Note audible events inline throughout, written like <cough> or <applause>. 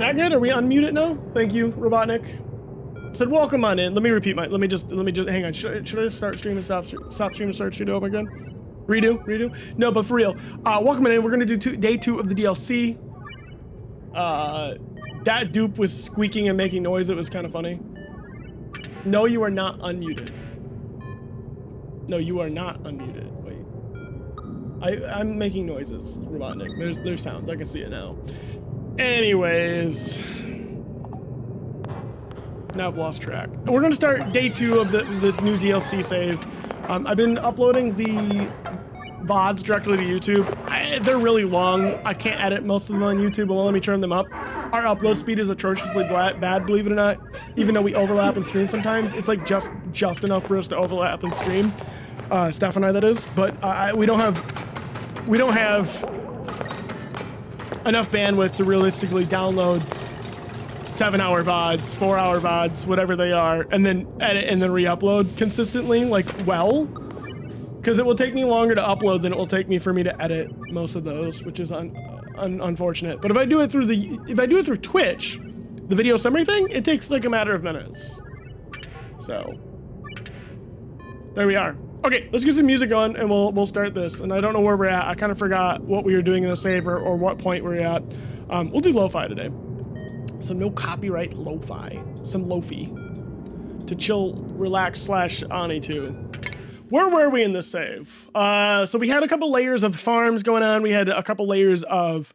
That good? Are we unmuted now? Thank you, Robotnik. Said welcome on in. Let me repeat my. Let me just. Let me just. Hang on. Should, should I start streaming? Stop. Stop streaming. Start streaming over again. Redo. Redo. No, but for real. Uh, welcome on in. We're gonna do two, day two of the DLC. Uh, that dupe was squeaking and making noise. It was kind of funny. No, you are not unmuted. No, you are not unmuted. Wait. I I'm making noises, Robotnik. There's there's sounds. I can see it now. Anyways. Now I've lost track. We're gonna start day two of the, this new DLC save. Um, I've been uploading the VODs directly to YouTube. I, they're really long. I can't edit most of them on YouTube, but let me turn them up. Our upload speed is atrociously bad, believe it or not. Even though we overlap and stream sometimes, it's like just just enough for us to overlap and stream. Uh, Steph and I, that is. But uh, we don't have we don't have enough bandwidth to realistically download seven hour VODs, four hour VODs, whatever they are, and then edit and then re-upload consistently, like well. Because it will take me longer to upload than it will take me for me to edit most of those, which is un, un unfortunate. But if I do it through the if I do it through Twitch, the video summary thing, it takes like a matter of minutes. So there we are. Okay, let's get some music on and we'll we'll start this. And I don't know where we're at. I kind of forgot what we were doing in the save or, or what point we're at. Um, we'll do lo-fi today. Some no copyright lo-fi. Some lofi. To chill, relax, slash Ani to. Where were we in the save? Uh, so we had a couple layers of farms going on. We had a couple layers of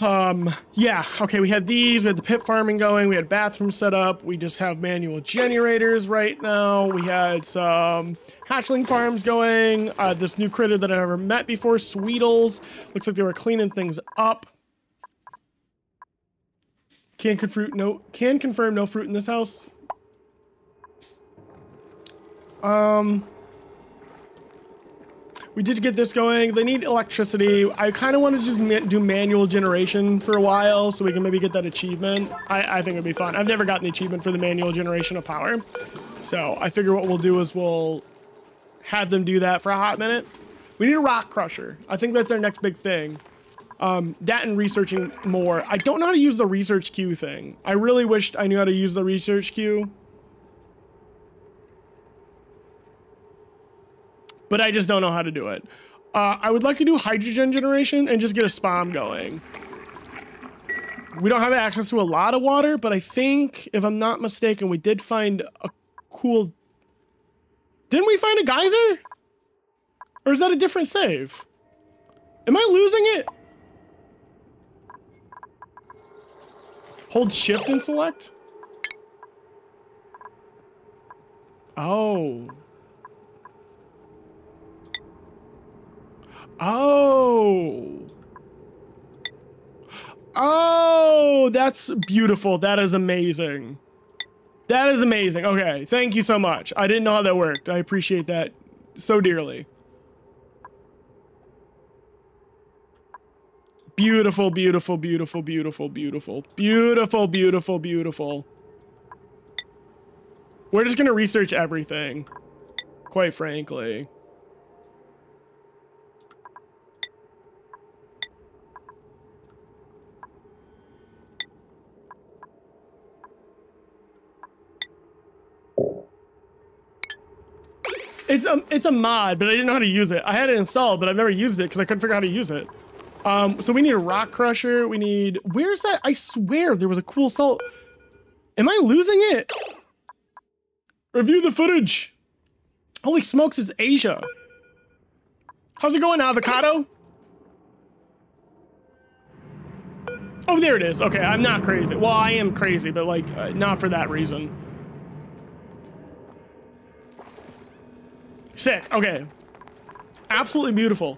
um, yeah, okay, we had these, we had the pit farming going, we had bathrooms set up, we just have manual generators right now, we had some hatchling farms going, uh, this new critter that I never met before, Sweetles, looks like they were cleaning things up. Can confirm no, can confirm no fruit in this house. Um, we did get this going. They need electricity. I kind of want to just ma do manual generation for a while so we can maybe get that achievement. I, I think it'd be fun. I've never gotten the achievement for the manual generation of power. So I figure what we'll do is we'll have them do that for a hot minute. We need a rock crusher. I think that's our next big thing. Um, that and researching more. I don't know how to use the research queue thing. I really wished I knew how to use the research queue. But I just don't know how to do it. Uh, I would like to do hydrogen generation and just get a SPOM going. We don't have access to a lot of water, but I think, if I'm not mistaken, we did find a cool... Didn't we find a geyser? Or is that a different save? Am I losing it? Hold shift and select? Oh. Oh. Oh, that's beautiful. That is amazing. That is amazing. Okay, thank you so much. I didn't know how that worked. I appreciate that so dearly. Beautiful, beautiful, beautiful, beautiful, beautiful, beautiful, beautiful, beautiful. We're just gonna research everything, quite frankly. It's a, it's a mod, but I didn't know how to use it. I had it installed, but I've never used it because I couldn't figure out how to use it. Um, so we need a rock crusher. We need, where's that? I swear there was a cool salt. Am I losing it? Review the footage. Holy smokes, is Asia. How's it going, avocado? Oh, there it is. Okay, I'm not crazy. Well, I am crazy, but like, uh, not for that reason. Sick. Okay. Absolutely beautiful.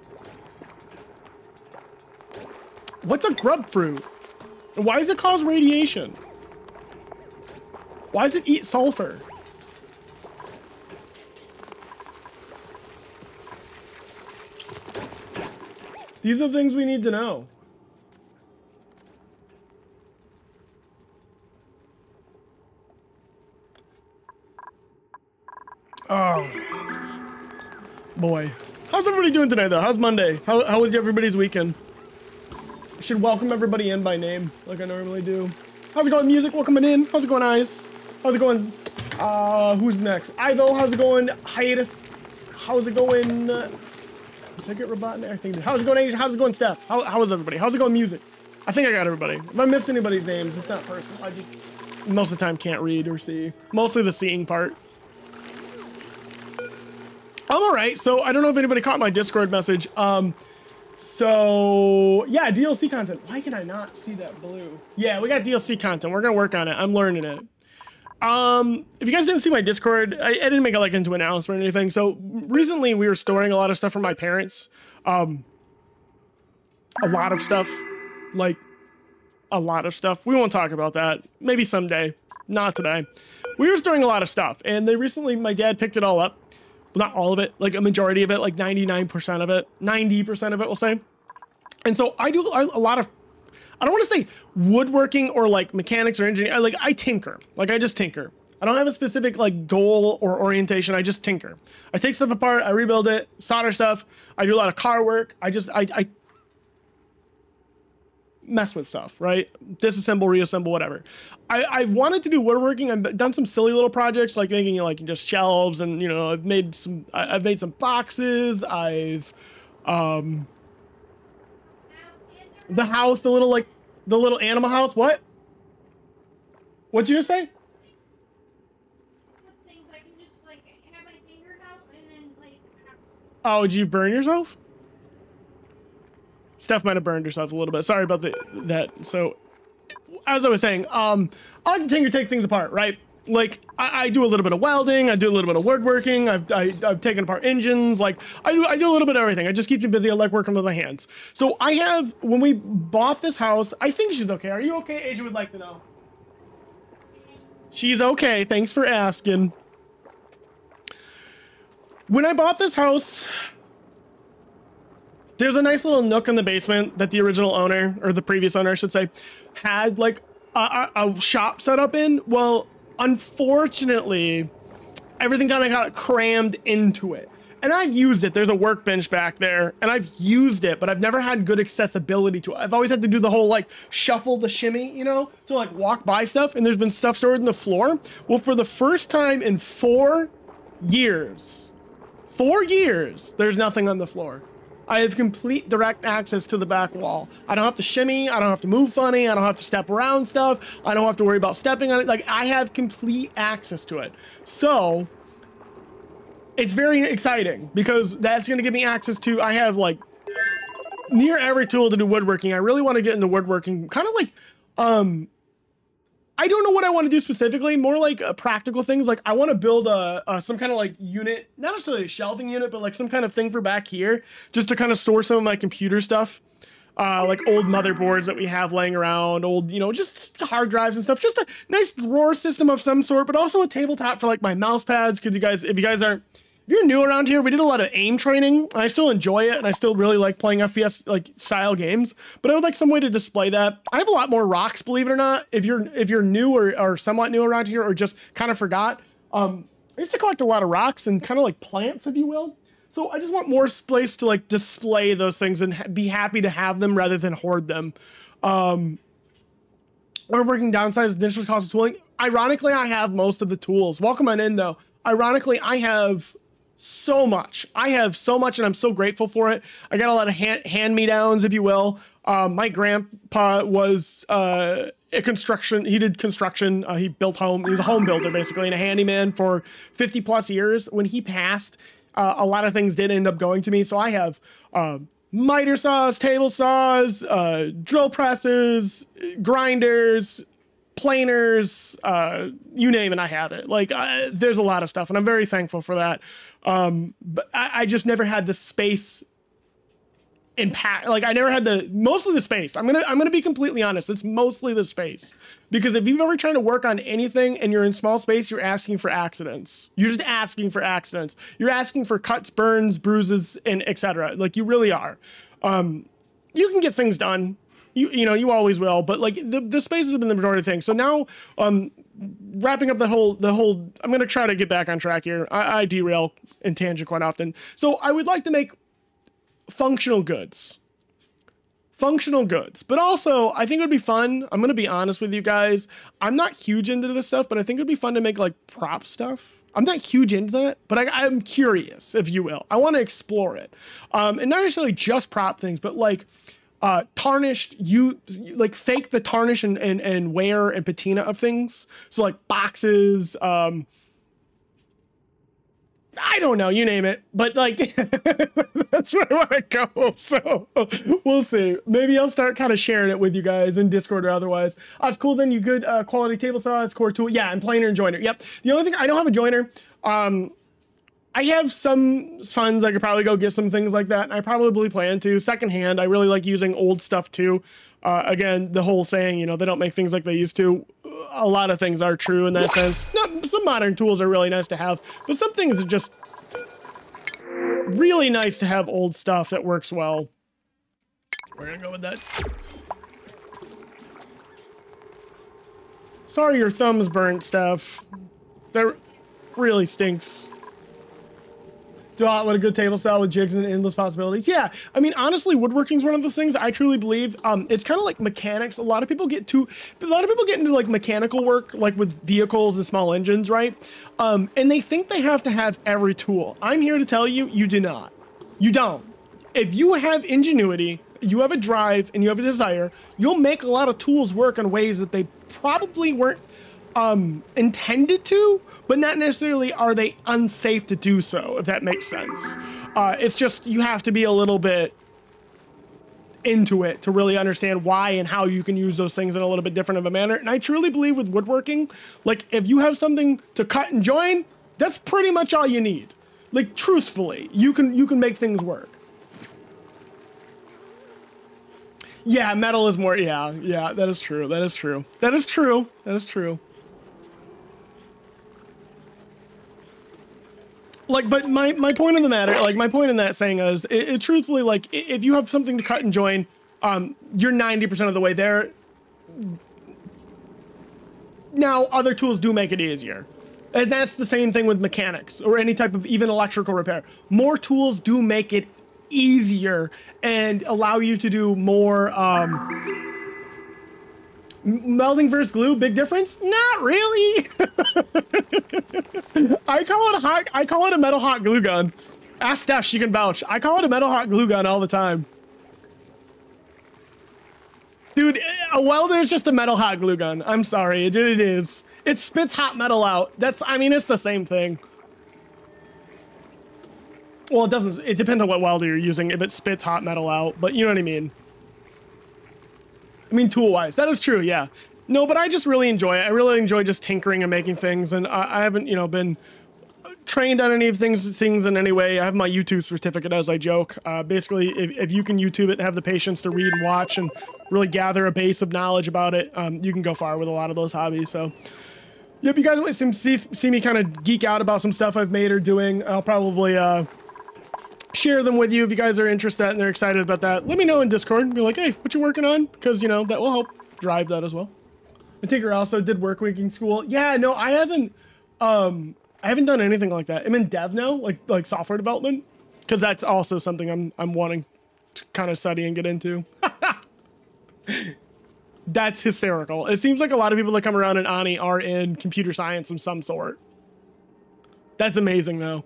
What's a grub fruit? Why does it cause radiation? Why does it eat sulfur? These are things we need to know. Oh boy. How's everybody doing today, though? How's Monday? How, how was everybody's weekend? I should welcome everybody in by name, like I normally do. How's it going, music? Welcome in. How's it going, Eyes? How's it going? Uh, who's next? Ivo, how's it going? Hiatus, how's it going? Uh, did I get Robotnik? I think. How's it going, Asia? How's it going, Steph? How, how is everybody? How's it going, music? I think I got everybody. If I missed anybody's names, it's not personal. I just most of the time can't read or see. Mostly the seeing part. I'm all right. So I don't know if anybody caught my Discord message. Um, so yeah, DLC content. Why can I not see that blue? Yeah, we got DLC content. We're gonna work on it. I'm learning it. Um, if you guys didn't see my Discord, I, I didn't make it like into an announcement or anything. So recently we were storing a lot of stuff from my parents. Um, a lot of stuff, like a lot of stuff. We won't talk about that. Maybe someday. Not today. We were storing a lot of stuff, and they recently, my dad picked it all up. Not all of it, like a majority of it, like 99% of it, 90% of it, we'll say. And so I do a lot of, I don't want to say woodworking or like mechanics or engineering. Like I tinker, like I just tinker. I don't have a specific like goal or orientation. I just tinker. I take stuff apart, I rebuild it, solder stuff. I do a lot of car work. I just, I, I mess with stuff, right? Disassemble, reassemble, whatever. I, I've wanted to do woodworking. I've done some silly little projects like making like just shelves and you know I've made some I, have made some boxes. I've um the house, the little like the little animal house. What? What'd you just say? Oh, did you burn yourself? Steph might have burned herself a little bit. Sorry about the, that. So, as I was saying, um, I like to tinker take things apart, right? Like I, I, do a little bit of welding, I do a little bit of woodworking, I've I, have i have taken apart engines, like I do I do a little bit of everything. I just keep you busy. I like working with my hands. So I have when we bought this house, I think she's okay. Are you okay? Asia would like to know. She's okay. Thanks for asking. When I bought this house, there's a nice little nook in the basement that the original owner, or the previous owner, I should say, had like a, a, a shop set up in. Well, unfortunately, everything kind of got crammed into it. And I've used it. There's a workbench back there, and I've used it, but I've never had good accessibility to it. I've always had to do the whole like shuffle the shimmy, you know, to like walk by stuff, and there's been stuff stored in the floor. Well, for the first time in four years, four years, there's nothing on the floor. I have complete direct access to the back wall. I don't have to shimmy. I don't have to move funny. I don't have to step around stuff. I don't have to worry about stepping on it. Like I have complete access to it. So it's very exciting because that's going to give me access to, I have like near every tool to do woodworking. I really want to get into woodworking, kind of like, um, I don't know what I want to do specifically. More like uh, practical things. Like I want to build a, a some kind of like unit, not necessarily a shelving unit, but like some kind of thing for back here, just to kind of store some of my computer stuff. Uh, like old motherboards that we have laying around, old, you know, just hard drives and stuff. Just a nice drawer system of some sort, but also a tabletop for like my mouse pads. Because you guys, if you guys aren't if you're new around here, we did a lot of aim training. I still enjoy it, and I still really like playing FPS like style games. But I would like some way to display that. I have a lot more rocks, believe it or not. If you're if you're new or, or somewhat new around here, or just kind of forgot, um, I used to collect a lot of rocks and kind of like plants, if you will. So I just want more space to like display those things and ha be happy to have them rather than hoard them. Um, we're working downsize initial cost of tooling. Ironically, I have most of the tools. Welcome on in though. Ironically, I have so much. I have so much, and I'm so grateful for it. I got a lot of hand, hand me downs, if you will. Uh, my grandpa was uh, a construction. He did construction. Uh, he built home. He was a home builder basically, and a handyman for 50 plus years. When he passed, uh, a lot of things did end up going to me. So I have uh, miter saws, table saws, uh, drill presses, grinders, planers, you name it, I have it. Like there's a lot of stuff, and I'm very thankful for that. Um, but I, I just never had the space in pack. Like I never had the mostly the space. I'm gonna I'm gonna be completely honest. It's mostly the space because if you've ever tried to work on anything and you're in small space, you're asking for accidents. You're just asking for accidents. You're asking for cuts, burns, bruises, and etc. Like you really are. Um, you can get things done. You you know you always will, but like the the spaces have been the majority thing. So now um wrapping up the whole the whole i'm going to try to get back on track here. I, I derail in tangent quite often. So i would like to make functional goods. Functional goods. But also i think it would be fun i'm going to be honest with you guys i'm not huge into this stuff but i think it would be fun to make like prop stuff. I'm not huge into that but I, am curious if you will. I want to explore it. Um, and not necessarily just prop things but like uh, tarnished you like fake the tarnish and, and and wear and patina of things so like boxes um I don't know, you name it, but like <laughs> that's where I want to go. <laughs> So we'll see. Maybe I'll start kind of sharing it with you guys in Discord or otherwise. Oh, it's cool. Then you good uh, quality table saw, it's core tool. Yeah, I'm planer and joiner. Yep. The only thing I don't have a joiner. Um, I have some funds. I could probably go get some things like that. And I probably plan to secondhand. I really like using old stuff too. Uh, again, the whole saying, you know, they don't make things like they used to. A lot of things are true in that sense. Not, some modern tools are really nice to have, but some things are just really nice to have old stuff that works well. We're gonna go with that. Sorry your thumb's burnt, Steph. That really stinks. What a good table style with jigs and endless possibilities. Yeah, I mean, honestly, woodworking is one of the things I truly believe. Um, it's kind of like mechanics. A lot of people get too, a lot of people get into like mechanical work, like with vehicles and small engines, right? Um, and they think they have to have every tool. I'm here to tell you, you do not. You don't. If you have ingenuity, you have a drive, and you have a desire, you'll make a lot of tools work in ways that they probably weren't um, intended to, but not necessarily are they unsafe to do so, if that makes sense. Uh, it's just you have to be a little bit into it to really understand why and how you can use those things in a little bit different of a manner. And I truly believe with woodworking, like if you have something to cut and join, that's pretty much all you need. Like truthfully, you can you can make things work. Yeah, metal is more yeah, yeah, that is true. That is true. That is true. That is true. Like but my my point in the matter like my point in that saying is it, it truthfully like if you have something to cut and join um you're 90% of the way there. Now other tools do make it easier. And that's the same thing with mechanics or any type of even electrical repair. More tools do make it easier and allow you to do more um Melding versus glue, big difference? Not really. <laughs> I call it a hot, I call it a metal hot glue gun. Ask Steph, she can vouch. I call it a metal hot glue gun all the time. Dude, a welder is just a metal hot glue gun. I'm sorry, it, it is. It spits hot metal out. That's, I mean, it's the same thing. Well, it doesn't, it depends on what welder you're using if it spits hot metal out, but you know what I mean. I mean, tool-wise, that is true, yeah. No, but I just really enjoy it. I really enjoy just tinkering and making things, and I, I haven't, you know, been trained on any of things things in any way. I have my YouTube certificate as I joke. Uh, basically, if, if you can YouTube it and have the patience to read and watch and really gather a base of knowledge about it, um, you can go far with a lot of those hobbies. So, yep, you guys want to see, see me kind of geek out about some stuff I've made or doing, I'll probably uh, share them with you if you guys are interested and they're excited about that. Let me know in Discord. Be like, hey, what you working on? Because, you know, that will help drive that as well. I think I also did work weeking school. Yeah, no, I haven't, um, I haven't done anything like that. I'm in dev now, like, like software development. Because that's also something I'm, I'm wanting to kind of study and get into. <laughs> that's hysterical. It seems like a lot of people that come around in Ani are in computer science of some sort. That's amazing though.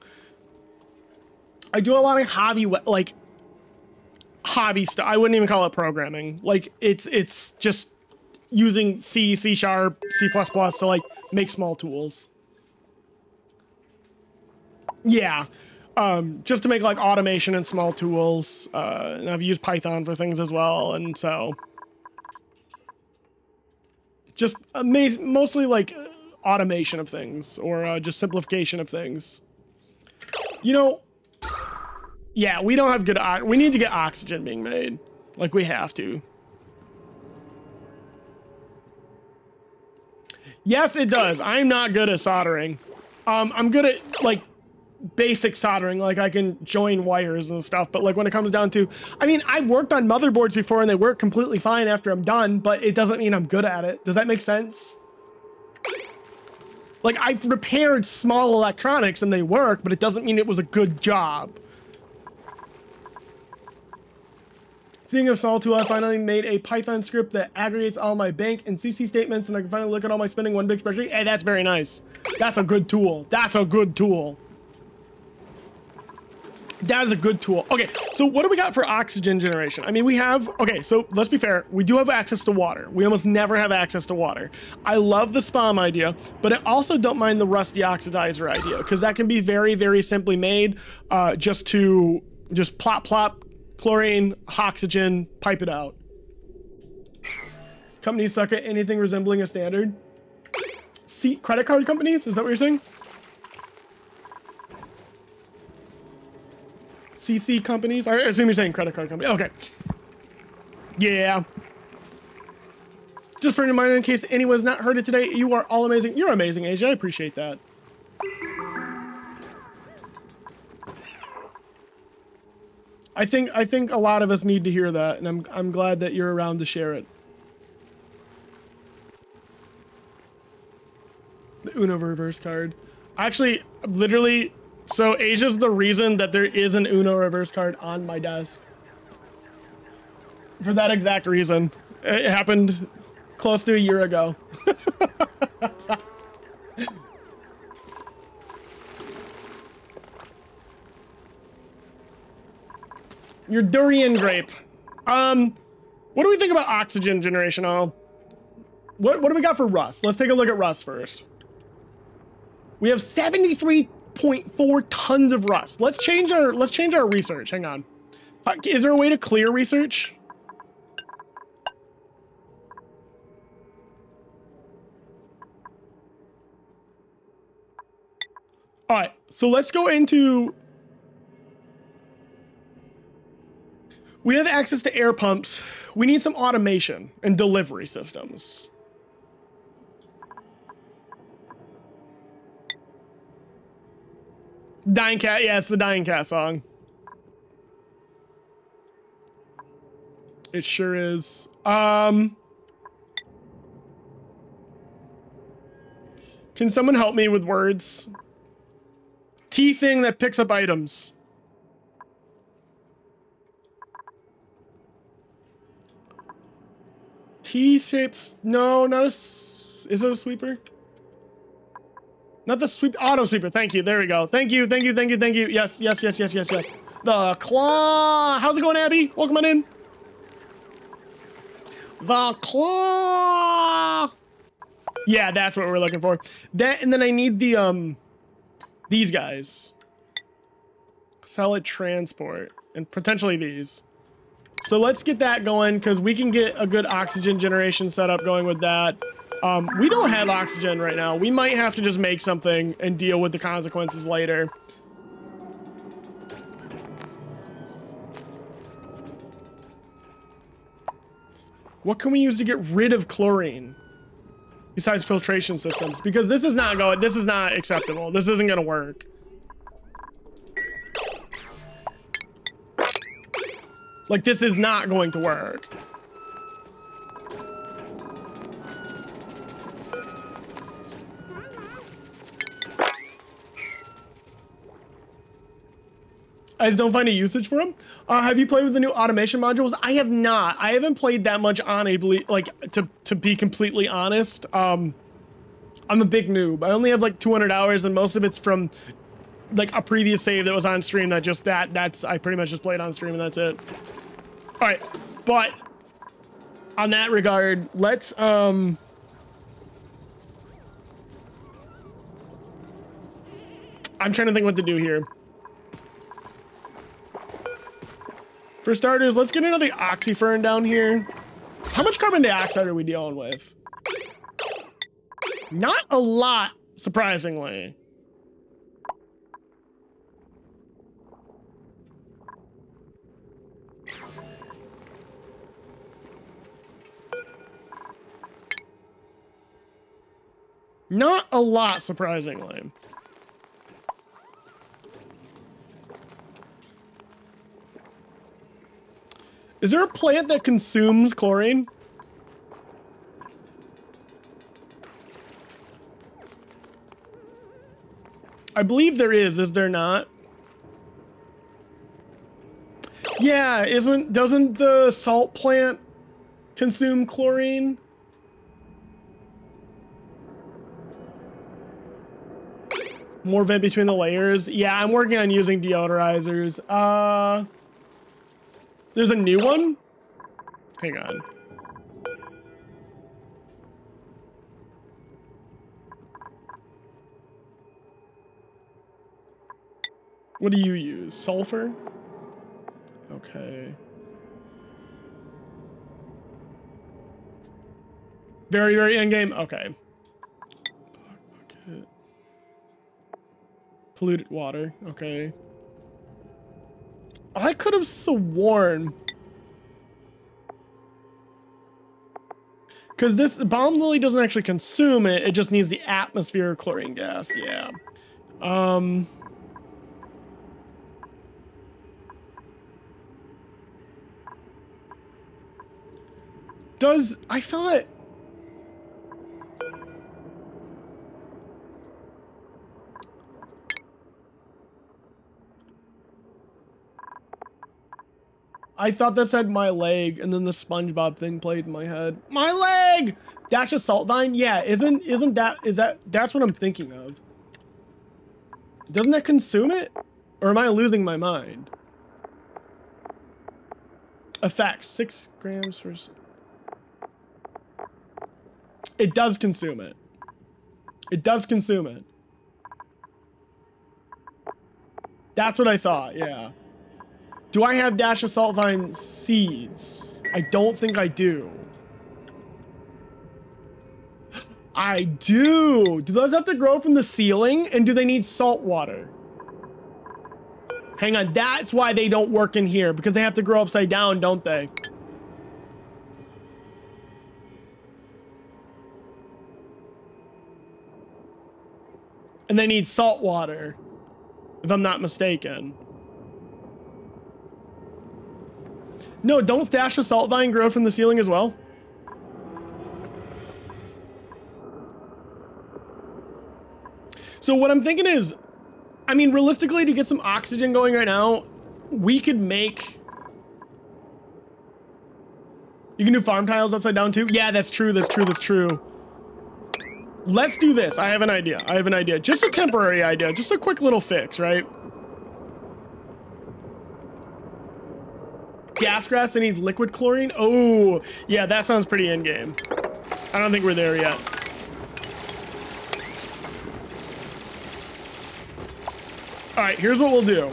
I do a lot of hobby like hobby stuff. I wouldn't even call it programming. Like it's it's just using C, C sharp, C++ plus to like make small tools. Yeah. Um, just to make like automation and small tools. Uh, and I've used Python for things as well. And so just mostly like automation of things or uh, just simplification of things. You know, yeah, we don't have good, we need to get oxygen being made. Like we have to. Yes, it does. I'm not good at soldering. Um, I'm good at like basic soldering, like I can join wires and stuff, but like when it comes down to, I mean, I've worked on motherboards before and they work completely fine after I'm done, but it doesn't mean I'm good at it. Does that make sense? Like I've repaired small electronics and they work, but it doesn't mean it was a good job. Speaking of tool, I finally made a Python script that aggregates all my bank and CC statements and I can finally look at all my spending one big spreadsheet. Hey, that's very nice. That's a good tool. That's a good tool. That is a good tool. Okay, so what do we got for oxygen generation? I mean, we have, okay, so let's be fair. We do have access to water. We almost never have access to water. I love the SPOM idea, but I also don't mind the rust deoxidizer idea because that can be very, very simply made uh, just to just plop, plop, chlorine, oxygen, pipe it out. Companies suck at anything resembling a standard. See, credit card companies? Is that what you're saying? CC companies? I assume you're saying credit card company. Okay. Yeah. Just for a reminder, in case anyone's not heard it today, you are all amazing. You're amazing, Asia. I appreciate that. I think I think a lot of us need to hear that, and I'm I'm glad that you're around to share it. The Uno reverse card. Actually, literally, so Asia's the reason that there is an Uno reverse card on my desk. For that exact reason. It happened close to a year ago. <laughs> Your durian grape. Um, what do we think about oxygen generation? all? what, what do we got for rust? Let's take a look at rust first. We have 73.4 tons of rust. Let's change our let's change our research. Hang on. Uh, is there a way to clear research? All right, so let's go into We have access to air pumps. We need some automation and delivery systems. Dying Cat, yeah, it's the Dying Cat song. It sure is. Um, can someone help me with words? T thing that picks up items. T-shapes. No, not a. Is it a sweeper? Not the sweep. Auto sweeper. Thank you. There we go. Thank you. Thank you. Thank you. Thank you. Yes. Yes. Yes. Yes. Yes. Yes. The claw. How's it going, Abby? Welcome on in. The claw. Yeah, that's what we're looking for. That and then I need the um, these guys. Solid transport and potentially these. So let's get that going because we can get a good oxygen generation setup going with that. Um, we don't have oxygen right now. We might have to just make something and deal with the consequences later. What can we use to get rid of chlorine? Besides filtration systems, because this is not going, this is not acceptable. This isn't gonna work. Like, this is not going to work. I just don't find a usage for them. Uh, have you played with the new automation modules? I have not. I haven't played that much on Ably, like, to, to be completely honest. Um, I'm a big noob. I only have like 200 hours and most of it's from like a previous save that was on stream that just that that's I pretty much just played on stream and that's it. All right, but on that regard, let's um. I'm trying to think what to do here. For starters, let's get another oxyfern down here. How much carbon dioxide are we dealing with? Not a lot, surprisingly. Not a lot, surprisingly. Is there a plant that consumes chlorine? I believe there is, is there not? Yeah, isn't doesn't the salt plant consume chlorine? More vent between the layers. Yeah, I'm working on using deodorizers. Uh, there's a new one? Hang on. What do you use? Sulfur? Okay. Very, very end game? Okay. Polluted water. Okay. I could have sworn. Because this balm lily doesn't actually consume it, it just needs the atmosphere of chlorine gas. Yeah. Um... Does I thought I thought this had my leg, and then the SpongeBob thing played in my head. My leg! Dasha Saltvine? Yeah, isn't isn't that is that that's what I'm thinking of. Doesn't that consume it? Or am I losing my mind? Effects, six grams per it does consume it. It does consume it. That's what I thought, yeah. Do I have Dasha Saltvine seeds? I don't think I do. I do! Do those have to grow from the ceiling? And do they need salt water? Hang on, that's why they don't work in here. Because they have to grow upside down, don't they? And they need salt water, if I'm not mistaken. No, don't stash a salt vine grow from the ceiling as well? So what I'm thinking is, I mean, realistically, to get some oxygen going right now, we could make... You can do farm tiles upside down too? Yeah, that's true, that's true, that's true. Let's do this. I have an idea. I have an idea. Just a temporary idea. Just a quick little fix, right? Gas grass that needs liquid chlorine? Oh, yeah, that sounds pretty in-game. I don't think we're there yet. All right, here's what we'll do.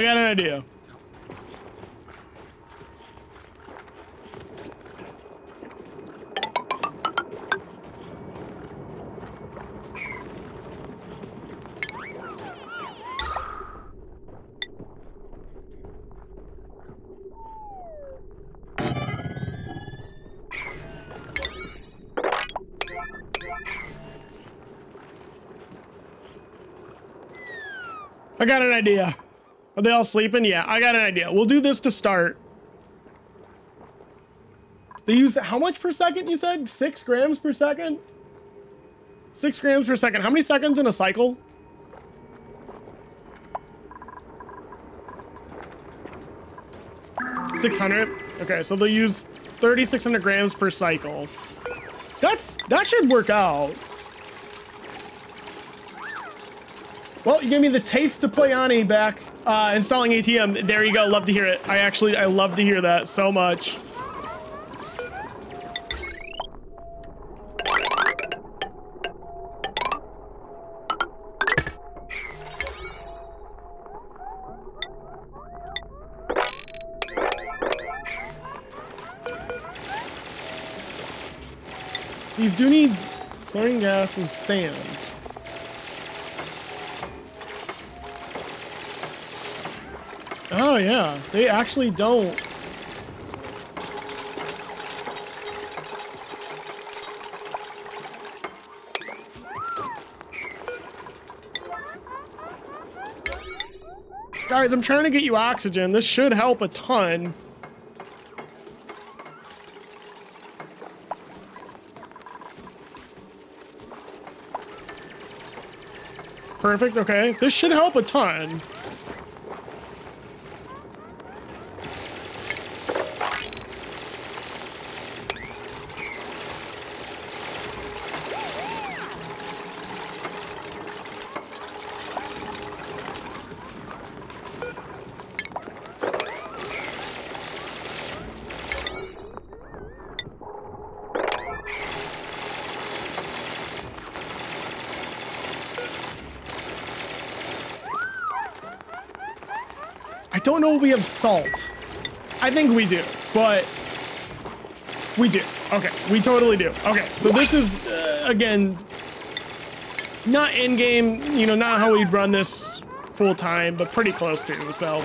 I got an idea. I got an idea. Are they all sleeping? Yeah, I got an idea. We'll do this to start. They use how much per second you said? Six grams per second? Six grams per second. How many seconds in a cycle? Six hundred. Okay, so they'll use thirty-six hundred grams per cycle. That's that should work out. Well, you gave me the taste to play ONI back. Uh, installing ATM. There you go. Love to hear it. I actually, I love to hear that so much. These do need chlorine gas and sand. Oh yeah, they actually don't. Guys, I'm trying to get you oxygen. This should help a ton. Perfect, okay. This should help a ton. We have salt. I think we do, but we do. Okay, we totally do. Okay, so this is, uh, again, not in-game, you know, not how we'd run this full time, but pretty close to. So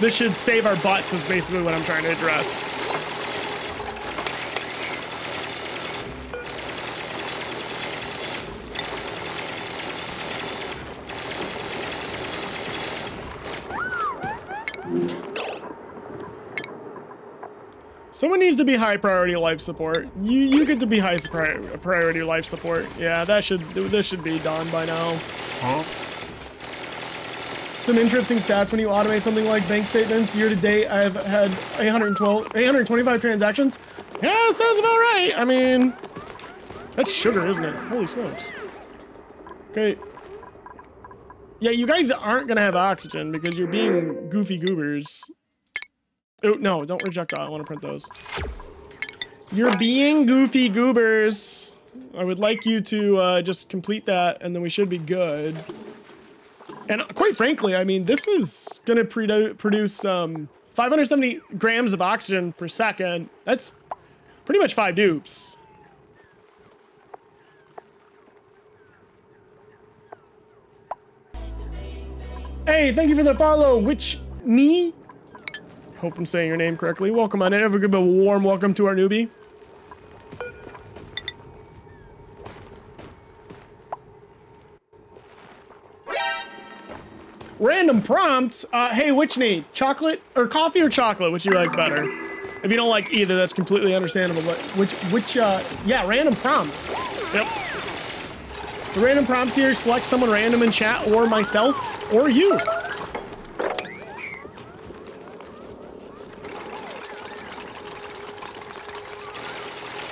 this should save our butts is basically what I'm trying to address. To be high priority life support. You you get to be high priority life support. Yeah, that should this should be done by now. Huh? Some interesting stats when you automate something like bank statements. Year to date, I've had 812, 825 transactions. Yeah, sounds about right. I mean, that's sugar, isn't it? Holy smokes. Okay. Yeah, you guys aren't gonna have oxygen because you're being goofy goobers. Oh, no, don't reject that. I want to print those. You're being goofy goobers. I would like you to uh, just complete that, and then we should be good. And quite frankly, I mean, this is going to produce um, 570 grams of oxygen per second. That's pretty much five dupes. Hey, thank you for the follow. Which me? Hope I'm saying your name correctly. Welcome on in. Have a good, warm welcome to our newbie. Random prompts. Uh, hey, which need? Chocolate or coffee or chocolate? Which you like better? If you don't like either, that's completely understandable. But which, which, uh, yeah, random prompt. Yep. The random prompts here, select someone random in chat or myself or you.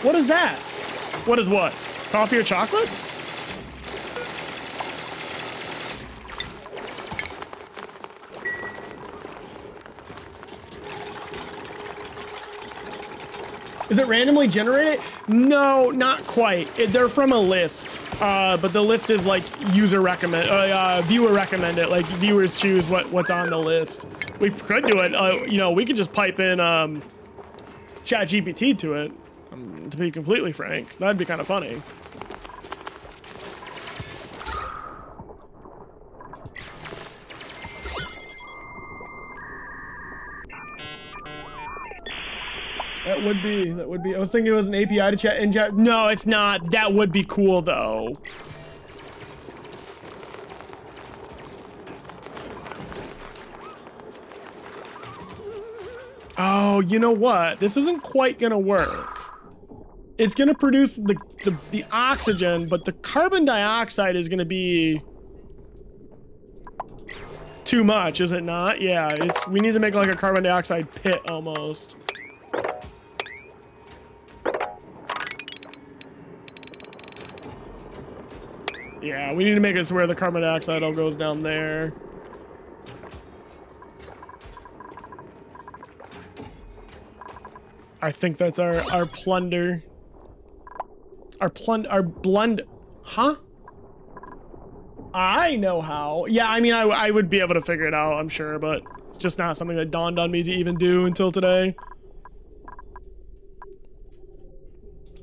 What is that? What is what? Coffee or chocolate? Is it randomly generated? No, not quite. It, they're from a list, uh, but the list is like user recommend, uh, uh, viewer recommended. Like viewers choose what what's on the list. We could do it. Uh, you know, we could just pipe in um, Chat GPT to it to be completely frank. That'd be kind of funny. That would be, that would be, I was thinking it was an API to chat in chat. No, it's not. That would be cool though. Oh, you know what? This isn't quite gonna work it's going to produce the, the, the oxygen, but the carbon dioxide is going to be too much, is it not? Yeah, it's we need to make like a carbon dioxide pit almost. Yeah, we need to make it to where the carbon dioxide all goes down there. I think that's our, our plunder. Our plund, our blend, huh? I know how. Yeah, I mean, I, I would be able to figure it out, I'm sure, but it's just not something that dawned on me to even do until today.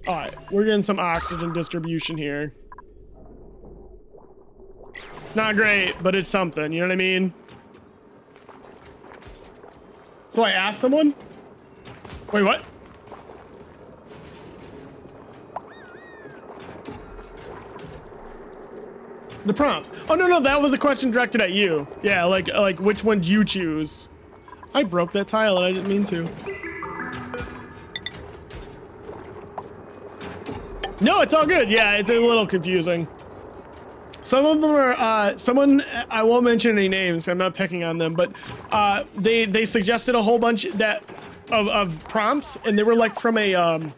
All right, we're getting some oxygen distribution here. It's not great, but it's something, you know what I mean? So I asked someone. Wait, what? The prompt. Oh no, no, that was a question directed at you. Yeah, like like which one do you choose? I broke that tile and I didn't mean to. No, it's all good. Yeah, it's a little confusing. Some of them are, uh, someone, I won't mention any names, I'm not picking on them, but uh, they, they suggested a whole bunch that of, of prompts and they were like from a, um,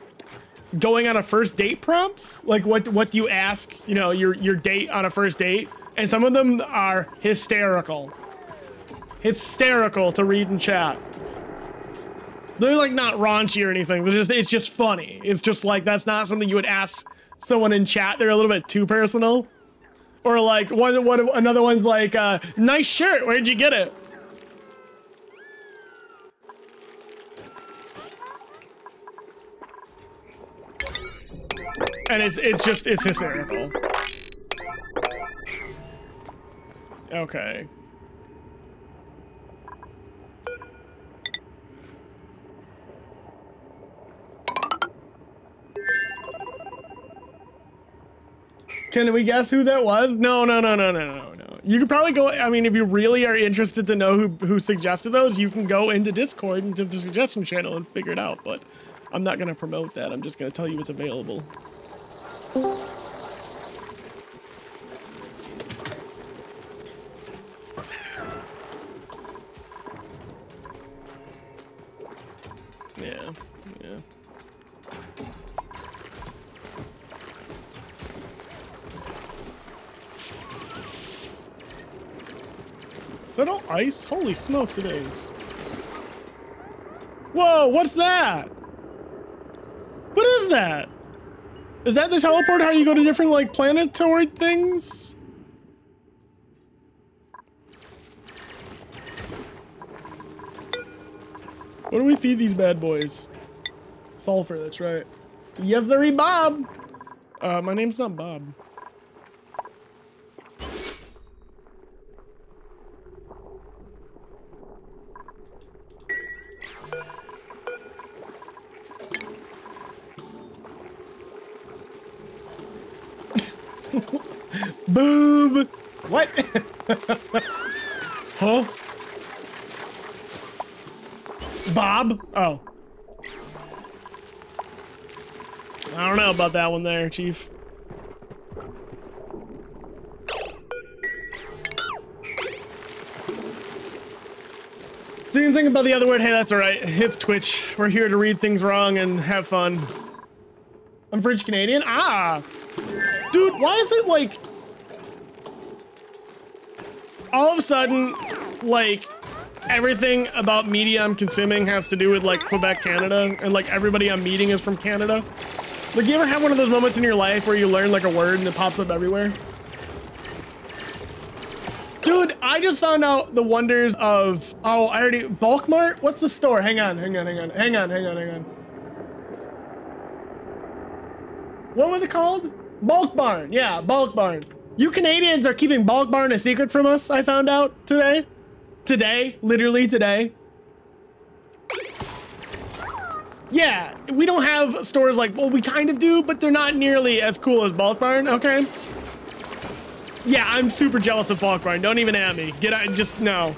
going on a first date prompts. Like what, what do you ask, you know, your, your date on a first date. And some of them are hysterical. Hysterical to read in chat. They're like not raunchy or anything. They're just, it's just funny. It's just like, that's not something you would ask someone in chat. They're a little bit too personal. Or like one, one another one's like, uh, nice shirt. Where'd you get it? And it's it's just it's hysterical. Okay. Can we guess who that was? No, no, no, no, no, no, no. You could probably go, I mean, if you really are interested to know who, who suggested those, you can go into Discord, into the suggestion channel and figure it out, but I'm not going to promote that. I'm just going to tell you it's available. Ice? Holy smokes, it is. Whoa, what's that? What is that? Is that the teleport how you go to different, like, planetoid things? What do we feed these bad boys? Sulfur, that's right. Yes, sirree, Bob! Uh, my name's not Bob. Boob! What? <laughs> huh? Bob? Oh. I don't know about that one there, Chief. Didn't think about the other word. Hey, that's alright. It's Twitch. We're here to read things wrong and have fun. I'm French Canadian? Ah! Dude, why is it like... All of a sudden, like, everything about media I'm consuming has to do with, like, Quebec, Canada, and, like, everybody I'm meeting is from Canada? Like, you ever have one of those moments in your life where you learn, like, a word and it pops up everywhere? Dude, I just found out the wonders of, oh, I already, Bulk Mart? What's the store? Hang on, hang on, hang on, hang on, hang on, hang on. What was it called? Bulk Barn. Yeah, Bulk Barn. You Canadians are keeping Bulk Barn a secret from us, I found out today. Today, literally today. Yeah, we don't have stores like, well, we kind of do, but they're not nearly as cool as Bulk Barn, okay? Yeah, I'm super jealous of Bulk Barn. Don't even at me. Get out, just, no.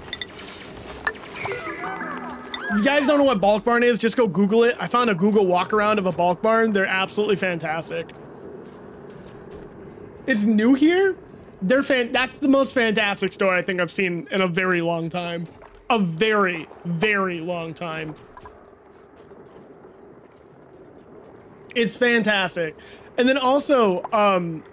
You guys don't know what Bulk Barn is, just go Google it. I found a Google walk around of a Bulk Barn. They're absolutely fantastic. It's new here. They're fan. That's the most fantastic store I think I've seen in a very long time. A very, very long time. It's fantastic. And then also, um,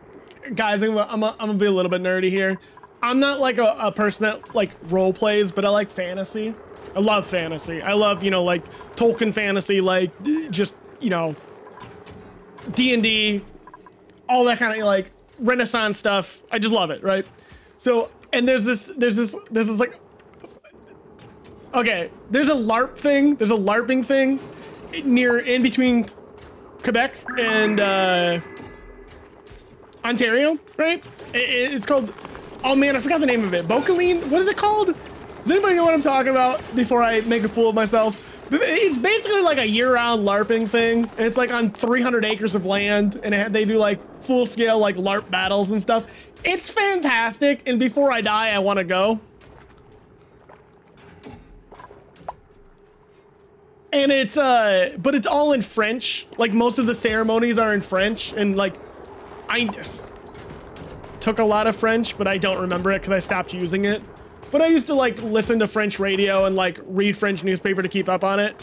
guys, I'm, I'm, I'm gonna be a little bit nerdy here. I'm not like a, a person that like role plays, but I like fantasy. I love fantasy. I love, you know, like Tolkien fantasy, like just, you know, D&D, all that kind of like Renaissance stuff. I just love it, right? So, and there's this, there's this, there's this like, okay, there's a LARP thing. There's a LARPing thing near, in between Quebec and uh, Ontario, right? It, it's called, oh man, I forgot the name of it. Bocaline? What is it called? Does anybody know what I'm talking about before I make a fool of myself? It's basically like a year-round LARPing thing. It's like on 300 acres of land, and they do like full-scale like LARP battles and stuff. It's fantastic, and before I die, I want to go. And it's, uh, but it's all in French. Like most of the ceremonies are in French, and like, I took a lot of French, but I don't remember it because I stopped using it. But I used to like listen to French radio and like read French newspaper to keep up on it.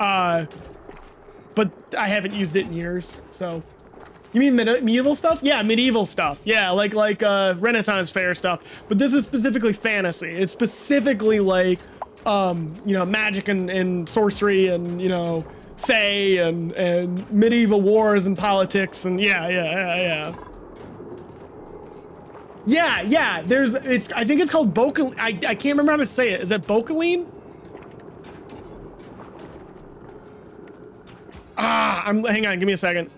Uh, but I haven't used it in years. So, you mean medi medieval stuff? Yeah, medieval stuff. Yeah, like like uh, Renaissance fair stuff. But this is specifically fantasy. It's specifically like, um, you know, magic and, and sorcery and you know, fae and and medieval wars and politics and yeah, yeah, yeah, yeah. Yeah, yeah. There's it's I think it's called Bocal I I can't remember how to say it. Is it Bocaline? Ah, I'm hang on, give me a second.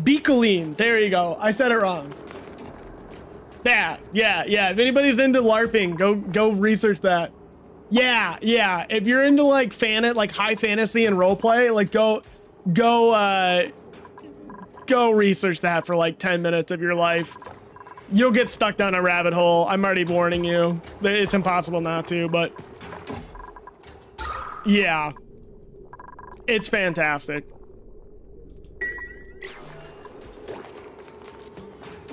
Bicolline. There you go. I said it wrong. Yeah, yeah, yeah. If anybody's into LARPing, go go research that. Yeah, yeah. If you're into like fan like high fantasy and roleplay, like go go uh go research that for like 10 minutes of your life. You'll get stuck down a rabbit hole. I'm already warning you. It's impossible not to, but yeah. It's fantastic.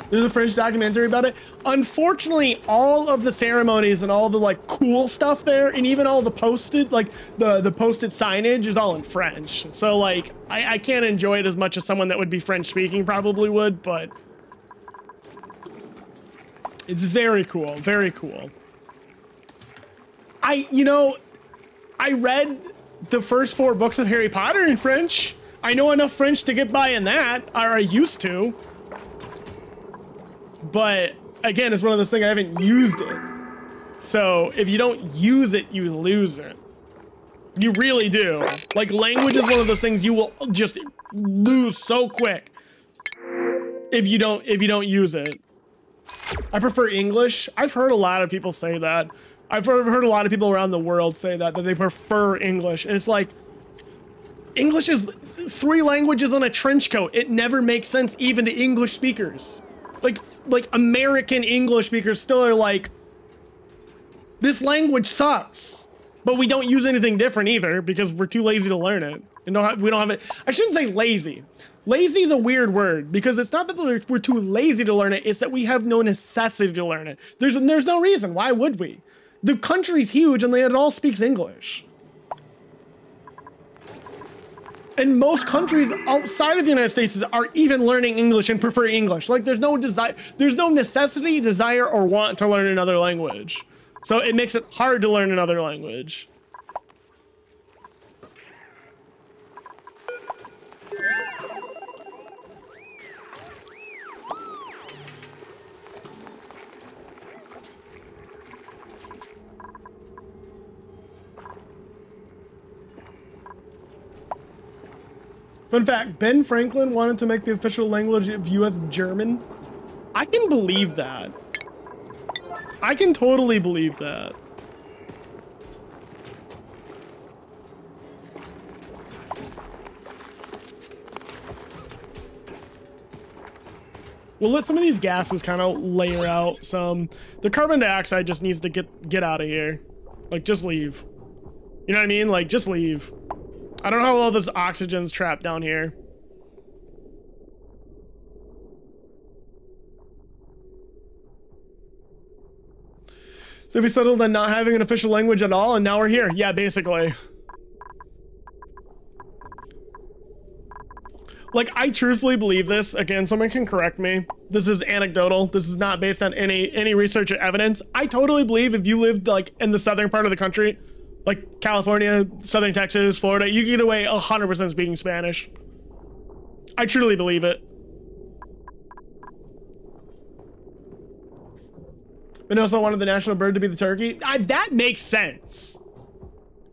There's a French documentary about it. Unfortunately, all of the ceremonies and all the like cool stuff there, and even all the posted, like the the posted signage, is all in French. So like, I, I can't enjoy it as much as someone that would be French speaking probably would, but it's very cool, very cool. I, you know, I read the first four books of Harry Potter in French. I know enough French to get by in that, or I used to. But again, it's one of those things I haven't used it. So if you don't use it, you lose it. You really do. Like language is one of those things you will just lose so quick if you don't if you don't use it. I prefer English. I've heard a lot of people say that. I've heard a lot of people around the world say that that they prefer English, and it's like English is three languages on a trench coat. It never makes sense even to English speakers like like American English speakers still are like this language sucks. But we don't use anything different either because we're too lazy to learn it. And don't have, we don't have it. I shouldn't say lazy. Lazy is a weird word because it's not that we're, too lazy to learn it. It's that we have no necessity to learn it. There's there's no reason. Why would we? The country's huge and it all speaks English. And most countries outside of the United States are even learning English and prefer English. Like there's no desire, there's no necessity, desire, or want to learn another language. So it makes it hard to learn another language. Fun fact, Ben Franklin wanted to make the official language of US German. I can believe that. I can totally believe that. We'll let some of these gases kind of layer out some. The carbon dioxide just needs to get get out of here. Like, just leave. You know what I mean? Like, just leave. I don't know how well this oxygen's trapped down here. So we settled on not having an official language at all, and now we're here. Yeah, basically. Like, I truthfully believe this. Again, someone can correct me. This is anecdotal. This is not based on any any research or evidence. I totally believe if you lived, like, in the southern part of the country, like California, Southern Texas, Florida, you can get away 100% speaking Spanish. I truly believe it. Also wanted the national bird to be the turkey. I, that makes sense.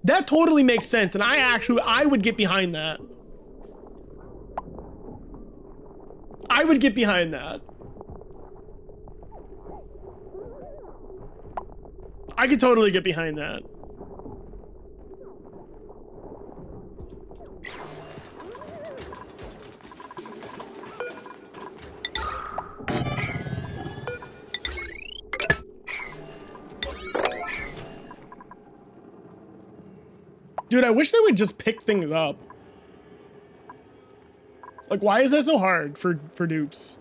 That totally makes sense. And I actually, I would get behind that. I would get behind that. I could totally get behind that. Dude, I wish they would just pick things up. Like, why is that so hard for, for dupes?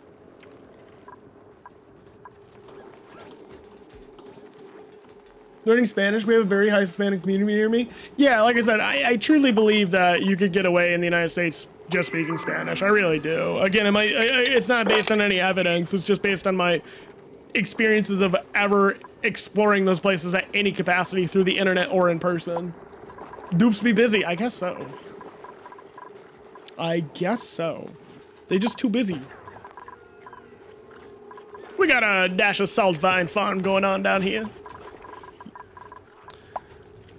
Learning Spanish, we have a very high Hispanic community near me. Yeah, like I said, I, I truly believe that you could get away in the United States just speaking Spanish. I really do. Again, might, it's not based on any evidence. It's just based on my experiences of ever exploring those places at any capacity through the internet or in person. Dupes be busy. I guess so. I guess so. They just too busy. We got a Dasha Saltvine farm going on down here.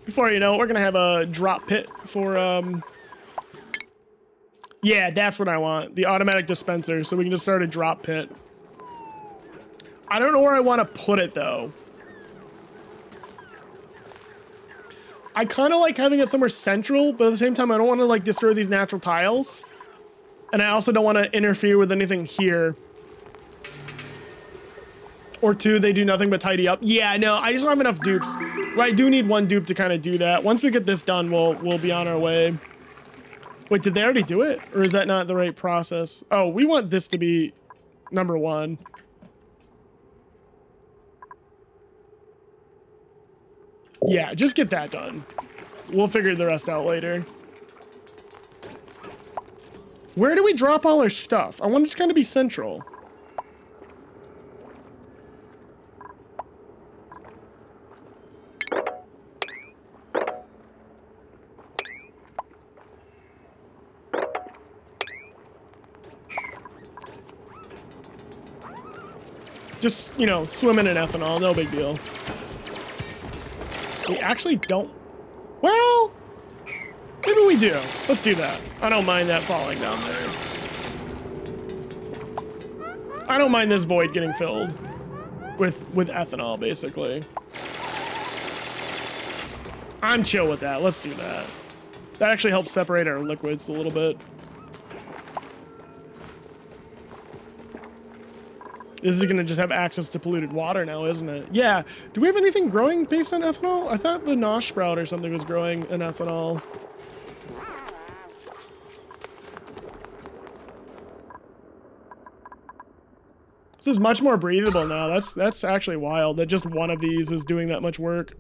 Before you know it, we're gonna have a drop pit for, um... Yeah, that's what I want. The automatic dispenser, so we can just start a drop pit. I don't know where I want to put it, though. I kind of like having it somewhere central, but at the same time, I don't want to like destroy these natural tiles. And I also don't want to interfere with anything here. Or two, they do nothing but tidy up. Yeah, no, I just don't have enough dupes. I do need one dupe to kind of do that. Once we get this done, we'll we'll be on our way. Wait, did they already do it? Or is that not the right process? Oh, we want this to be number one. Yeah, just get that done. We'll figure the rest out later. Where do we drop all our stuff? I want it to kind of be central. Just, you know, swimming in ethanol, no big deal. We actually don't... Well, maybe we do. Let's do that. I don't mind that falling down there. I don't mind this void getting filled with, with ethanol, basically. I'm chill with that. Let's do that. That actually helps separate our liquids a little bit. This is gonna just have access to polluted water now, isn't it? Yeah. Do we have anything growing based on ethanol? I thought the nosh sprout or something was growing in ethanol. This is much more breathable now. That's that's actually wild that just one of these is doing that much work.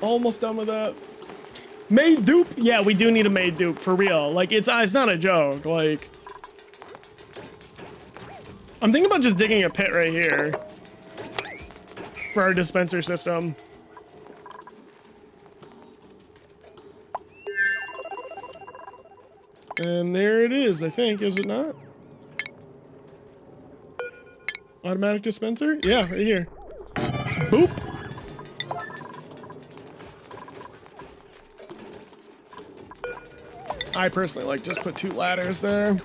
Almost done with that. Maid dupe? Yeah, we do need a maid dupe for real. Like it's it's not a joke. Like I'm thinking about just digging a pit right here for our dispenser system. And there it is, I think, is it not? Automatic dispenser? Yeah, right here. Boop. I personally like just put two ladders there.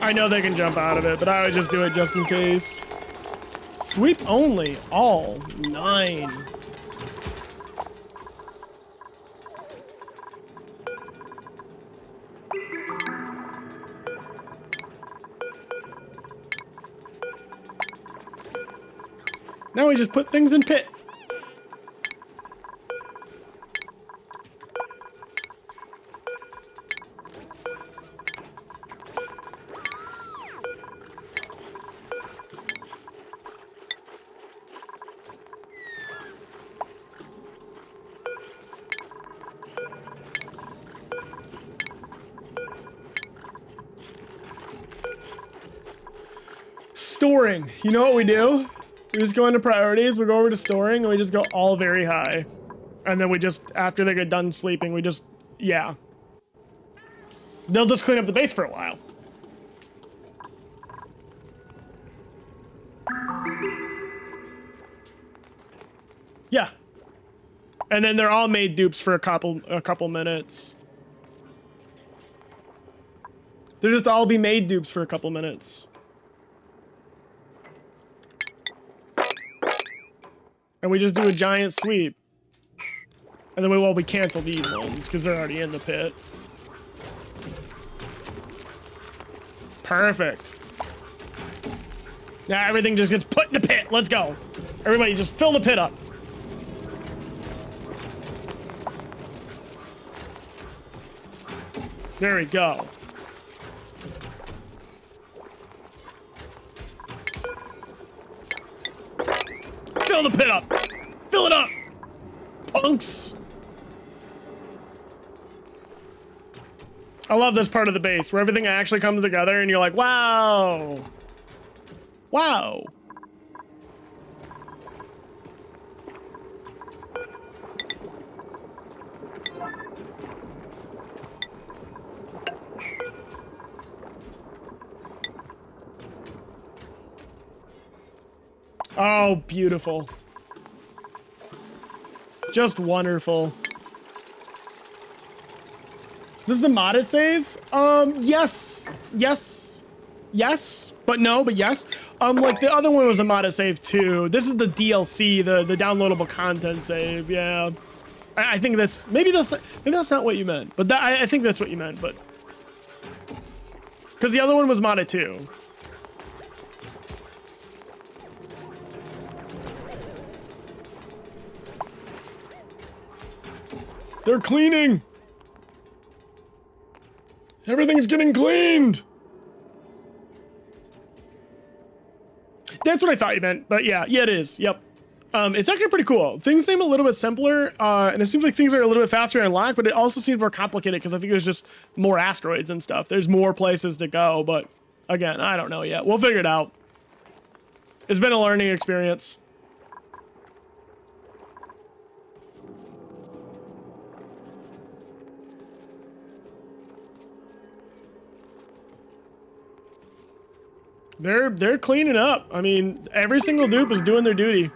I know they can jump out of it, but I would just do it just in case. Sweep only, all nine. Now we just put things in pit. You know what we do? We just go into priorities, we go over to storing, and we just go all very high. And then we just, after they get done sleeping, we just, yeah. They'll just clean up the base for a while. Yeah. And then they're all maid dupes for a couple a couple minutes. They'll just all be maid dupes for a couple minutes. And we just do a giant sweep. And then we well we cancel these ones because they're already in the pit. Perfect. Now everything just gets put in the pit. Let's go. Everybody just fill the pit up. There we go. Fill the pit up. Fill it up. Punks. I love this part of the base where everything actually comes together and you're like, wow. Wow. Oh, beautiful. Just wonderful. This is the modded save? Um, yes. Yes. Yes. But no, but yes. Um, like the other one was a modded save too. This is the DLC, the, the downloadable content save, yeah. I, I think that's, maybe that's, maybe that's not what you meant. But that, I, I think that's what you meant, but. Because the other one was modded too. They're cleaning. Everything's getting cleaned. That's what I thought you meant, but yeah, yeah, it is. Yep. Um, it's actually pretty cool. Things seem a little bit simpler, uh, and it seems like things are a little bit faster to unlock, but it also seems more complicated because I think there's just more asteroids and stuff. There's more places to go, but again, I don't know yet. We'll figure it out. It's been a learning experience. They're they're cleaning up. I mean, every single dupe is doing their duty.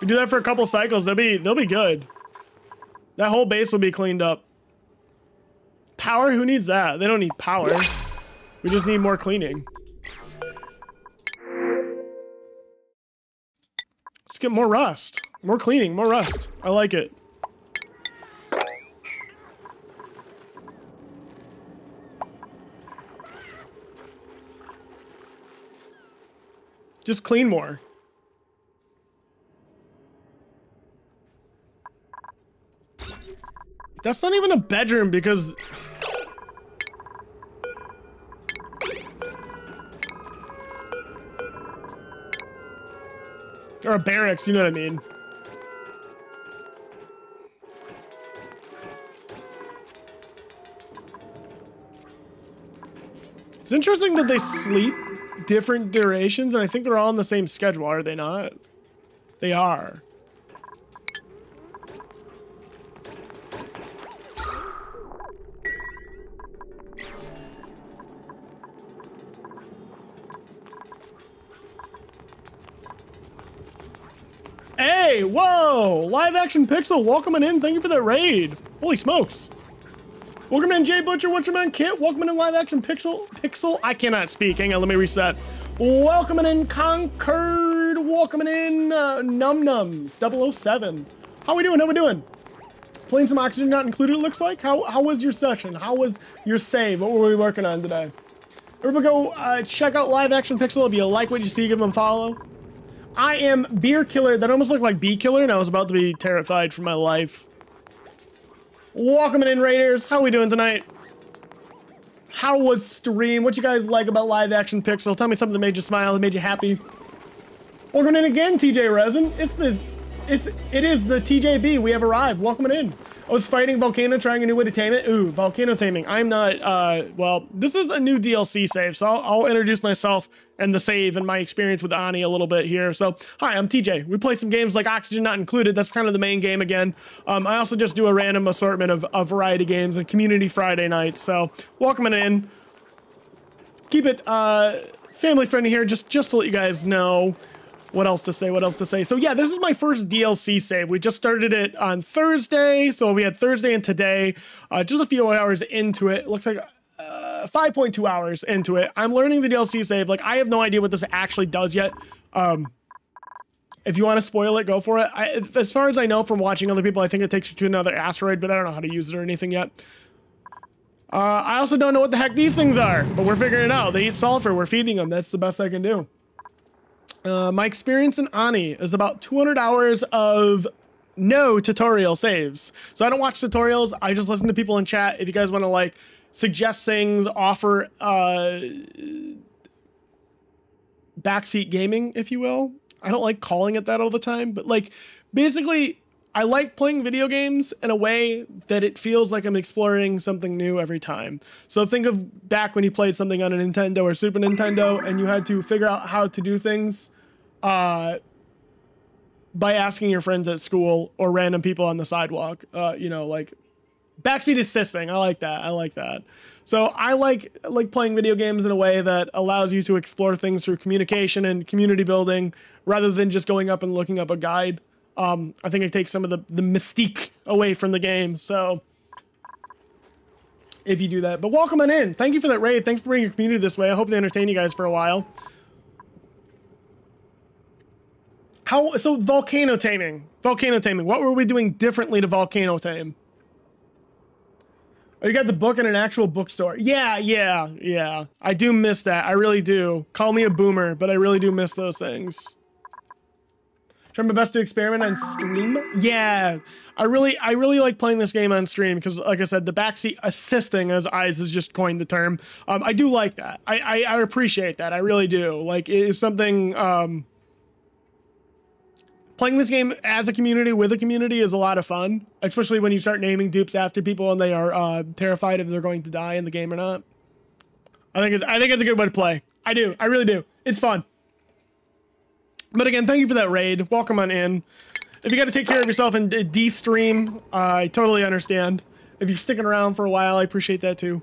We do that for a couple cycles, they'll be they'll be good. That whole base will be cleaned up. Power? Who needs that? They don't need power. We just need more cleaning. Let's get more rust. More cleaning, more rust. I like it. Just clean more. That's not even a bedroom because... Or a barracks, you know what I mean. It's interesting that they sleep different durations, and I think they're all on the same schedule, are they not? They are. Hey, whoa! Live action pixel, welcoming in. Thank you for that raid. Holy smokes. Welcome in, Jay Butcher. Your man, Kit? Welcome in, live action pixel. Pixel. I cannot speak. Hang on, let me reset. Welcome in, Concord. Welcome in, uh, Num Nums 007. How we doing? How we doing? Playing some oxygen not included, it looks like. How, how was your session? How was your save? What were we working on today? Everybody go uh, check out Live Action Pixel. If you like what you see, give them a follow. I am Beer Killer. That almost looked like Bee Killer, and I was about to be terrified for my life. Welcome in, Raiders. How we doing tonight? How was stream? What you guys like about live action pixel? Tell me something that made you smile, that made you happy. Welcome in again, TJ Resin. It's the, it's, it is the TJB. We have arrived. Welcome in. I was fighting Volcano, trying a new way to tame it. Ooh, Volcano taming. I'm not, uh, well, this is a new DLC save, so I'll, I'll introduce myself and the save and my experience with ONI a little bit here. So, hi, I'm TJ. We play some games like Oxygen Not Included. That's kind of the main game again. Um, I also just do a random assortment of, of variety games and Community Friday nights. So, welcome in. Keep it, uh, family friendly here, just, just to let you guys know what else to say? What else to say? So yeah, this is my first DLC save. We just started it on Thursday, so we had Thursday and today. Uh, just a few hours into it. looks like uh, 5.2 hours into it. I'm learning the DLC save. Like I have no idea what this actually does yet. Um, if you want to spoil it, go for it. I, as far as I know from watching other people, I think it takes you to another asteroid, but I don't know how to use it or anything yet. Uh, I also don't know what the heck these things are, but we're figuring it out. They eat sulfur. We're feeding them. That's the best I can do. Uh, my experience in ONI is about 200 hours of no tutorial saves. So I don't watch tutorials. I just listen to people in chat. If you guys want to like suggest things, offer uh, backseat gaming, if you will. I don't like calling it that all the time, but like basically I like playing video games in a way that it feels like I'm exploring something new every time. So think of back when you played something on a Nintendo or Super Nintendo and you had to figure out how to do things uh, by asking your friends at school or random people on the sidewalk. Uh, you know, like backseat assisting. I like that. I like that. So I like like playing video games in a way that allows you to explore things through communication and community building rather than just going up and looking up a guide. Um, I think it takes some of the, the mystique away from the game. So if you do that, but welcome on in. Thank you for that raid. Thanks for bringing your community this way. I hope they entertain you guys for a while. How so? Volcano taming. Volcano taming. What were we doing differently to volcano tame? Oh, you got the book in an actual bookstore. Yeah, yeah, yeah. I do miss that. I really do. Call me a boomer, but I really do miss those things. Try my best to experiment on stream. Yeah, I really, I really like playing this game on stream because, like I said, the backseat assisting, as Eyes has just coined the term. Um, I do like that. I, I, I appreciate that. I really do. Like, it is something. Um, playing this game as a community with a community is a lot of fun, especially when you start naming dupes after people and they are uh, terrified if they're going to die in the game or not. I think it's I think it's a good way to play. I do. I really do. It's fun. But again, thank you for that raid. Welcome on in. If you got to take care of yourself and de-stream, uh, I totally understand. If you're sticking around for a while, I appreciate that too.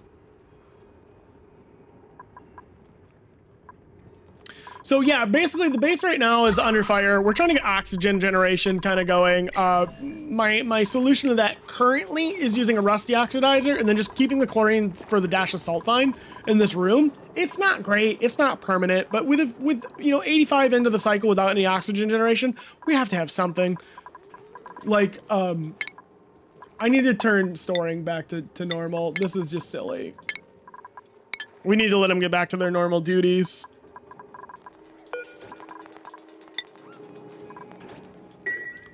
So yeah, basically the base right now is under fire. We're trying to get oxygen generation kind of going. Uh, my my solution to that currently is using a rust deoxidizer and then just keeping the chlorine for the Dasha Saltvine in this room. It's not great, it's not permanent, but with with you know 85 into the cycle without any oxygen generation, we have to have something. Like um, I need to turn storing back to, to normal. This is just silly. We need to let them get back to their normal duties.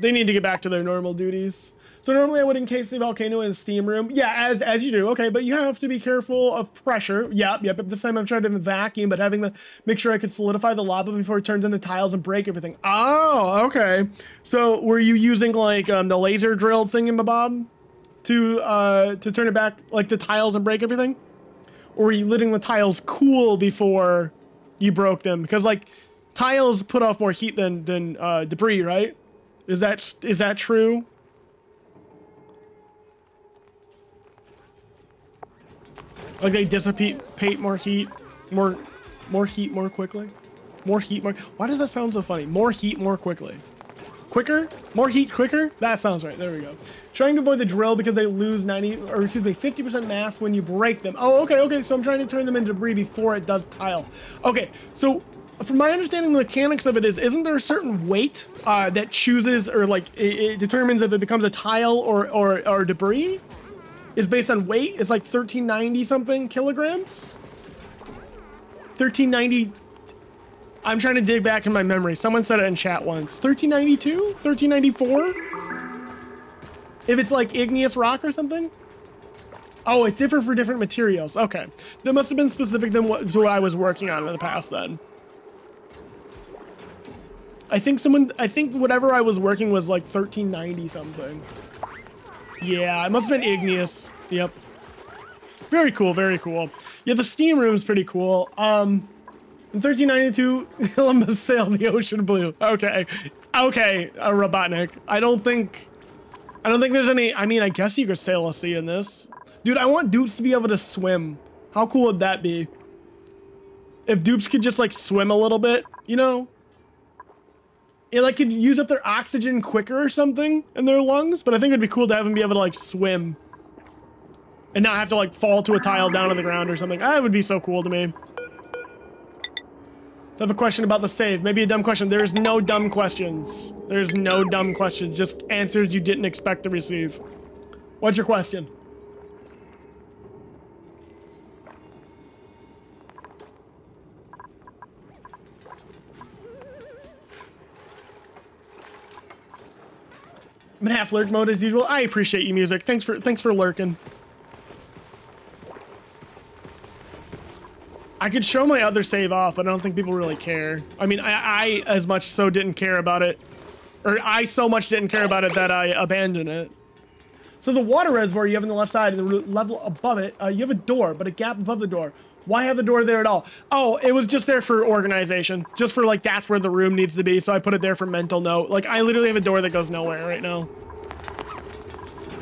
They need to get back to their normal duties. So normally I would encase the volcano in a steam room. Yeah, as as you do. Okay, but you have to be careful of pressure. Yep, yep. At this time I'm trying to vacuum, but having the make sure I could solidify the lava before it turns into tiles and break everything. Oh, okay. So were you using like um, the laser drill thing in to uh, to turn it back like the tiles and break everything, or were you letting the tiles cool before you broke them? Because like tiles put off more heat than than uh, debris, right? Is that is that true? Like they dissipate more heat, more more heat more quickly? More heat more Why does that sound so funny? More heat more quickly. Quicker? More heat quicker? That sounds right. There we go. Trying to avoid the drill because they lose 90 or excuse me, 50% mass when you break them. Oh, okay, okay. So I'm trying to turn them into debris before it does tile. Okay, so from my understanding, the mechanics of it is, isn't there a certain weight uh, that chooses or like it, it, determines if it becomes a tile or, or, or debris? Is based on weight? It's like 1390 something kilograms? 1390. I'm trying to dig back in my memory. Someone said it in chat once. 1392? 1394? If it's like igneous rock or something? Oh, it's different for different materials. Okay. That must have been specific than what, to what I was working on in the past then. I think someone, I think whatever I was working was like 1390 something. Yeah, it must have been igneous. Yep. Very cool, very cool. Yeah, the steam room's pretty cool. Um, in 1392, <laughs> Columbus sailed the ocean blue. Okay, okay, uh, Robotnik. I don't think, I don't think there's any. I mean, I guess you could sail a sea in this, dude. I want Dupes to be able to swim. How cool would that be? If Dupes could just like swim a little bit, you know? It like could use up their oxygen quicker or something in their lungs, but I think it'd be cool to have them be able to like swim and not have to like fall to a tile down on the ground or something. That would be so cool to me. Let's have a question about the save. Maybe a dumb question. There's no dumb questions. There's no dumb questions. Just answers you didn't expect to receive. What's your question? I'm in half lurk mode as usual. I appreciate you, music. Thanks for thanks for lurking. I could show my other save off, but I don't think people really care. I mean, I, I as much so didn't care about it, or I so much didn't care about it that I abandoned it. So the water reservoir you have on the left side and the level above it, uh, you have a door, but a gap above the door. Why have the door there at all? Oh, it was just there for organization. Just for like, that's where the room needs to be. So I put it there for mental note. Like I literally have a door that goes nowhere right now.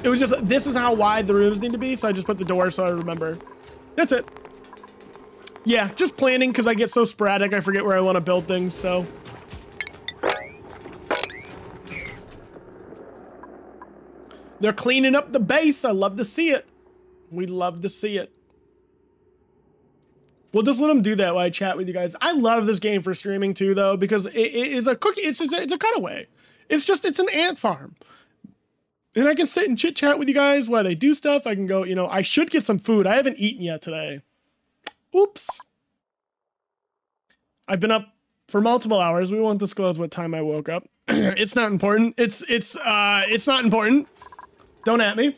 It was just, this is how wide the rooms need to be. So I just put the door so I remember. That's it. Yeah, just planning because I get so sporadic. I forget where I want to build things. So. They're cleaning up the base. I love to see it. We love to see it. We'll just let them do that while I chat with you guys. I love this game for streaming too, though, because it, it is a cookie. It's, it's, a, it's a cutaway. It's just, it's an ant farm. And I can sit and chit chat with you guys while they do stuff. I can go, you know, I should get some food. I haven't eaten yet today. Oops. I've been up for multiple hours. We won't disclose what time I woke up. <clears throat> it's not important. It's, it's, uh, it's not important. Don't at me.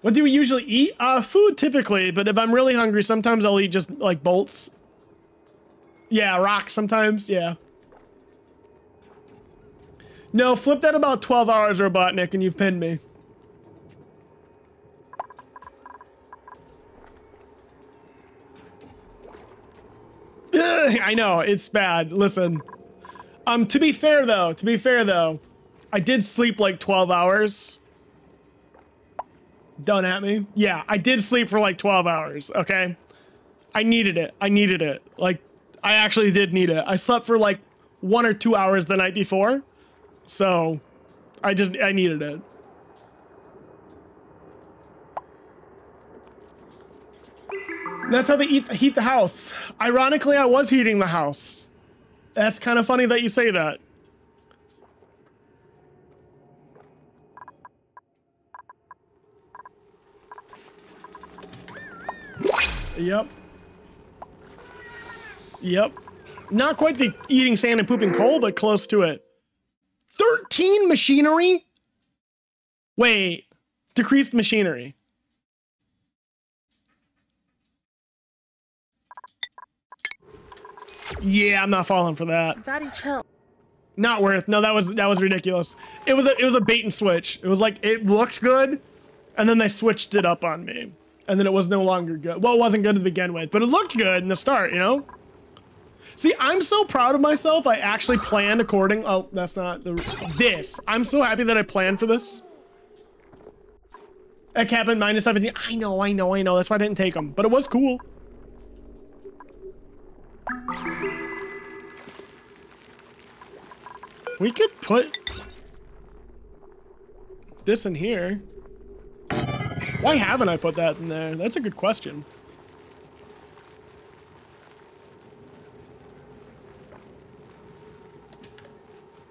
What do we usually eat? Uh, food typically, but if I'm really hungry, sometimes I'll eat just like bolts. Yeah, rocks sometimes, yeah. No, flip that about 12 hours, Robotnik, and you've pinned me. <laughs> I know, it's bad. Listen. Um, to be fair though, to be fair though, I did sleep like 12 hours. Don't at me. Yeah, I did sleep for like 12 hours, okay? I needed it. I needed it. Like, I actually did need it. I slept for like one or two hours the night before. So, I just, I needed it. That's how they eat, heat the house. Ironically, I was heating the house. That's kind of funny that you say that. Yep. Yep. Not quite the eating sand and pooping coal, but close to it. 13 machinery? Wait. Decreased machinery. Yeah, I'm not falling for that. Daddy, chill. Not worth. No, that was that was ridiculous. It was a it was a bait and switch. It was like it looked good, and then they switched it up on me and then it was no longer good. Well, it wasn't good to begin with, but it looked good in the start, you know? See, I'm so proud of myself. I actually planned according. Oh, that's not the this. I'm so happy that I planned for this. A at minus 17. I know, I know, I know. That's why I didn't take them, but it was cool. We could put this in here. Why haven't I put that in there? That's a good question.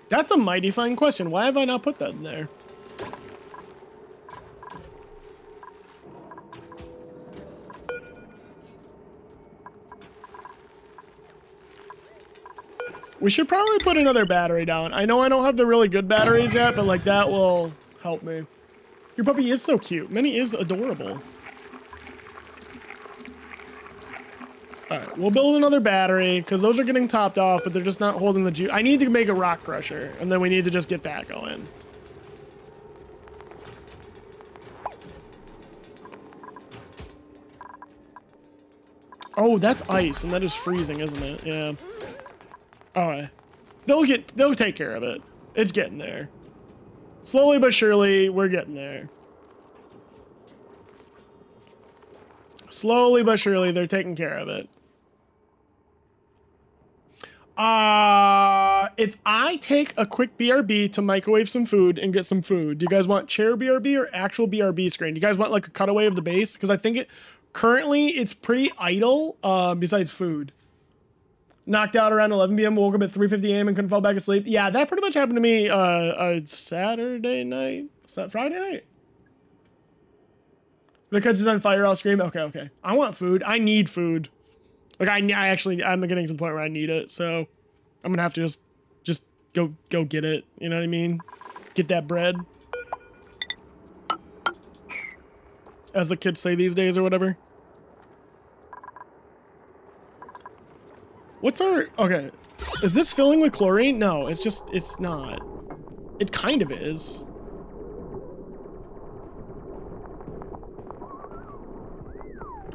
That's a mighty fine question. Why have I not put that in there? We should probably put another battery down. I know I don't have the really good batteries yet, but like that will help me. Your puppy is so cute. Minnie is adorable. Alright, we'll build another battery, because those are getting topped off, but they're just not holding the juice. I need to make a rock crusher, and then we need to just get that going. Oh, that's ice, and that is freezing, isn't it? Yeah. Alright. They'll get, they'll take care of it. It's getting there. Slowly but surely, we're getting there. Slowly but surely, they're taking care of it. Uh, if I take a quick BRB to microwave some food and get some food, do you guys want chair BRB or actual BRB screen? Do you guys want like a cutaway of the base? Because I think it currently it's pretty idle. Uh, besides food. Knocked out around 11 p.m. Woke up at 3:50 a.m. and couldn't fall back asleep. Yeah, that pretty much happened to me. Uh, uh Saturday night. Was that Friday night? The catches on fire. I'll scream. Okay, okay. I want food. I need food. Like I, I actually, I'm getting to the point where I need it. So I'm gonna have to just, just go, go get it. You know what I mean? Get that bread. As the kids say these days or whatever. What's our, okay. Is this filling with chlorine? No, it's just, it's not. It kind of is.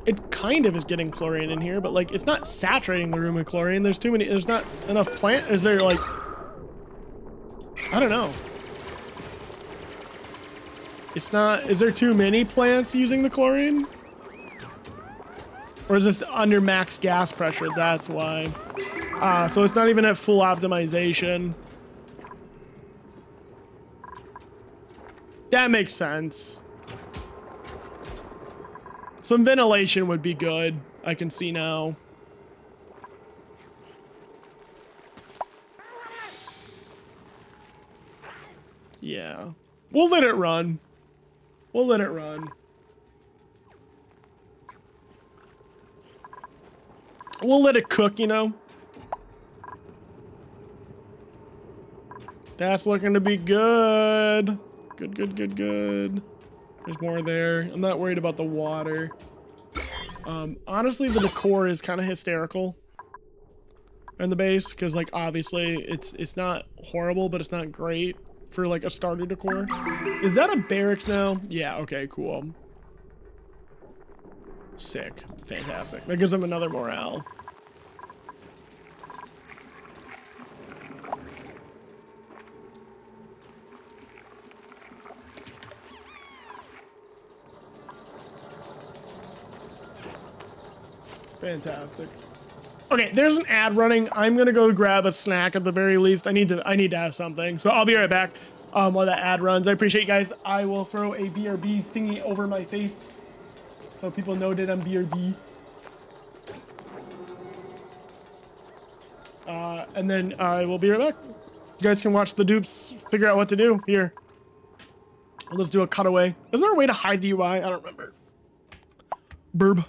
it kind of is getting chlorine in here, but like it's not saturating the room with chlorine. There's too many, there's not enough plant. Is there like, I don't know. It's not, is there too many plants using the chlorine? Or is this under max gas pressure? That's why. Ah, so it's not even at full optimization. That makes sense. Some ventilation would be good. I can see now. Yeah. We'll let it run. We'll let it run. We'll let it cook, you know? That's looking to be good. Good, good, good, good. There's more there. I'm not worried about the water. Um, honestly, the decor is kind of hysterical in the base because, like, obviously it's it's not horrible, but it's not great for like a starter decor. Is that a barracks now? Yeah. Okay. Cool. Sick. Fantastic. That gives them another morale. Fantastic. Okay, there's an ad running. I'm gonna go grab a snack at the very least. I need to I need to have something. So I'll be right back um, while that ad runs. I appreciate you guys. I will throw a BRB thingy over my face so people know that I'm BRB. Uh, and then I will be right back. You guys can watch the dupes figure out what to do here. Let's do a cutaway. Is there a way to hide the UI? I don't remember. Burb.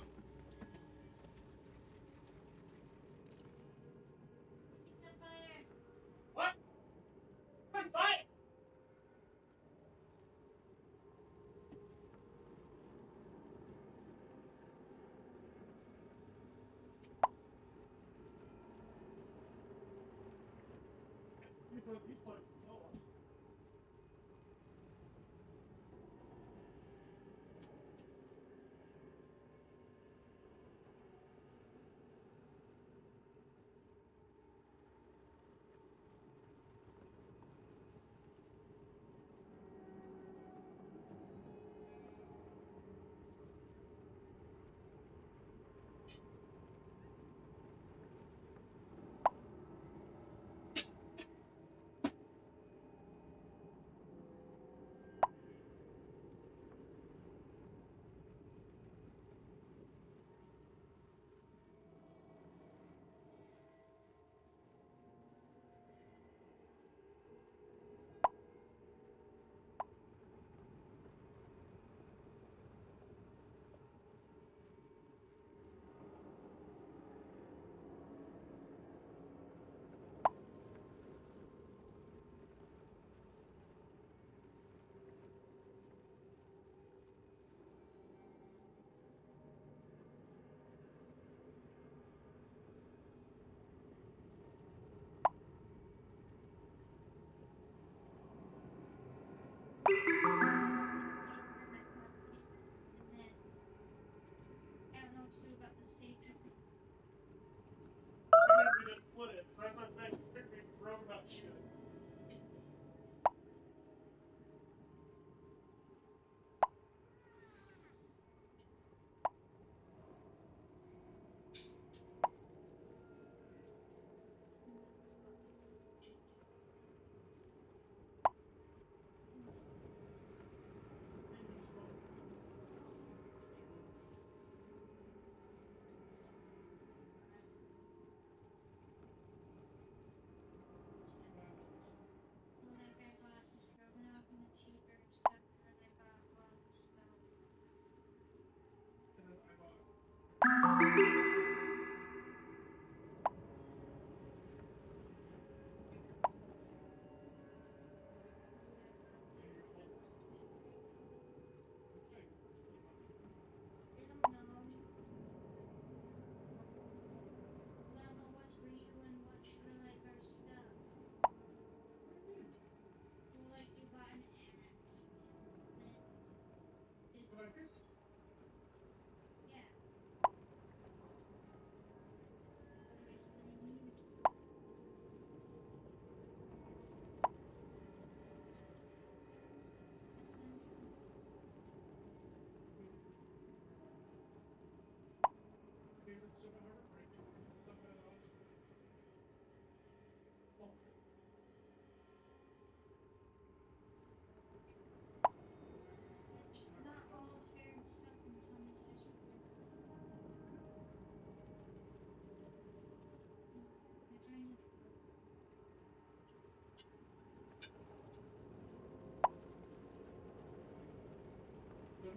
good reflexes.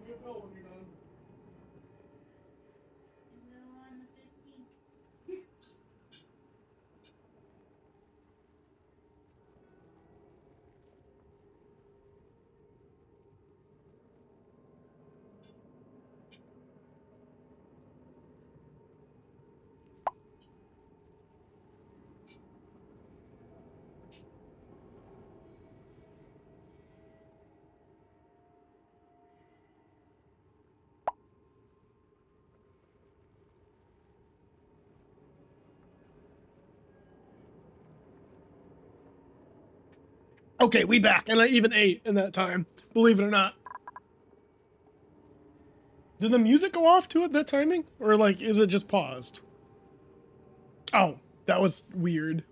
you know when Okay, we back, and I even ate in that time. Believe it or not. Did the music go off to it that timing, or like is it just paused? Oh, that was weird.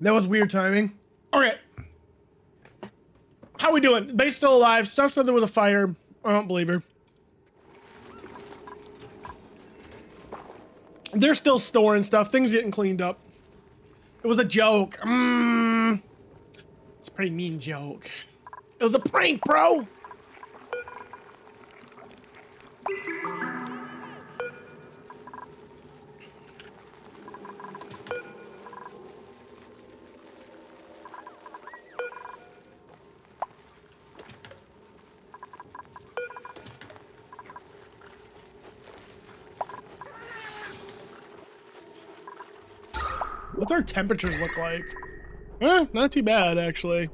That was weird timing. All right. How we doing? Base still alive. Stuff said there was a fire. I don't believe her. They're still storing stuff. Things getting cleaned up. It was a joke. Mm. It's a pretty mean joke. It was a prank, bro. Temperatures look like? Eh, not too bad, actually.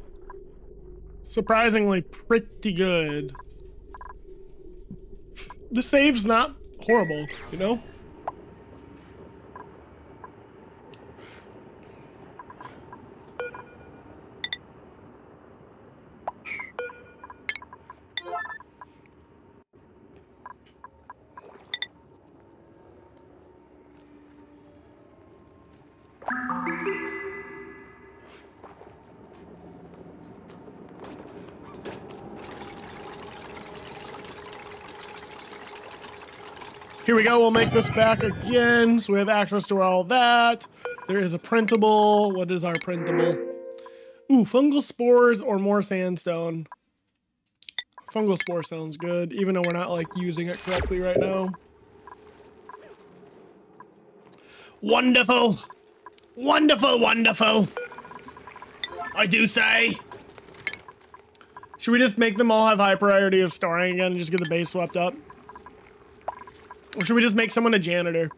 Surprisingly pretty good. The save's not horrible, you know? We go. We'll make this back again. So we have access to all that. There is a printable. What is our printable? Ooh, fungal spores or more sandstone. Fungal spore sounds good, even though we're not like using it correctly right now. Wonderful. Wonderful, wonderful. I do say. Should we just make them all have high priority of storing again and just get the base swept up? Or should we just make someone a janitor?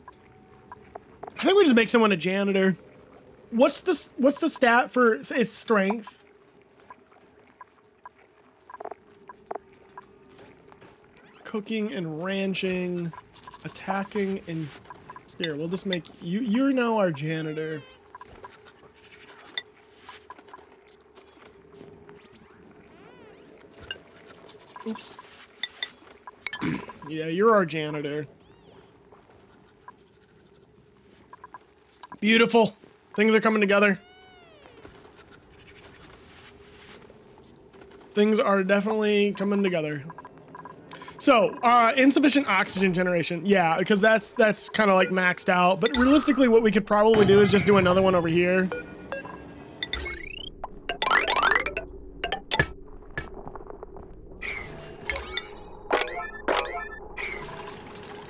I think we just make someone a janitor. What's the what's the stat for its strength? Cooking and ranching, attacking and here, we'll just make you you're now our janitor. Oops. <clears throat> yeah, you're our janitor. Beautiful. Things are coming together. Things are definitely coming together. So, uh, insufficient oxygen generation. Yeah, because that's that's kind of like maxed out. But realistically, what we could probably do is just do another one over here.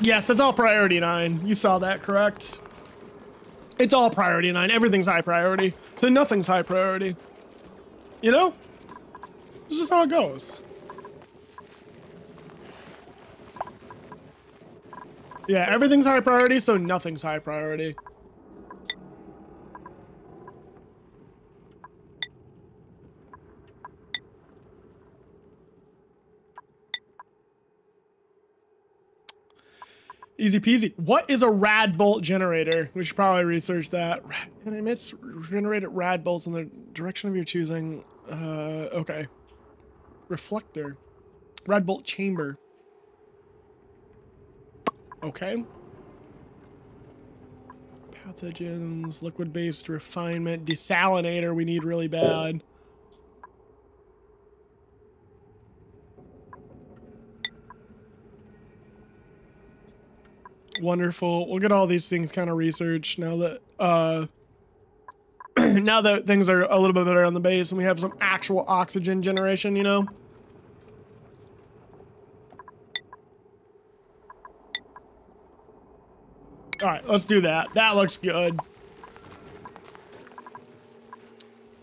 Yes, it's all priority nine. You saw that, correct? It's all priority nine. Everything's high priority. So nothing's high priority. You know? It's just how it goes. Yeah, everything's high priority, so nothing's high priority. Easy peasy. What is a rad bolt generator? We should probably research that. It emits generated rad bolts in the direction of your choosing. Uh, okay. Reflector. Rad bolt chamber. Okay. Pathogens, liquid-based refinement, desalinator we need really bad. Wonderful. We'll get all these things kind of researched now that uh <clears throat> now that things are a little bit better on the base and we have some actual oxygen generation, you know? All right, let's do that. That looks good.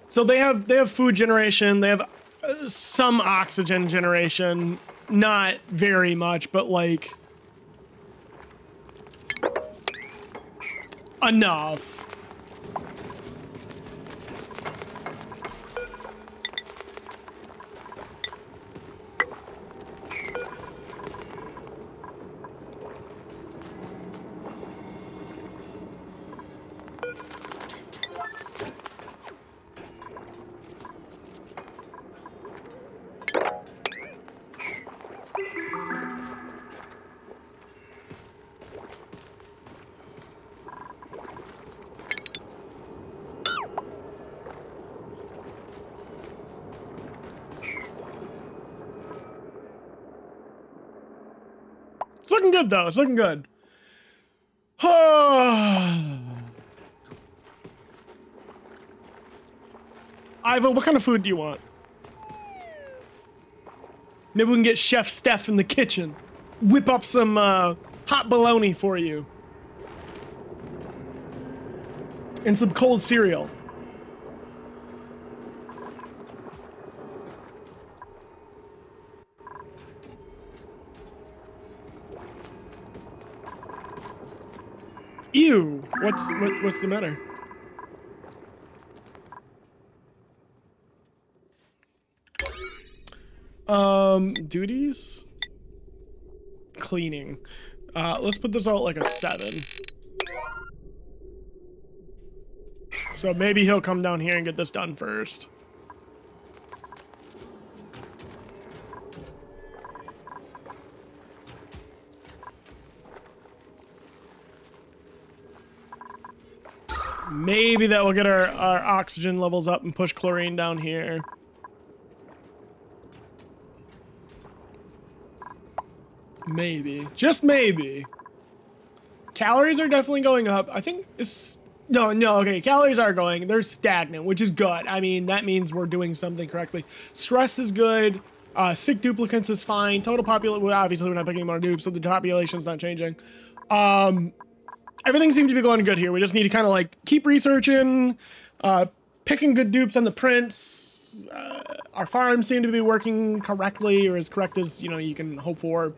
So they have they have food generation. They have uh, some oxygen generation, not very much, but like enough. Looking good though. It's looking good. <sighs> Iva, what kind of food do you want? Maybe we can get Chef Steph in the kitchen. Whip up some uh, hot bologna for you. And some cold cereal. What's what, what's the matter? Um, duties? Cleaning. Uh, let's put this out like a seven. So maybe he'll come down here and get this done first. Maybe that will get our, our oxygen levels up and push chlorine down here. Maybe. Just maybe. Calories are definitely going up. I think it's... No, no, okay. Calories are going. They're stagnant, which is good. I mean, that means we're doing something correctly. Stress is good. Uh, sick duplicates is fine. Total population... Well, obviously, we're not picking more dupes, so the population's not changing. Um, everything seems to be going good here. We just need to kind of, like, keep researching, uh, picking good dupes on the prints. Uh, our farms seem to be working correctly, or as correct as, you know, you can hope for.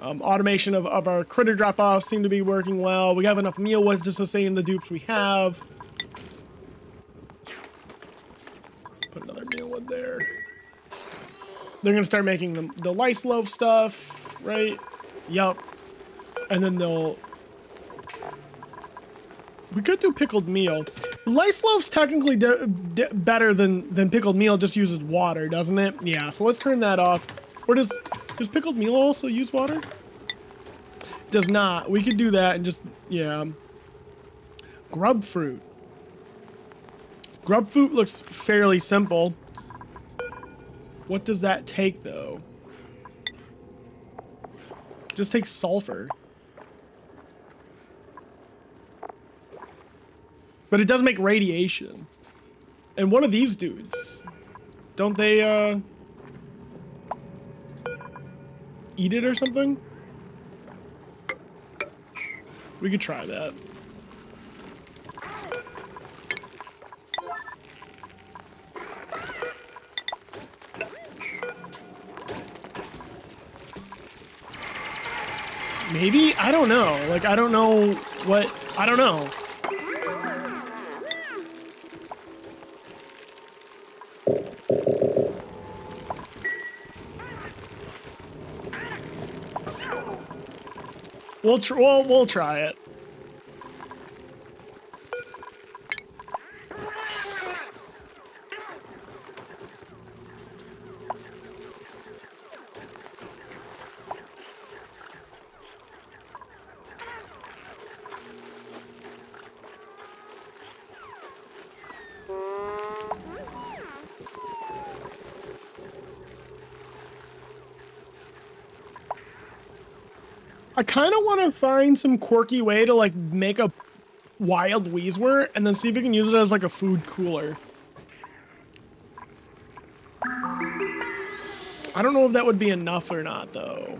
Um, automation of, of our critter drop-offs seem to be working well. We have enough Mealwood to sustain the dupes we have. Put another Mealwood there. They're to start making the, the lice loaf stuff, right? Yup. And then they'll... We could do pickled meal. Lice loaf's technically better than, than pickled meal, just uses water, doesn't it? Yeah, so let's turn that off. Or does does pickled meal also use water? Does not. We could do that and just, yeah. Grub fruit. Grub fruit looks fairly simple. What does that take, though? Just takes sulfur. But it does make radiation. And one of these dudes, don't they, uh eat it or something? We could try that. Maybe? I don't know. Like, I don't know what... I don't know. We'll tr we'll we'll try it. I kind of want to find some quirky way to like make a wild Wheezewort and then see if we can use it as like a food cooler. I don't know if that would be enough or not though.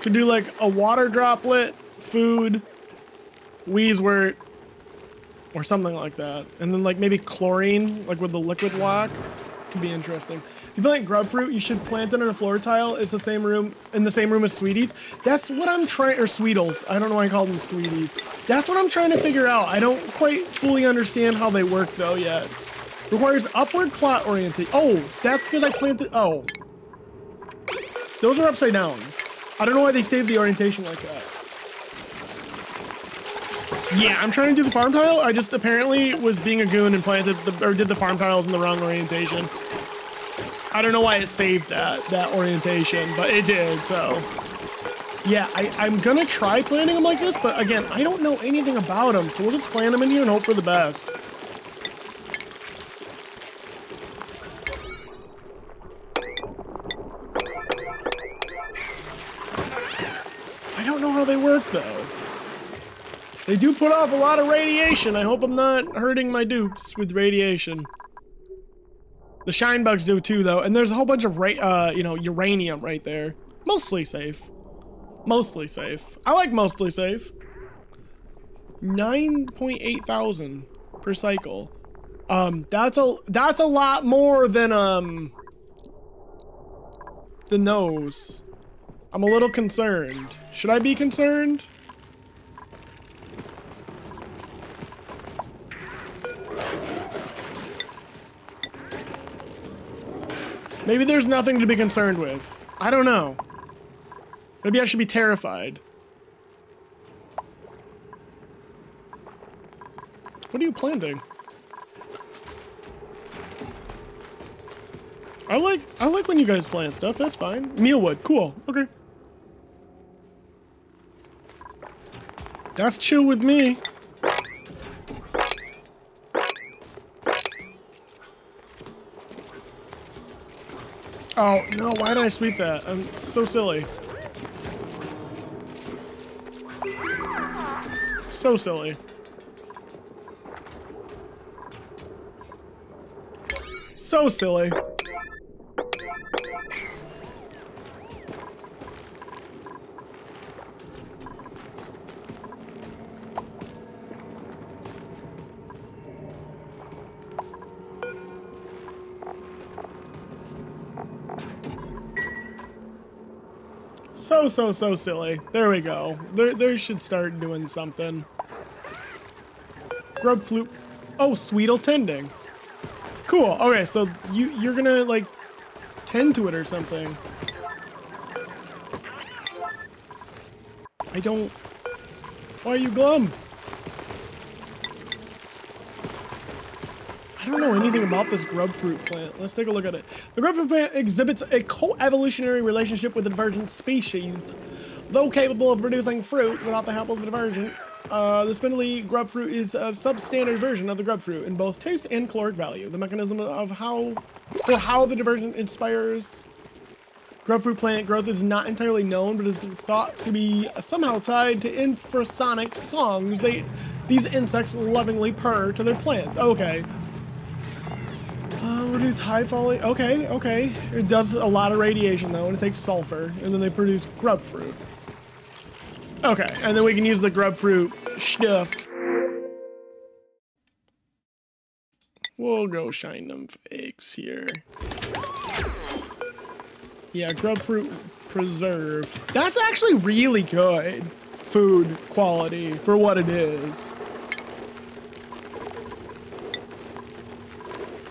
Could do like a water droplet, food, Wheezewort, or something like that. And then like maybe chlorine, like with the liquid lock, could be interesting. If you plant grub fruit, you should plant it in a floor tile. It's the same room in the same room as sweeties. That's what I'm trying, or sweetles. I don't know why I call them sweeties. That's what I'm trying to figure out. I don't quite fully understand how they work though yet. Requires upward clot orientation. Oh, that's because I planted. Oh, those are upside down. I don't know why they saved the orientation like that. Yeah, I'm trying to do the farm tile. I just apparently was being a goon and planted the, or did the farm tiles in the wrong orientation. I don't know why it saved that, that orientation, but it did, so. Yeah, I, I'm gonna try planting them like this, but again, I don't know anything about them, so we'll just plant them in here and hope for the best. I don't know how they work, though. They do put off a lot of radiation. I hope I'm not hurting my dupes with radiation. The shine bugs do too, though. And there's a whole bunch of, uh, you know, uranium right there. Mostly safe. Mostly safe. I like mostly safe. 9.8 thousand per cycle. Um, that's a, that's a lot more than, um, than those. I'm a little concerned. Should I be concerned? Maybe there's nothing to be concerned with. I don't know. Maybe I should be terrified. What are you planting? I like I like when you guys plant stuff. That's fine. Mealwood, cool. Okay. That's chill with me. Oh, no, why did I sweep that? I'm so silly. So silly. So silly. So, so, so silly. There we go. They, should start doing something. Grub fruit. Oh, Sweetle tending. Cool. Okay, so you, you're gonna, like, tend to it or something. I don't... Why are you glum? I don't know anything about this grub fruit plant. Let's take a look at it. The grub fruit plant exhibits a co-evolutionary relationship with the divergent species. Though capable of producing fruit without the help of the divergent, uh, the spindly grub fruit is a substandard version of the grub fruit in both taste and caloric value. The mechanism of how, for how the divergent inspires grub fruit plant growth is not entirely known, but is thought to be somehow tied to infrasonic songs. They, these insects lovingly purr to their plants. Okay, uh, reduce high folly. Okay, okay. It does a lot of radiation though, and it takes sulfur, and then they produce grub fruit. Okay, and then we can use the grub fruit stuff. We'll go shine them fakes here. Yeah, grub fruit preserve. That's actually really good food quality for what it is.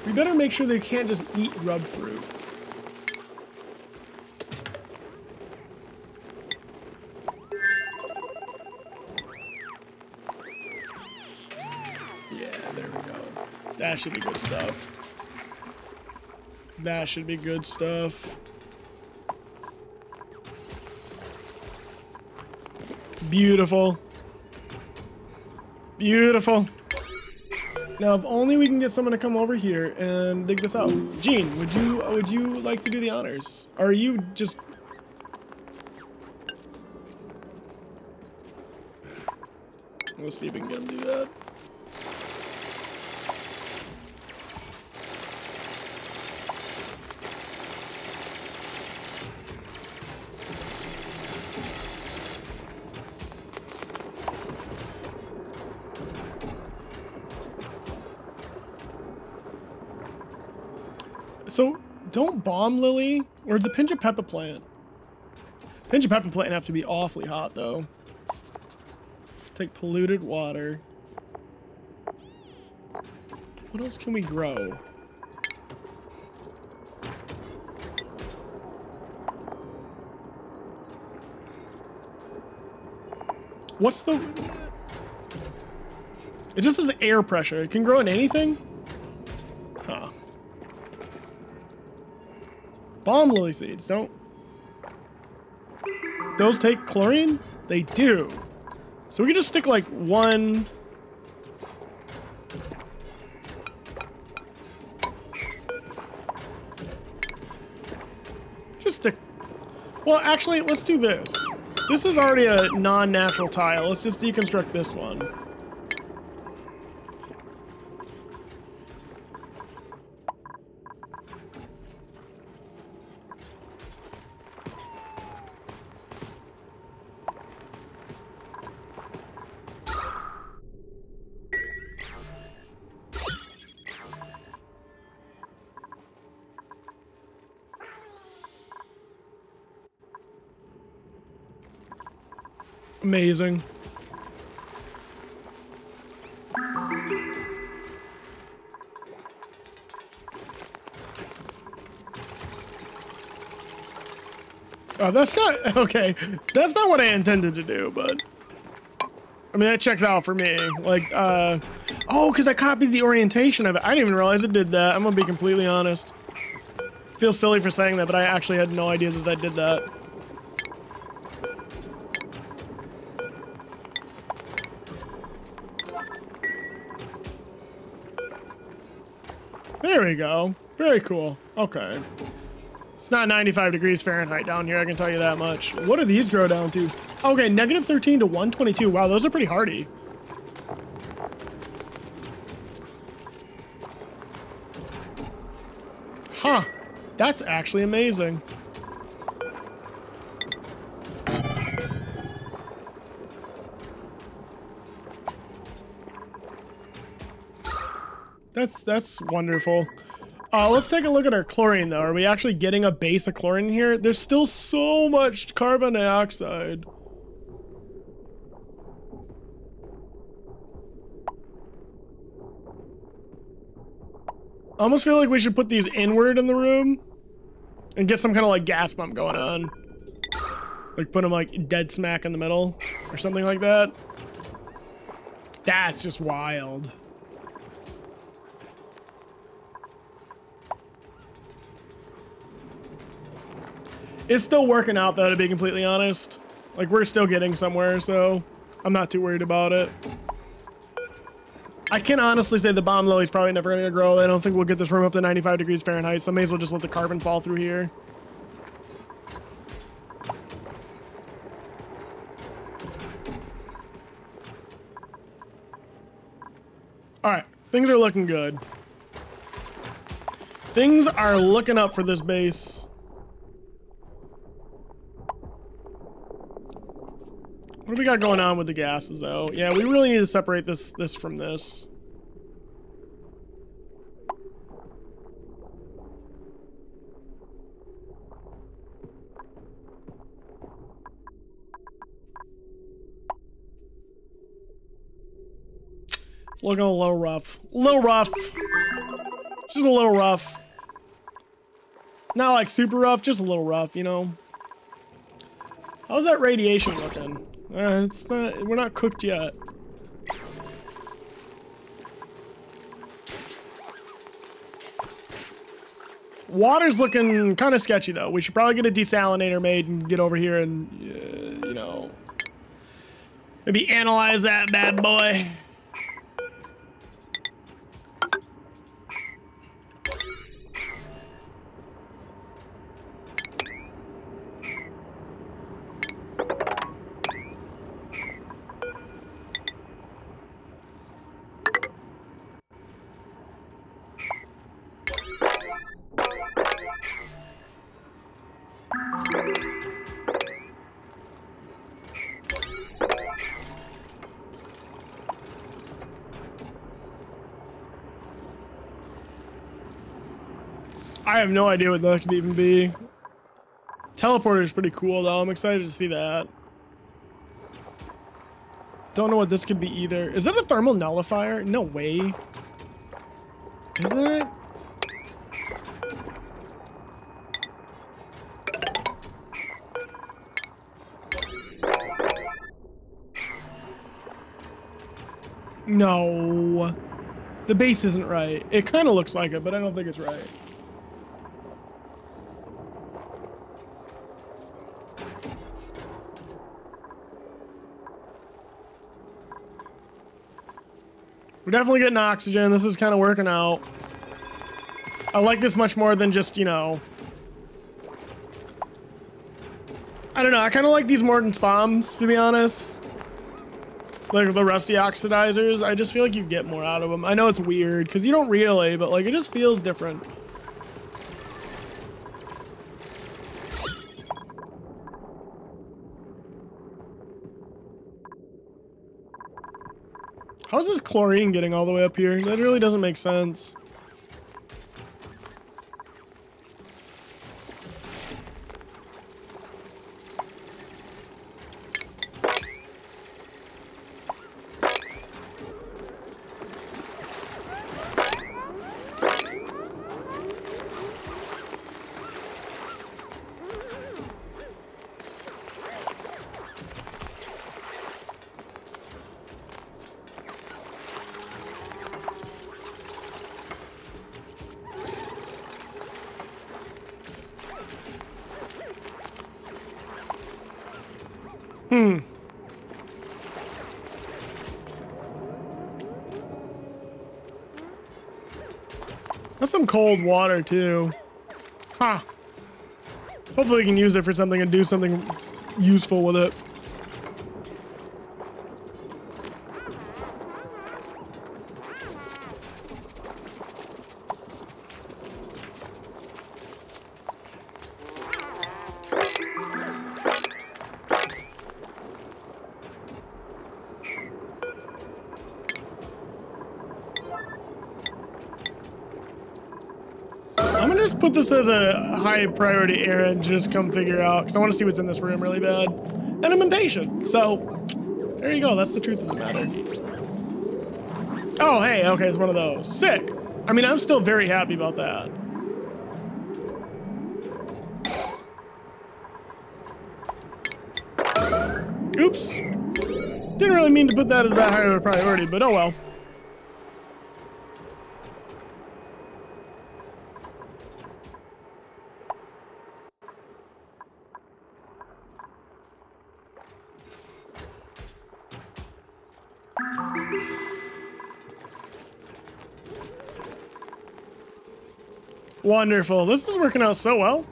We better make sure they can't just eat grub fruit. Yeah, there we go. That should be good stuff. That should be good stuff. Beautiful. Beautiful. Now, if only we can get someone to come over here and dig this out. Gene, would you would you like to do the honors? Or are you just... Let's see if we can get him to do that. So, don't balm lily, or it's a of pepper plant. Of pepper plant have to be awfully hot, though. Take polluted water. What else can we grow? What's the... It just says air pressure. It can grow in anything? Balm lily seeds, don't... Those take chlorine? They do. So we can just stick like one... Just stick... Well, actually, let's do this. This is already a non-natural tile. Let's just deconstruct this one. Amazing. Oh, that's not, <laughs> okay. That's not what I intended to do, but. I mean, that checks out for me. Like, uh, oh, because I copied the orientation of it. I didn't even realize it did that. I'm gonna be completely honest. Feel silly for saying that, but I actually had no idea that that did that. There we go. Very cool. Okay. It's not 95 degrees Fahrenheit down here, I can tell you that much. What do these grow down to? Okay, negative 13 to 122. Wow, those are pretty hardy. Huh. That's actually amazing. That's that's wonderful. Uh, let's take a look at our chlorine though. Are we actually getting a base of chlorine here? There's still so much carbon dioxide. I almost feel like we should put these inward in the room and get some kind of like gas pump going on. Like put them like dead smack in the middle or something like that. That's just wild. It's still working out though, to be completely honest. Like we're still getting somewhere, so I'm not too worried about it. I can honestly say the balm lily's probably never gonna grow. I don't think we'll get this room up to 95 degrees Fahrenheit, so I may as well just let the carbon fall through here. All right, things are looking good. Things are looking up for this base. What do we got going on with the gases, though? Yeah, we really need to separate this this from this. Looking a little rough. A little rough. Just a little rough. Not like super rough, just a little rough, you know? How's that radiation looking? Uh, it's not, we're not cooked yet. Water's looking kind of sketchy though. We should probably get a desalinator made and get over here and, uh, you know, maybe analyze that bad boy. Have no idea what that could even be. Teleporter is pretty cool though. I'm excited to see that. Don't know what this could be either. Is that a thermal nullifier? No way. Isn't it? No. The base isn't right. It kind of looks like it, but I don't think it's right. We're definitely getting oxygen. This is kind of working out. I like this much more than just, you know... I don't know. I kind of like these Morton's bombs, to be honest. Like the rust deoxidizers. I just feel like you get more out of them. I know it's weird, because you don't really, but like it just feels different. How's this chlorine getting all the way up here? That really doesn't make sense. Some cold water too. Ha. Huh. Hopefully we can use it for something and do something useful with it. This as a high priority errand to just come figure out because I want to see what's in this room really bad. And I'm impatient. So there you go. That's the truth of the matter. Oh, hey, okay, it's one of those. Sick. I mean, I'm still very happy about that. Oops. Didn't really mean to put that as that high of a priority, but oh well. Wonderful. This is working out so well.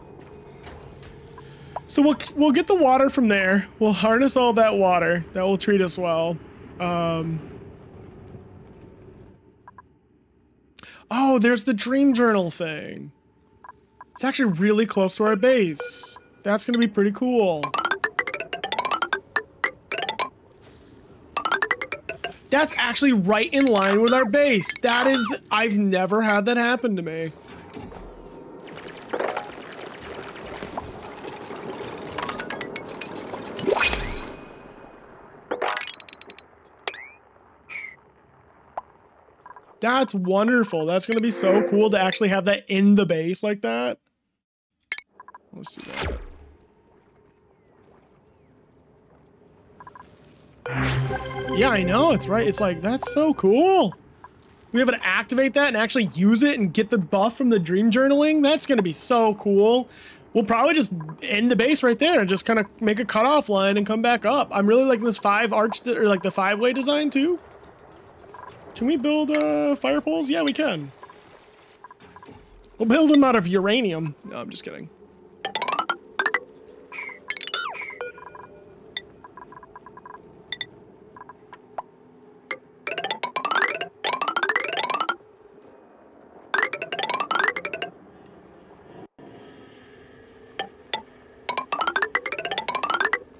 So we'll we'll get the water from there. We'll harness all that water. That will treat us well. Um, oh, there's the dream journal thing. It's actually really close to our base. That's going to be pretty cool. That's actually right in line with our base. That is, I've never had that happen to me. That's wonderful. That's going to be so cool to actually have that in the base like that. Let's do that. Yeah, I know. It's right. It's like, that's so cool. We have to activate that and actually use it and get the buff from the dream journaling. That's going to be so cool. We'll probably just end the base right there and just kind of make a cutoff line and come back up. I'm really liking this five arch, or like the five-way design too. Can we build uh, fire poles? Yeah, we can. We'll build them out of uranium. No, I'm just kidding.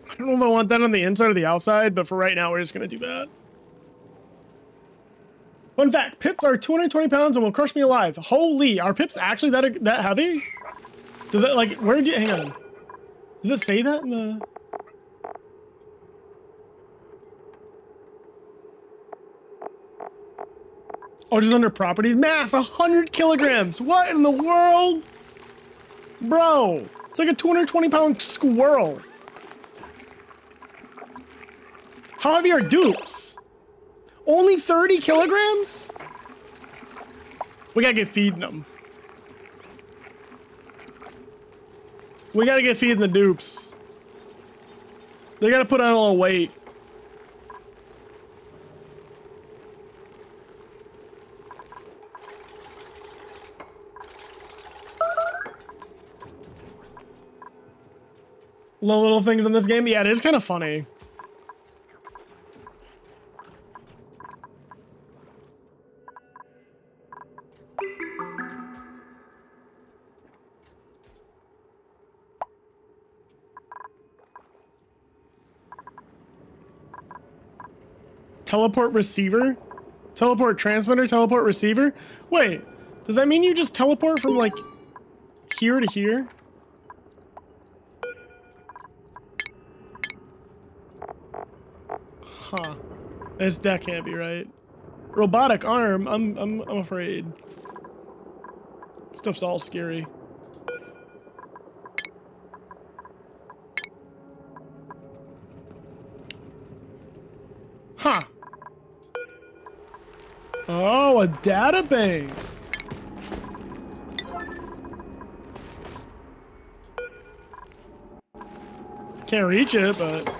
I don't know if I want that on the inside or the outside, but for right now, we're just going to do that. Fun fact, pips are 220 pounds and will crush me alive. Holy, are pips actually that that heavy? Does it, like, where do you, hang on. Does it say that in the... Oh, just under property. Mass, 100 kilograms. What in the world? Bro, it's like a 220 pound squirrel. How heavy are dupes? Only 30 kilograms? We gotta get feeding them. We gotta get feeding the dupes. They gotta put on a little weight. Little, little things in this game. Yeah, it is kind of funny. Teleport receiver? Teleport transmitter, teleport receiver? Wait, does that mean you just teleport from like here to here? Huh. This, that can't be right. Robotic arm, I'm, I'm, I'm afraid. Stuff's all scary. Huh. Oh, a data bank. Can't reach it, but...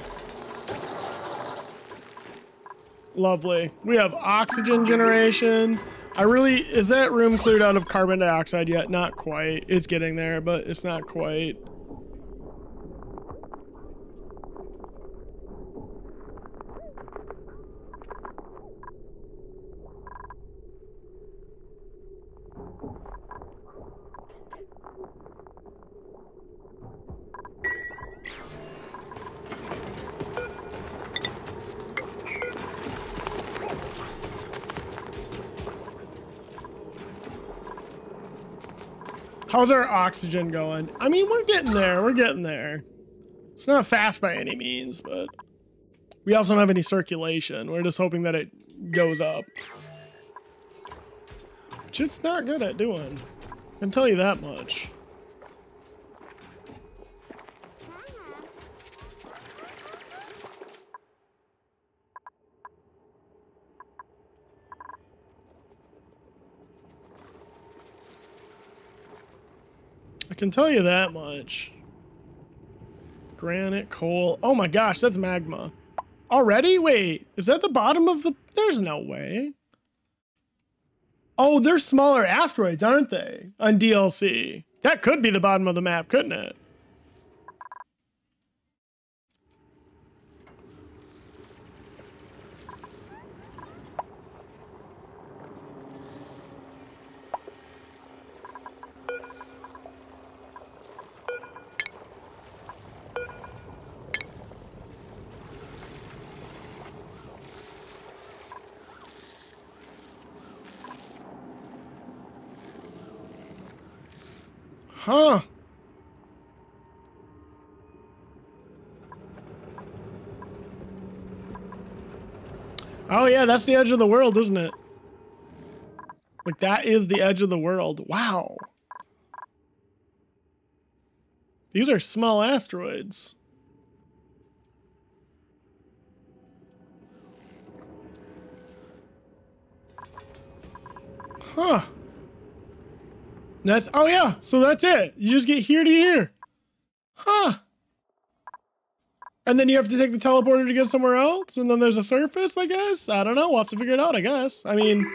Lovely. We have oxygen generation. I really... Is that room cleared out of carbon dioxide yet? Not quite. It's getting there, but it's not quite. Oh, How's our oxygen going? I mean, we're getting there. We're getting there. It's not fast by any means, but we also don't have any circulation. We're just hoping that it goes up. Just not good at doing. I can tell you that much. Can tell you that much. Granite, coal. Oh my gosh, that's magma. Already? Wait, is that the bottom of the... There's no way. Oh, they're smaller asteroids, aren't they? On DLC. That could be the bottom of the map, couldn't it? Huh. Oh yeah, that's the edge of the world, isn't it? Like that is the edge of the world. Wow. These are small asteroids. Huh. That's, oh yeah, so that's it. You just get here to here. Huh. And then you have to take the teleporter to get somewhere else, and then there's a surface, I guess? I don't know, we'll have to figure it out, I guess. I mean,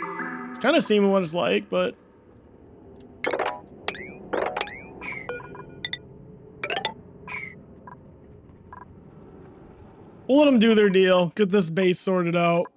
it's kind of seeming what it's like, but... We'll let them do their deal. Get this base sorted out.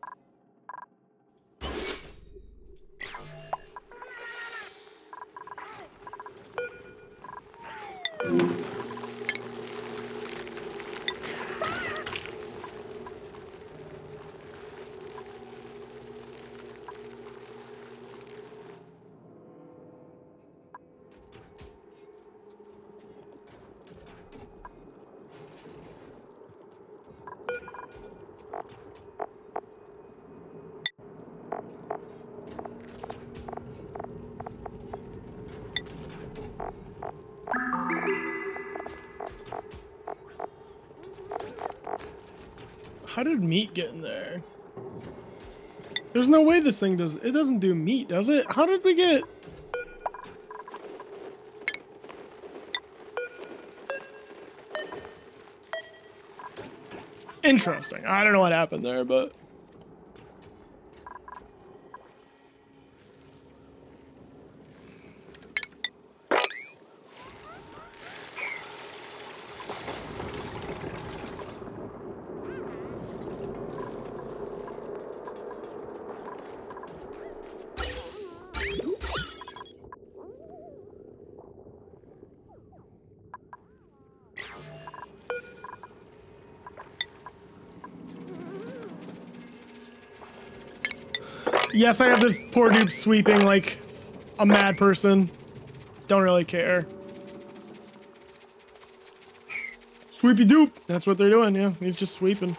Meat get in there? There's no way this thing does, it doesn't do meat, does it? How did we get... Interesting. I don't know what happened there, but... Yes, I have this poor dude sweeping like a mad person. Don't really care. Sweepy doop. That's what they're doing, yeah. He's just sweeping.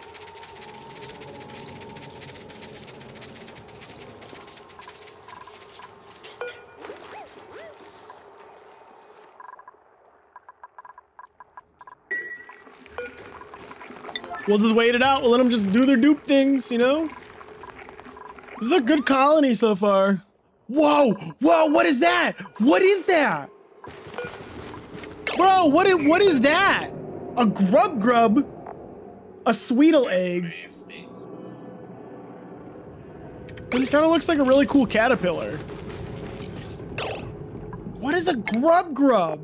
We'll just wait it out. We'll let them just do their dupe things, you know? This is a good colony so far. Whoa, whoa, what is that? What is that? Bro, what is, what is that? A grub grub? A sweetle egg? This kind of looks like a really cool caterpillar. What is a grub grub?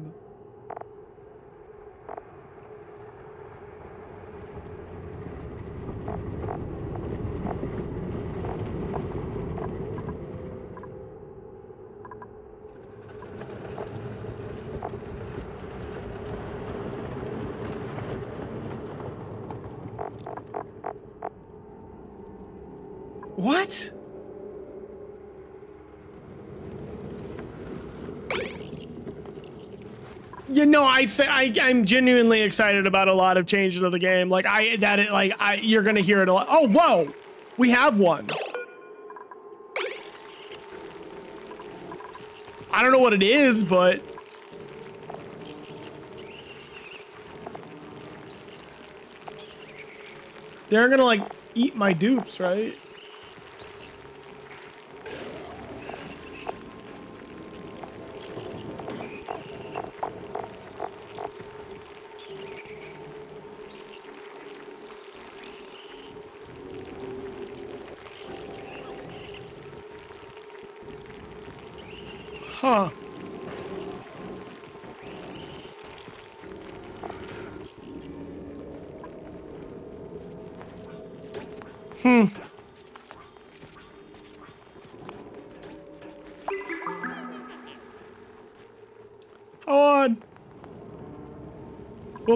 What? You know, I say I, I'm genuinely excited about a lot of changes to the game. Like I that it like I you're gonna hear it a lot. Oh whoa, we have one. I don't know what it is, but they're gonna like eat my dupes, right?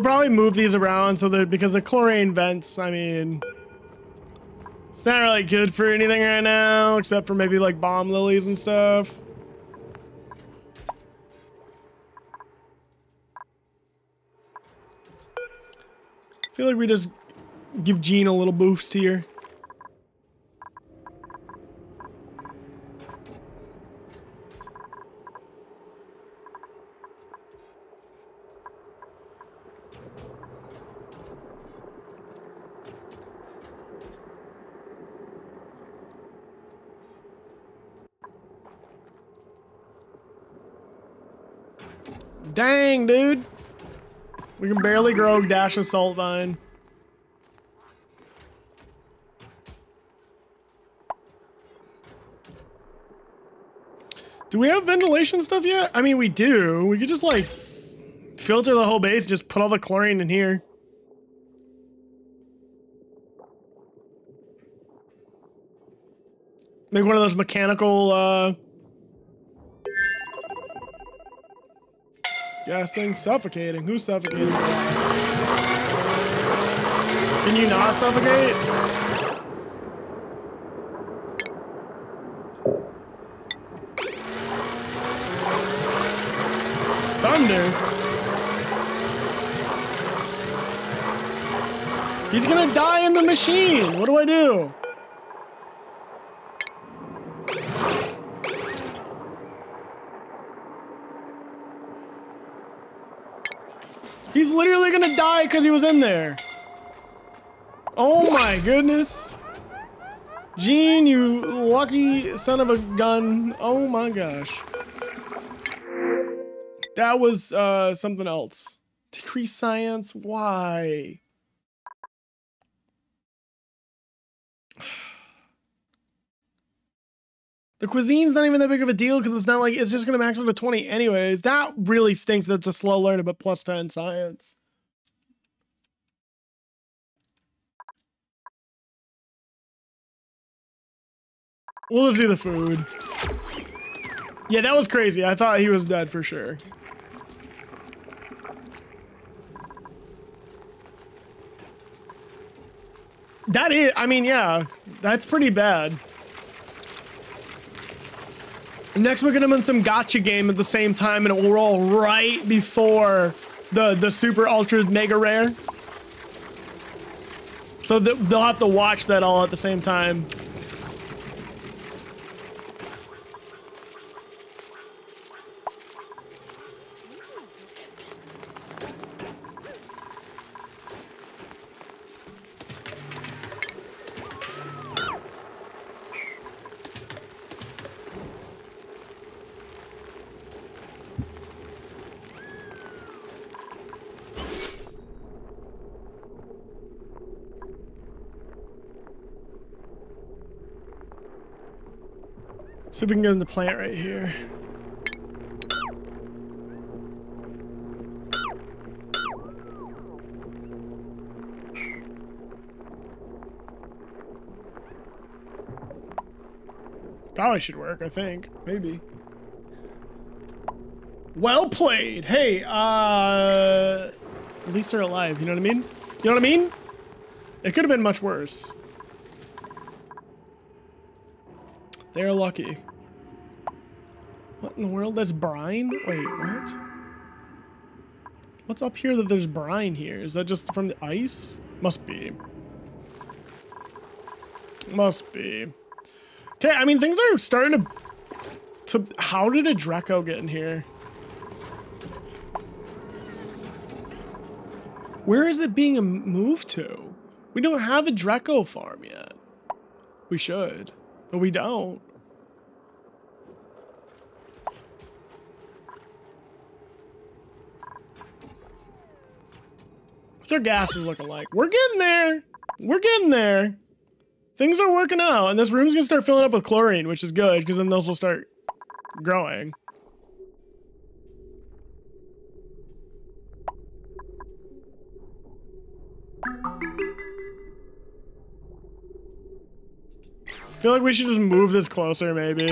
Probably move these around so that because the chlorine vents, I mean, it's not really good for anything right now, except for maybe like balm lilies and stuff. I feel like we just give Gene a little boost here. Dang, dude. We can barely grow Dasha Saltvine. Do we have ventilation stuff yet? I mean, we do. We could just like filter the whole base, just put all the chlorine in here. Make one of those mechanical, uh... Gas thing suffocating. Who's suffocating? Can you not suffocate? Thunder. He's gonna die in the machine. What do I do? He's literally gonna die because he was in there. Oh my goodness. Gene, you lucky son of a gun. Oh my gosh. That was uh, something else. Decrease science? Why? <sighs> The cuisine's not even that big of a deal because it's not like it's just gonna max out to 20 anyways. That really stinks that's a slow learner, but plus 10 science. We'll just do the food. Yeah, that was crazy. I thought he was dead for sure. That is, I mean, yeah, that's pretty bad. Next, we're gonna run some gotcha game at the same time, and it will roll right before the the super ultra mega rare. So th they'll have to watch that all at the same time. See if we can get him to plant right here. Probably should work, I think. Maybe. Well played. Hey, uh... At least they're alive, you know what I mean? You know what I mean? It could have been much worse. They're lucky. What in the world? That's brine? Wait, what? What's up here that there's brine here? Is that just from the ice? Must be. Must be. Okay, I mean, things are starting to... to how did a Drecko get in here? Where is it being moved to? We don't have a Drecko farm yet. We should, but we don't. Their gas is looking like? We're getting there. We're getting there. Things are working out, and this room's gonna start filling up with chlorine, which is good, because then those will start growing. Feel like we should just move this closer, maybe.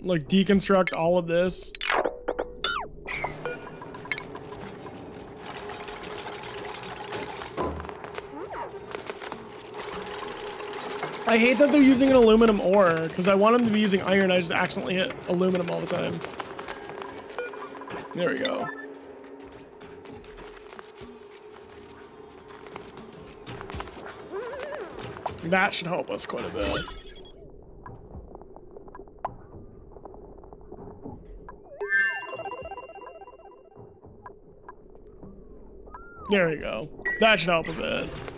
Like, deconstruct all of this. I hate that they're using an aluminum ore, because I want them to be using iron, I just accidentally hit aluminum all the time. There we go. That should help us quite a bit. There we go. That should help a bit.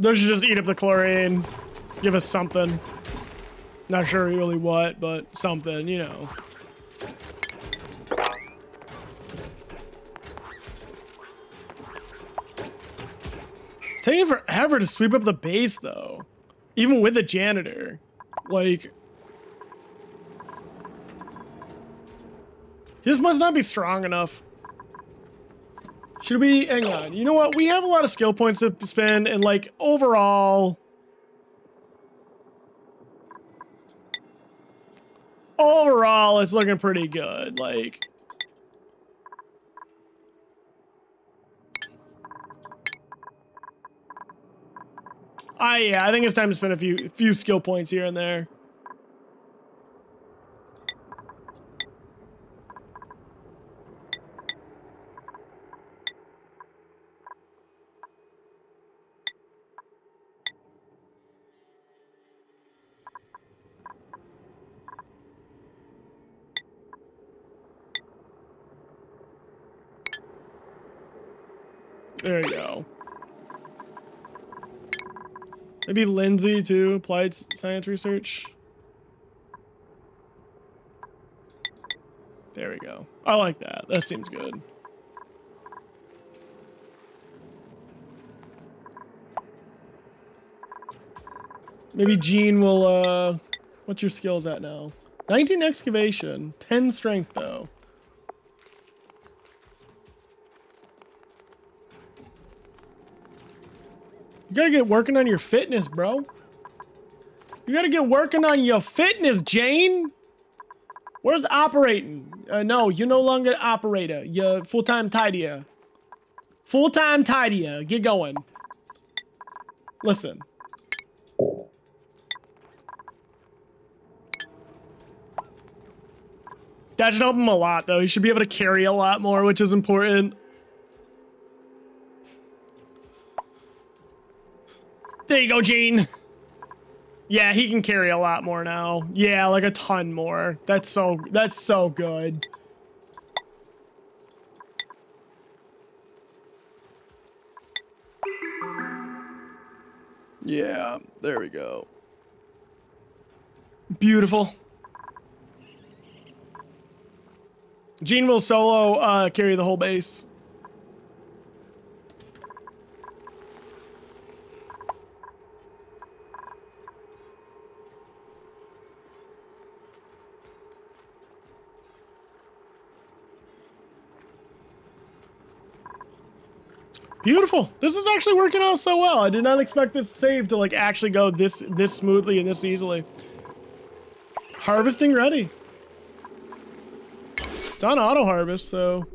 Those should just eat up the chlorine. Give us something. Not sure really what, but something, you know. It's taking forever to sweep up the base, though. Even with the janitor. Like... He just must not be strong enough. Should we... Hang on. You know what? We have a lot of skill points to spend, and, like, overall... Overall, it's looking pretty good. Like... I yeah, I think it's time to spend a few few skill points here and there. There you go. Maybe Lindsay too, applied science research. There we go. I like that. That seems good. Maybe Gene will, uh, what's your skills at now? 19 excavation, 10 strength though. You gotta get working on your fitness, bro. You gotta get working on your fitness, Jane. Where's operating? Uh, no, you're no longer operator. You're full-time tidier. Full-time tidier. Get going. Listen. That should help him a lot, though. He should be able to carry a lot more, which is important. There you go, Gene. Yeah, he can carry a lot more now. Yeah, like a ton more. That's so, that's so good. Yeah, there we go. Beautiful. Gene will solo uh, carry the whole base. Beautiful. This is actually working out so well. I did not expect this save to like actually go this this smoothly and this easily. Harvesting ready. It's on auto harvest, so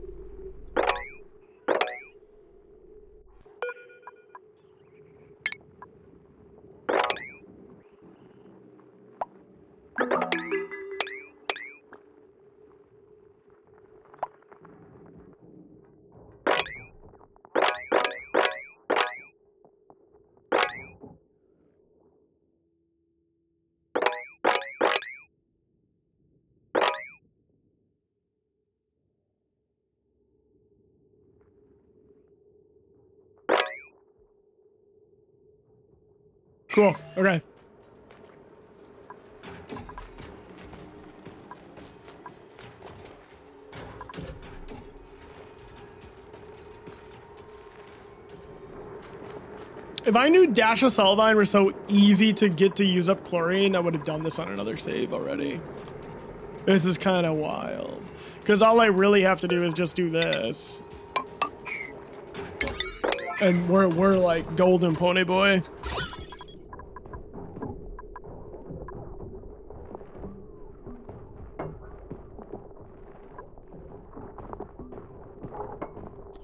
Cool. Okay. If I knew Dasha Saltvine were so easy to get to use up chlorine, I would have done this on another save already. This is kind of wild. Because all I really have to do is just do this. And we're, we're like golden pony boy.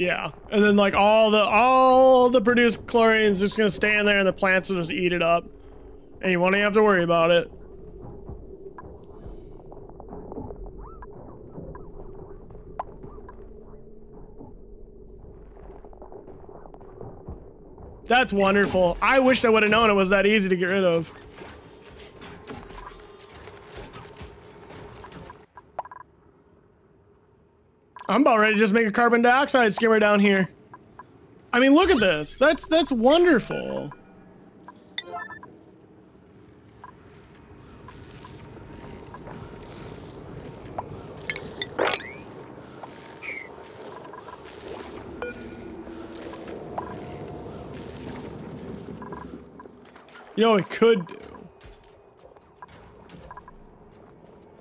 Yeah, and then like all the all the produced chlorine is just gonna stand there, and the plants will just eat it up, and you won't even have to worry about it. That's wonderful. I wish I would have known it was that easy to get rid of. I'm about ready to just make a carbon dioxide skimmer down here. I mean, look at this. That's that's wonderful. You know, it could do.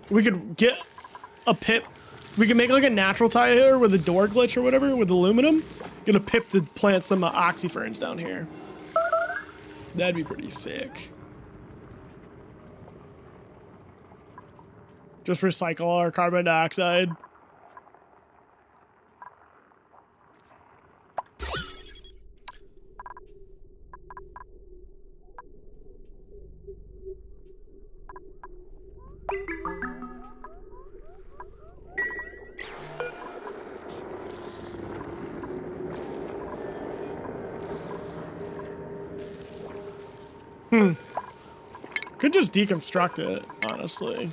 We could get a pit we can make like a natural tie here with a door glitch or whatever with aluminum. Gonna pip to plant some uh, oxyferns down here. That'd be pretty sick. Just recycle our carbon dioxide. Hmm. Could just deconstruct it, honestly.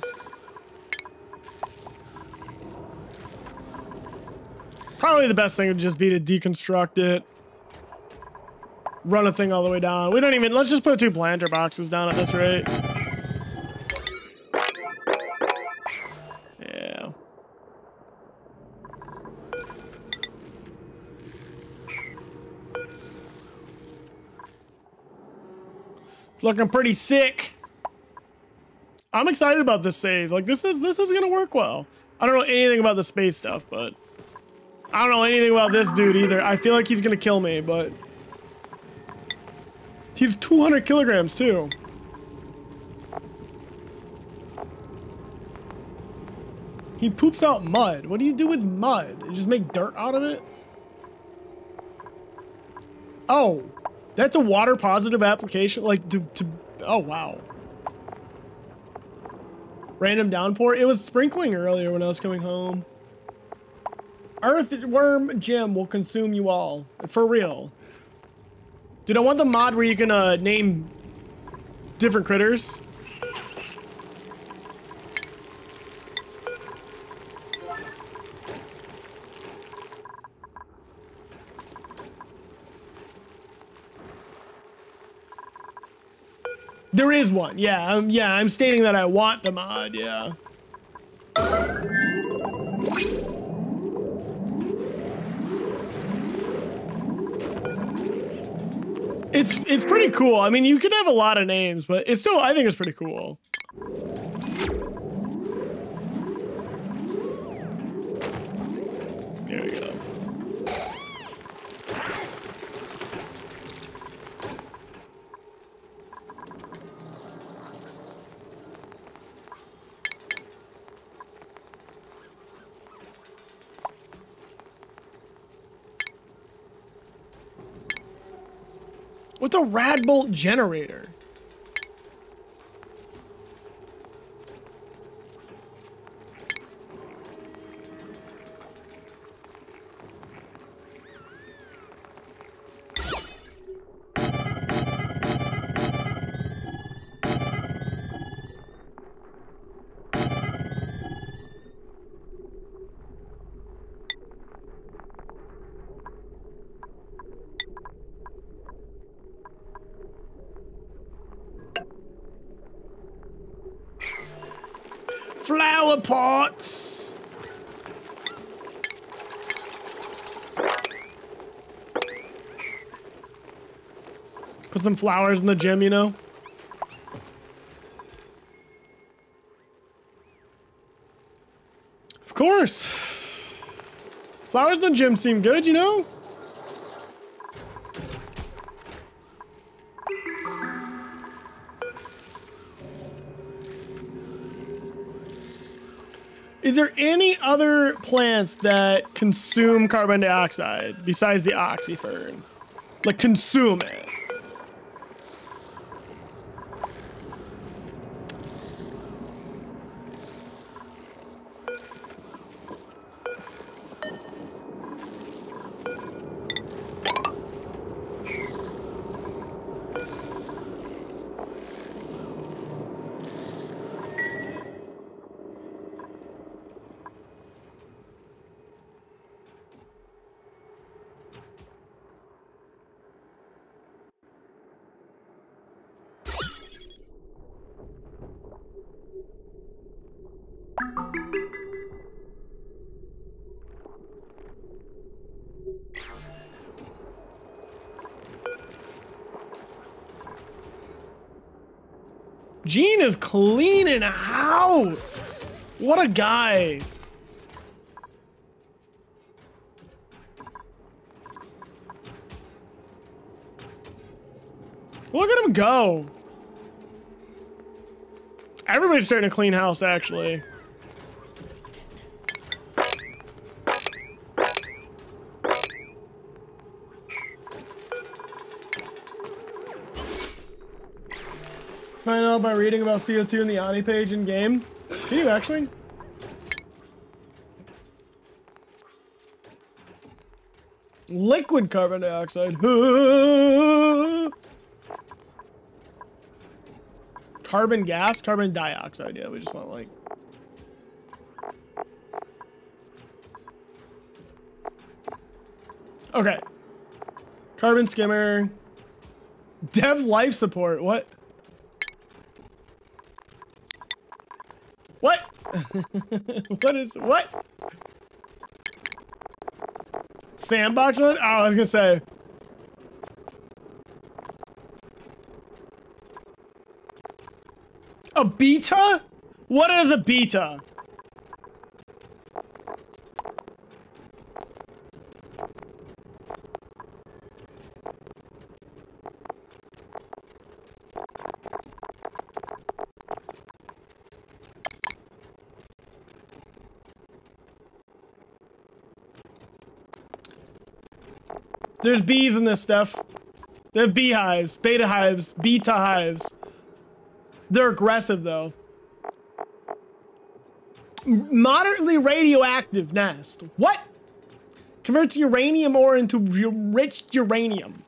Probably the best thing would just be to deconstruct it. Run a thing all the way down. We don't even, let's just put two planter boxes down at this rate. It's looking pretty sick. I'm excited about this save. Like this is this is gonna work well. I don't know anything about the space stuff, but I don't know anything about this dude either. I feel like he's gonna kill me, but he's 200 kilograms too. He poops out mud. What do you do with mud? You just make dirt out of it? Oh, that's a water positive application? Like, to, to, oh, wow. Random downpour? It was sprinkling earlier when I was coming home. Earthworm Jim will consume you all. For real. Dude, I want the mod where you can uh, name different critters. There is one. Yeah, um, yeah, I'm stating that I want the mod, yeah. It's it's pretty cool. I mean, you could have a lot of names, but it's still I think it's pretty cool. There we go. What's a rad bolt generator? Some flowers in the gym, you know? Of course. Flowers in the gym seem good, you know? Is there any other plants that consume carbon dioxide besides the oxyfern? Like consume it? Is cleaning house. What a guy. Look at him go. Everybody's starting to clean house, actually. By CO2 in the Ani page in game. Can you actually? Liquid carbon dioxide. <laughs> carbon gas, carbon dioxide. Yeah, we just want like. Okay. Carbon skimmer. Dev life support. What? <laughs> what is what? Sandbox one? Oh, I was gonna say. A Beeta? What is a Beeta? There's bees in this stuff. They have beehives, Beeta hives, Beeta hives. They're aggressive though. Moderately radioactive nest. What? Converts uranium ore into rich uranium.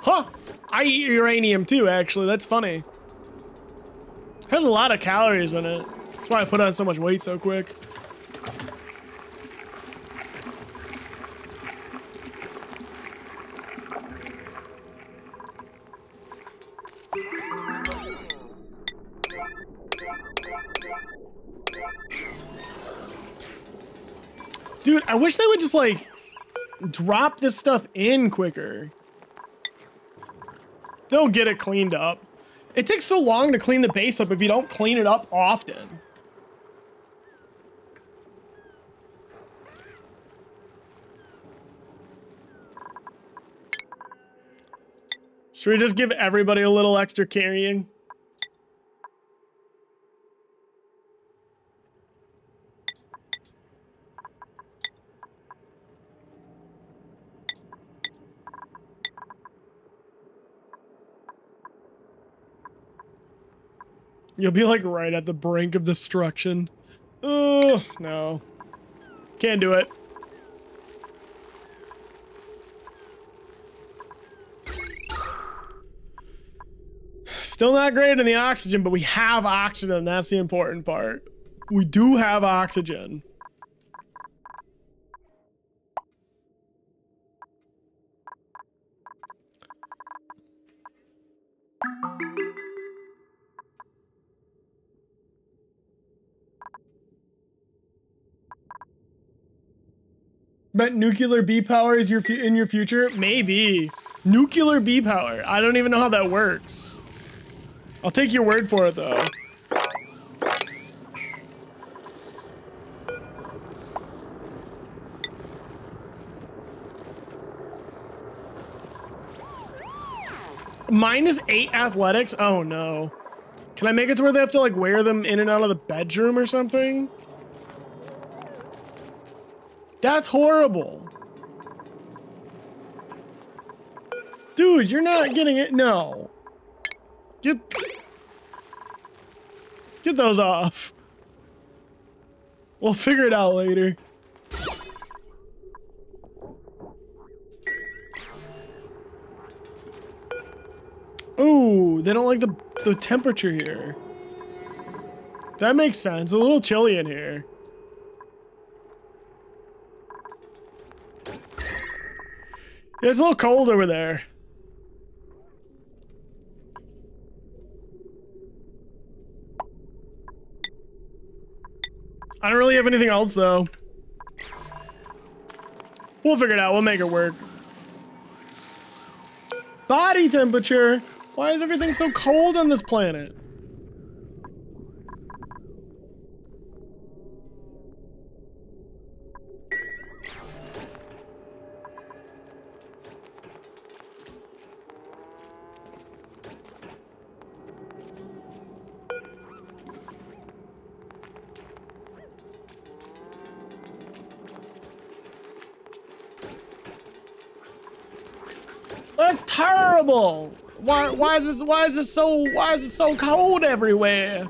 Huh. I eat uranium too, actually. That's funny. Has a lot of calories in it. That's why I put on so much weight so quick. Just like drop this stuff in quicker. They'll get it cleaned up. It takes so long to clean the base up if you don't clean it up often. Should we just give everybody a little extra carrying? You'll be like right at the brink of destruction. Oh, no. Can't do it. Still not great in the oxygen, but we have oxygen. That's the important part. We do have oxygen. But nuclear bee power is your in your future? Maybe. Nuclear bee power. I don't even know how that works. I'll take your word for it though. Mine is eight athletics? Oh no. Can I make it to where they have to like wear them in and out of the bedroom or something? That's horrible. Dude, you're not getting it. No. Get... Get those off. We'll figure it out later. Oh, they don't like the, the temperature here. That makes sense. A little chilly in here. It's a little cold over there. I don't really have anything else, though. We'll figure it out. We'll make it work. Body temperature? Why is everything so cold on this planet? Why why is this why is this so why is it so cold everywhere?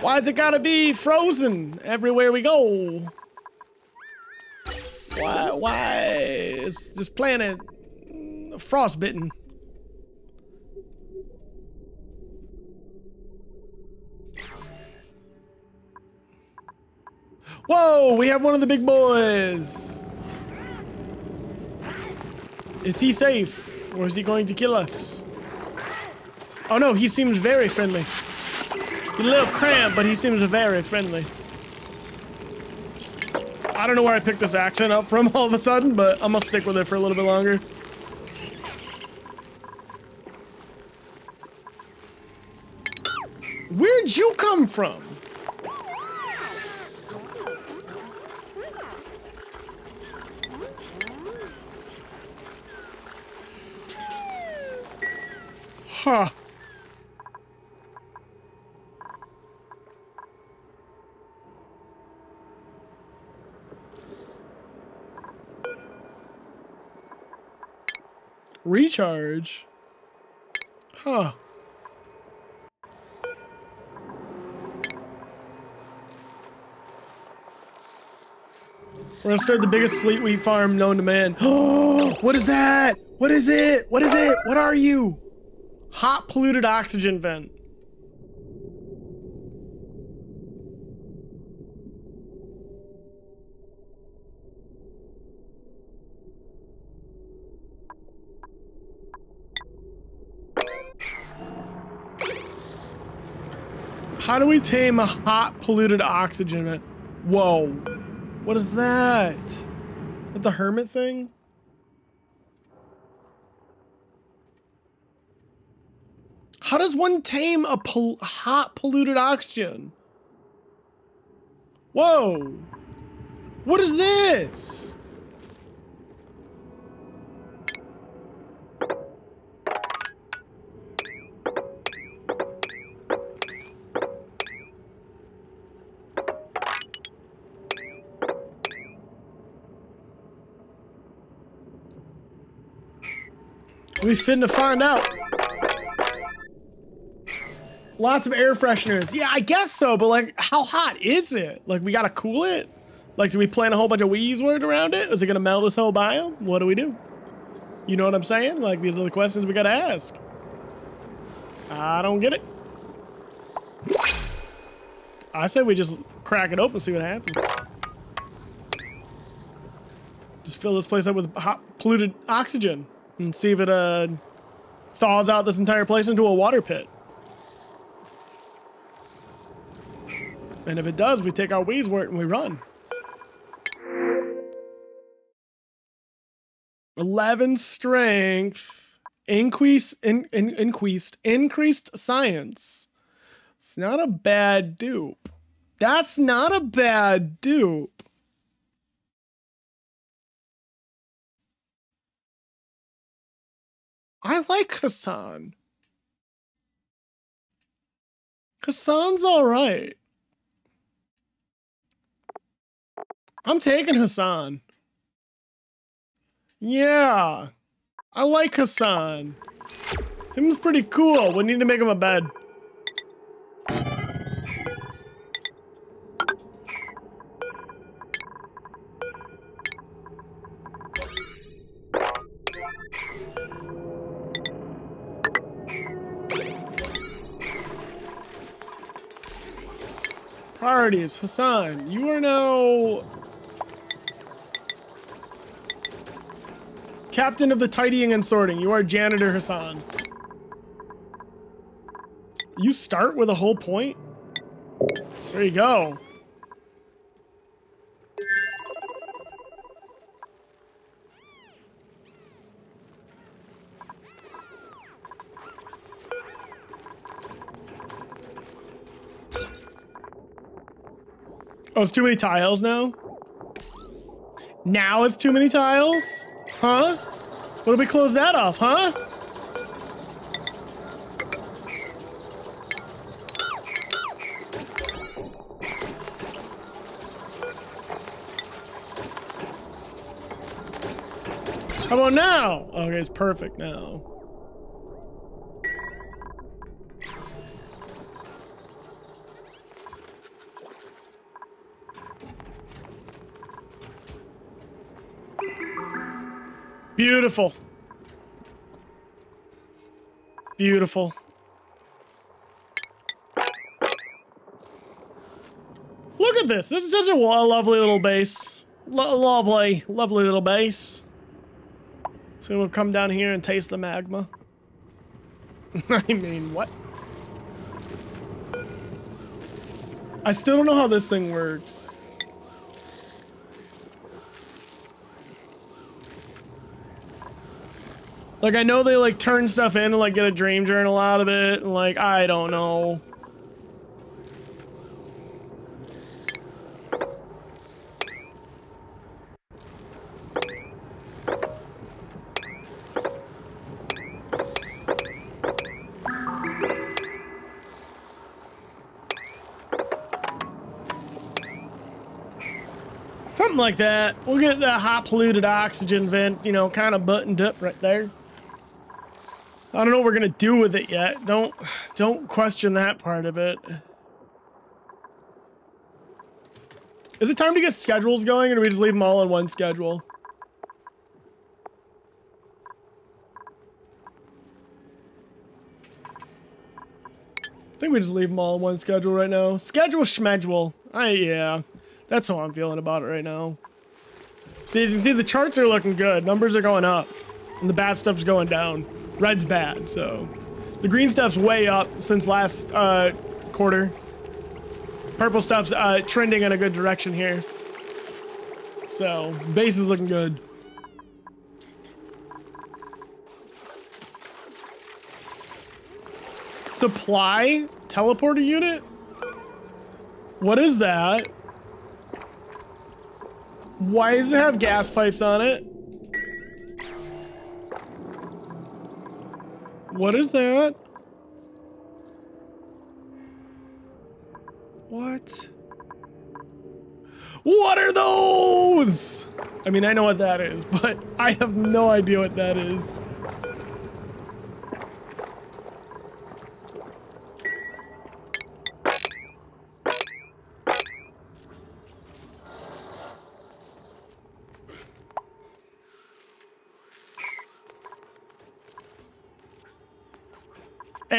Why is it gotta be frozen everywhere we go? Why why is this planet frostbitten? Whoa, we have one of the big boys. Is he safe? Or is he going to kill us? Oh no, he seems very friendly. He's a little cramped, but he seems very friendly. I don't know where I picked this accent up from <laughs> all of a sudden, but I'm gonna stick with it for a little bit longer. Where'd you come from? Huh. Recharge? Huh. We're gonna start the biggest sleet wheat farm known to man. Oh, <gasps> what is that? What is it? What is it? What are you? Hot polluted oxygen vent. How do we tame a hot polluted oxygen vent? Whoa. What is that? Is that the hermit thing? How does one tame a pol hot polluted oxygen? Whoa. What is this? We finna find out. Lots of air fresheners. Yeah, I guess so, but like, how hot is it? Like, we gotta cool it? Like, do we plant a whole bunch of Wheezewort around it? Is it gonna melt this whole biome? What do we do? You know what I'm saying? Like, these are the questions we gotta ask. I don't get it. I said we just crack it open see what happens. Just fill this place up with hot, polluted oxygen and see if it uh, thaws out this entire place into a water pit. And if it does, we take our Wheezewort and we run. 11 strength, increase, in, in, increased, increased science. It's not a bad dupe. That's not a bad dupe. I like Hassan. Hassan's all right. I'm taking Hassan. Yeah. I like Hassan. Him's pretty cool. We need to make him a bed. Priorities. Hassan, you are now Captain of the tidying and sorting. You are Janitor Hassan. You start with a whole point? There you go. Oh, it's too many tiles now? Now it's too many tiles? Huh? What do we close that off, huh? How about now? Okay, it's perfect now. Beautiful. Beautiful. Look at this. This is such a lovely little base. Lo lovely, lovely little base. So we'll come down here and taste the magma. <laughs> I mean, what? I still don't know how this thing works. Like, I know they, like, turn stuff in and, like, get a dream journal out of it. And, like, I don't know. Something like that. We'll get that hot polluted oxygen vent, you know, kind of buttoned up right there. I don't know what we're gonna do with it yet. Don't don't question that part of it. Is it time to get schedules going, or do we just leave them all on one schedule? I think we just leave them all on one schedule right now. Schedule schmedule. I yeah. That's how I'm feeling about it right now. See, as you can see, the charts are looking good. Numbers are going up. And the bad stuff's going down. Red's bad, so. The green stuff's way up since last uh, quarter. Purple stuff's uh, trending in a good direction here. So, base is looking good. Supply teleporter unit? What is that? Why does it have gas pipes on it? What is that? What? What are those? I mean, I know what that is, <laughs> but I have no idea what that is.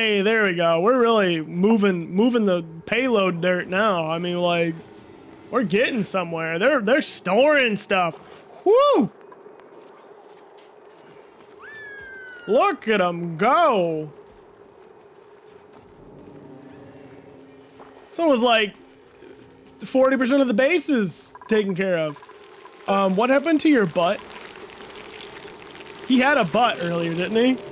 Hey, there we go. We're really moving moving the payload dirt now. I mean, like, we're getting somewhere. They're they're storing stuff. Whoo! Look at them go. Someone was like 40% of the base is taken care of. Um, what happened to your butt? He had a butt earlier, didn't he?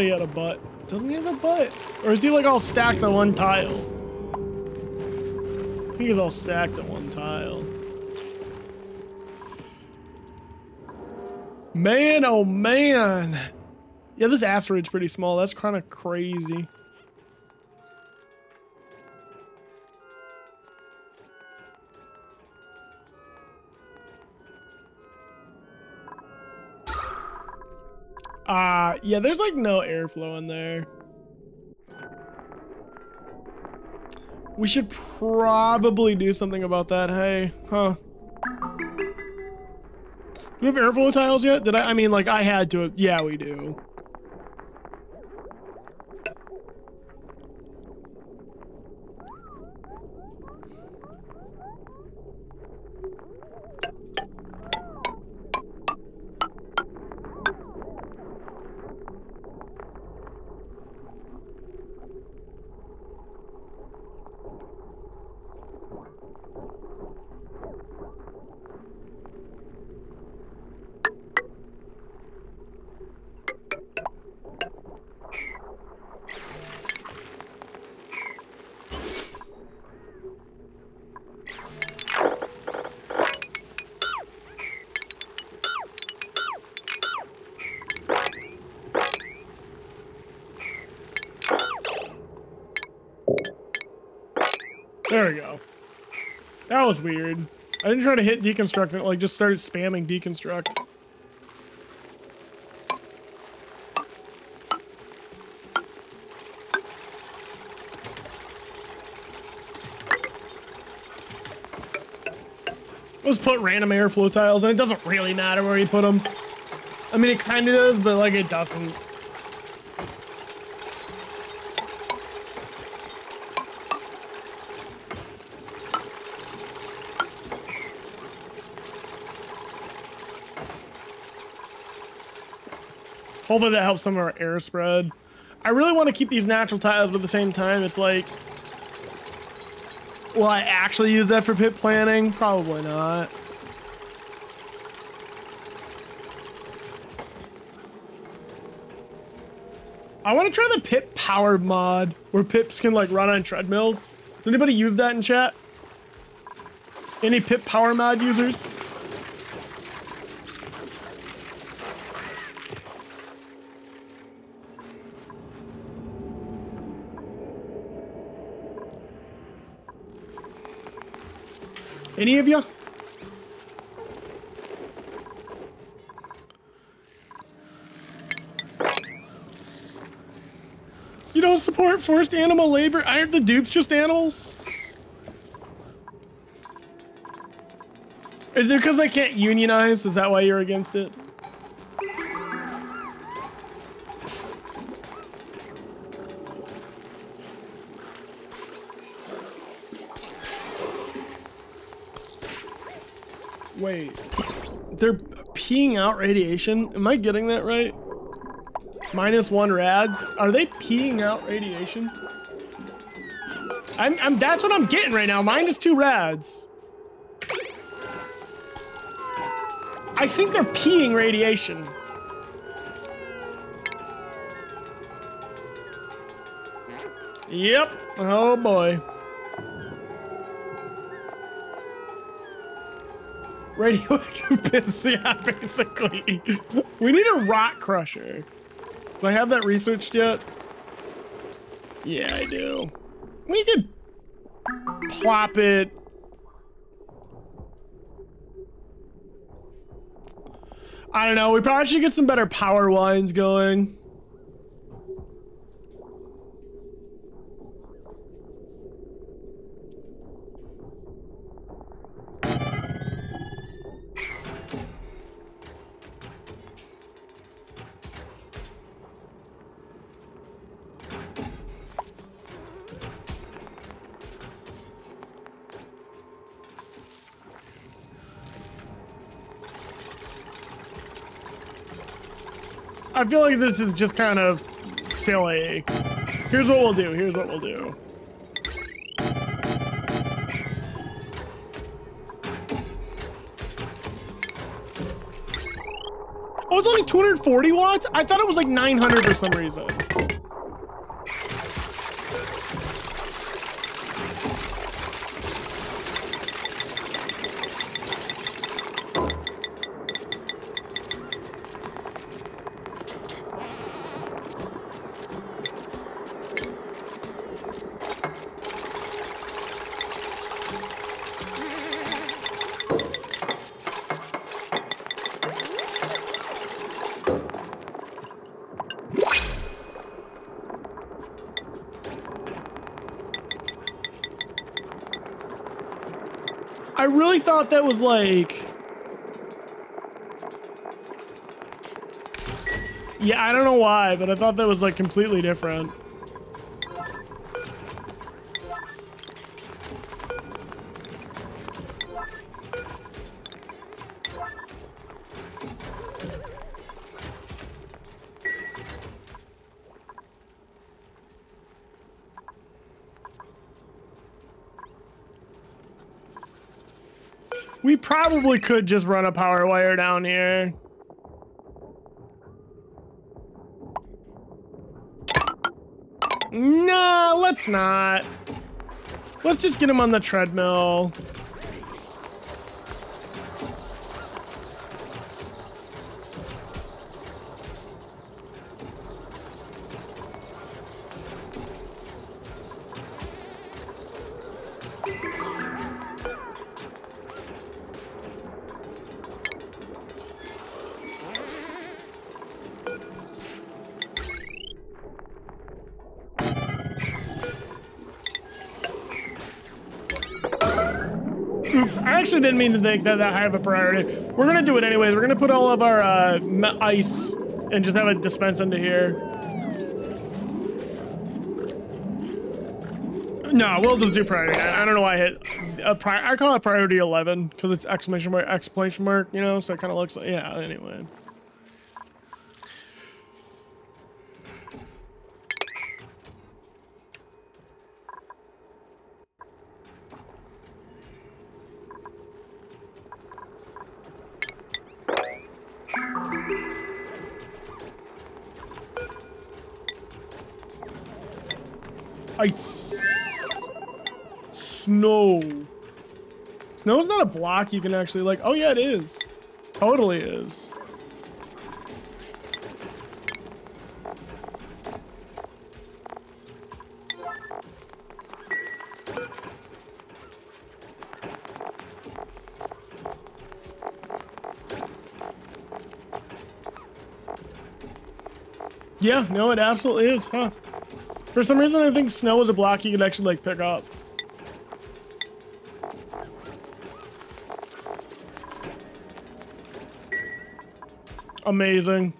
He had a butt. Doesn't he have a butt? Or is he like all stacked on one tile? I think he's all stacked on one tile. Man, oh man. Yeah, this asteroid's pretty small. That's kind of crazy. Yeah, there's like no airflow in there. We should probably do something about that, hey, huh? Do we have airflow tiles yet? Did I, I mean, like, I had to, yeah, we do. Was weird. I didn't try to hit deconstruct it, like just started spamming deconstruct. Let's put random airflow tiles, and it doesn't really matter where you put them. I mean, it kind of does, but like it doesn't. Hopefully that helps some of our air spread. I really want to keep these natural tiles, but at the same time, it's like, will I actually use that for pit planning? Probably not. I want to try the pip power mod where pips can like run on treadmills. Does anybody use that in chat? Any pip power mod users? Any of you? You don't support forced animal labor? Aren't the dupes just animals? Is it because I can't unionize? Is that why you're against it? Peeing out radiation? Am I getting that right? Minus one rads? Are they peeing out radiation? I'm, I'm, that's what I'm getting right now. Minus two rads. I think they're peeing radiation. Yep. Oh boy. Radioactive <laughs> piss, yeah, basically. We need a rock crusher. Do I have that researched yet? Yeah, I do. We could plop it. I don't know. We probably should get some better power lines going. Feel like this is just kind of silly. Here's what we'll do. Here's what we'll do. Oh, it's only 240 watts? I thought it was like 900 for some reason. Thought that was like... Yeah, I don't know why, but I thought that was like completely different. Probably could just run a power wire down here. Nah, let's not. Let's just get him on the treadmill. Actually didn't mean to think that that high of a priority. We're gonna do it anyways. We're gonna put all of our uh, ice and just have it dispense into here. No, we'll just do priority. I, I don't know why I hit a pri I call it priority 11 because it's exclamation mark, exclamation mark, you know, so it kind of looks like, yeah, anyway. Ice. Snow. Snow's not a block you can actually like, oh yeah, it is. Totally is. Yeah, no, it absolutely is, huh? For some reason, I think snow is a block you could actually, like, pick up. Amazing.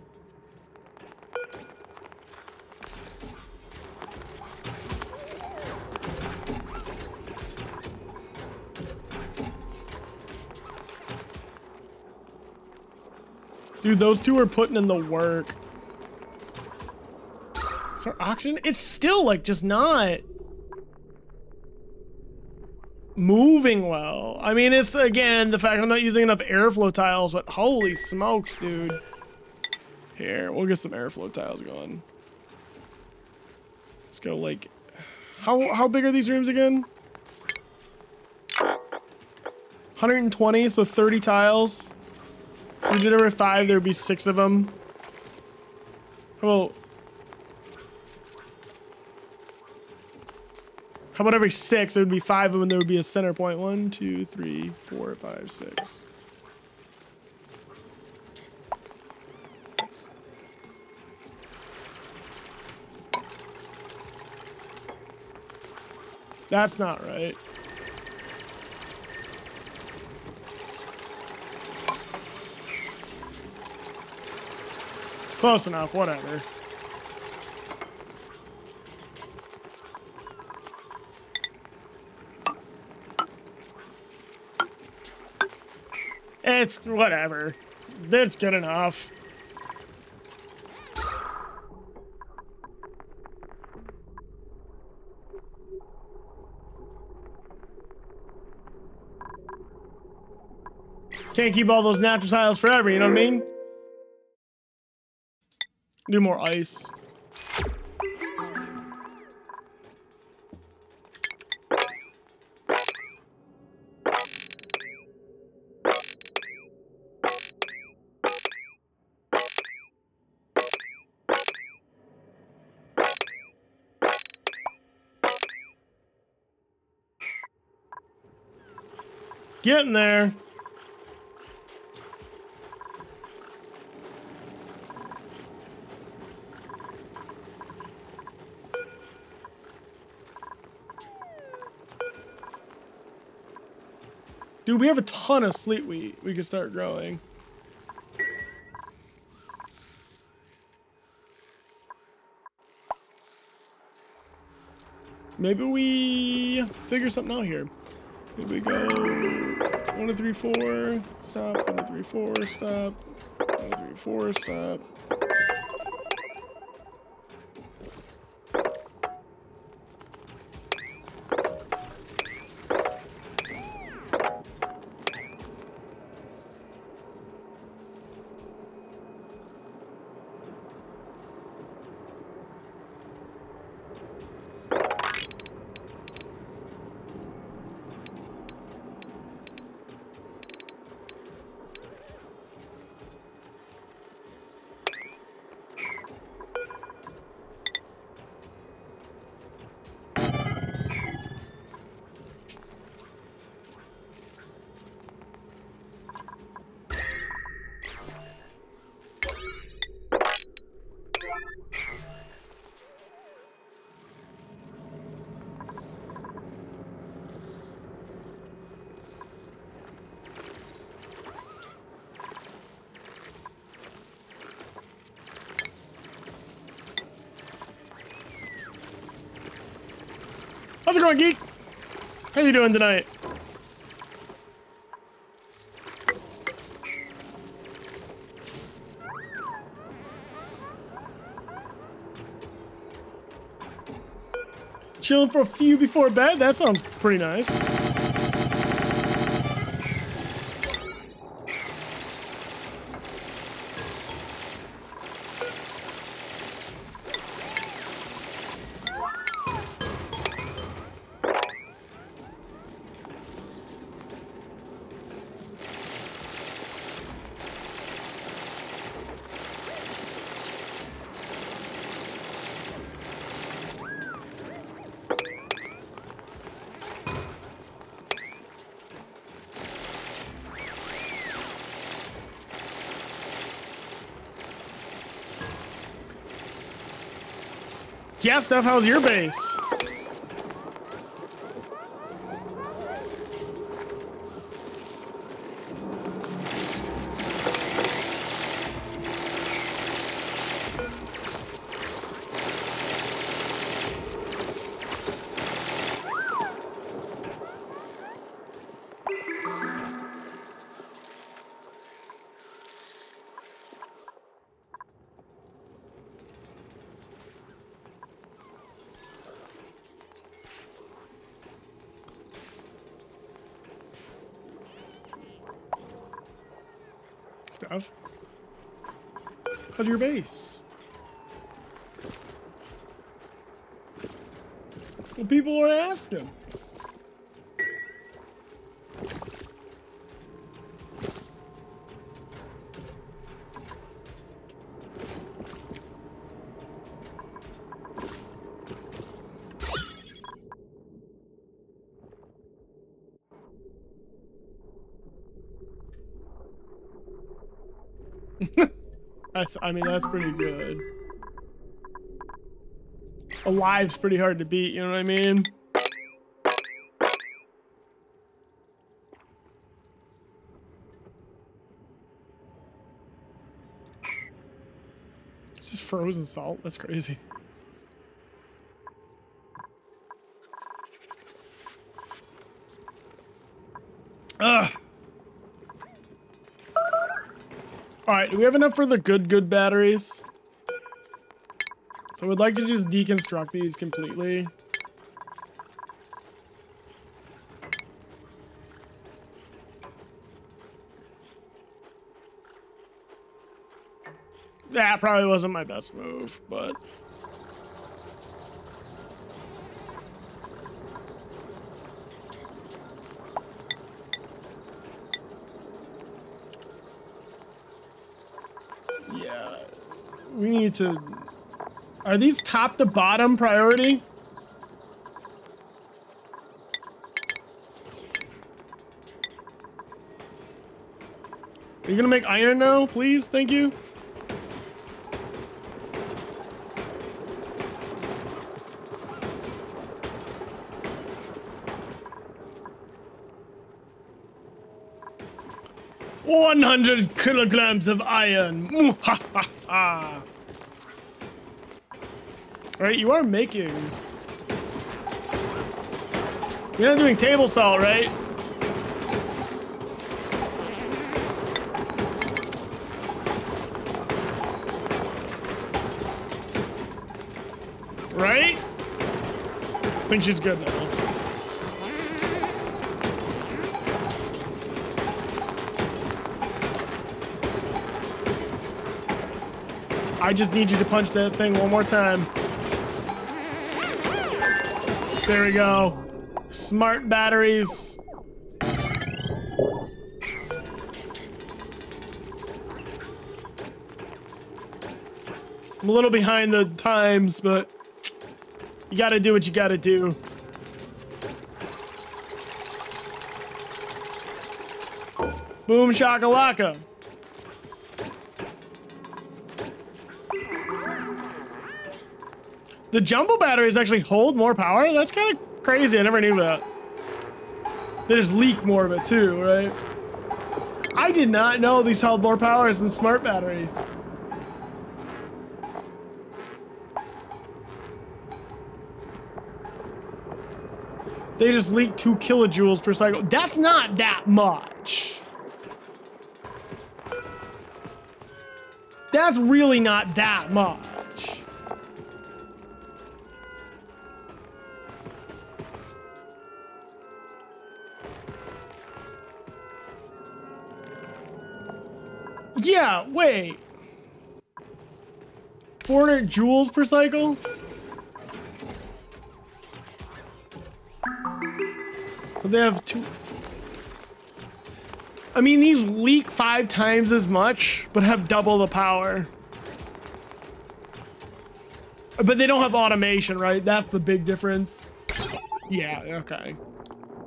Dude, those two are putting in the work. Is there oxygen? It's still like just not moving well. I mean, it's again the fact I'm not using enough airflow tiles, but holy smokes, dude. Here, we'll get some airflow tiles going. Let's go like how how big are these rooms again? 120, so 30 tiles. If we did every five, there'd be six of them. Well, How about every six? There would be five of them and there would be a center point. One, two, three, four, five, six. That's not right. Close enough, whatever. It's whatever. That's good enough. Can't keep all those natural tiles forever, you know what I mean? Do more ice. Getting there. Dude, we have a ton of sleet wheat we could start growing. Maybe we figure something out here. Here we go. One, three, four. Stop. One, three, four. Stop. One, two, three, four. Stop. Going, geek? How you doing tonight? Chilling for a few before bed? That sounds pretty nice. Yeah, Steph, how's your base? How's your base? Well, people are asking. That's, I mean, that's pretty good. Alive's pretty hard to beat, you know what I mean? It's just frozen salt. That's crazy. Ugh. Do we have enough for the good, good batteries? So I would like to just deconstruct these completely. That probably wasn't my best move, but... Yeah, we need to... Are these top to bottom priority? Are you gonna make iron now, please? Thank you. One hundred kilograms of iron. Right, you are making. You're not doing table salt, right? Right? I think she's good now. I just need you to punch that thing one more time. There we go. Smart batteries. I'm a little behind the times, but you gotta do what you gotta do. Boom shakalaka. The jumbo batteries actually hold more power? That's kind of crazy. I never knew that. They just leak more of it too, right? I did not know these held more power than smart battery. They just leak two kilojoules per cycle. That's not that much. That's really not that much. Yeah, wait. 400 joules per cycle? But they have two. I mean, these leak five times as much, but have double the power. But they don't have automation, right? That's the big difference. Yeah, okay.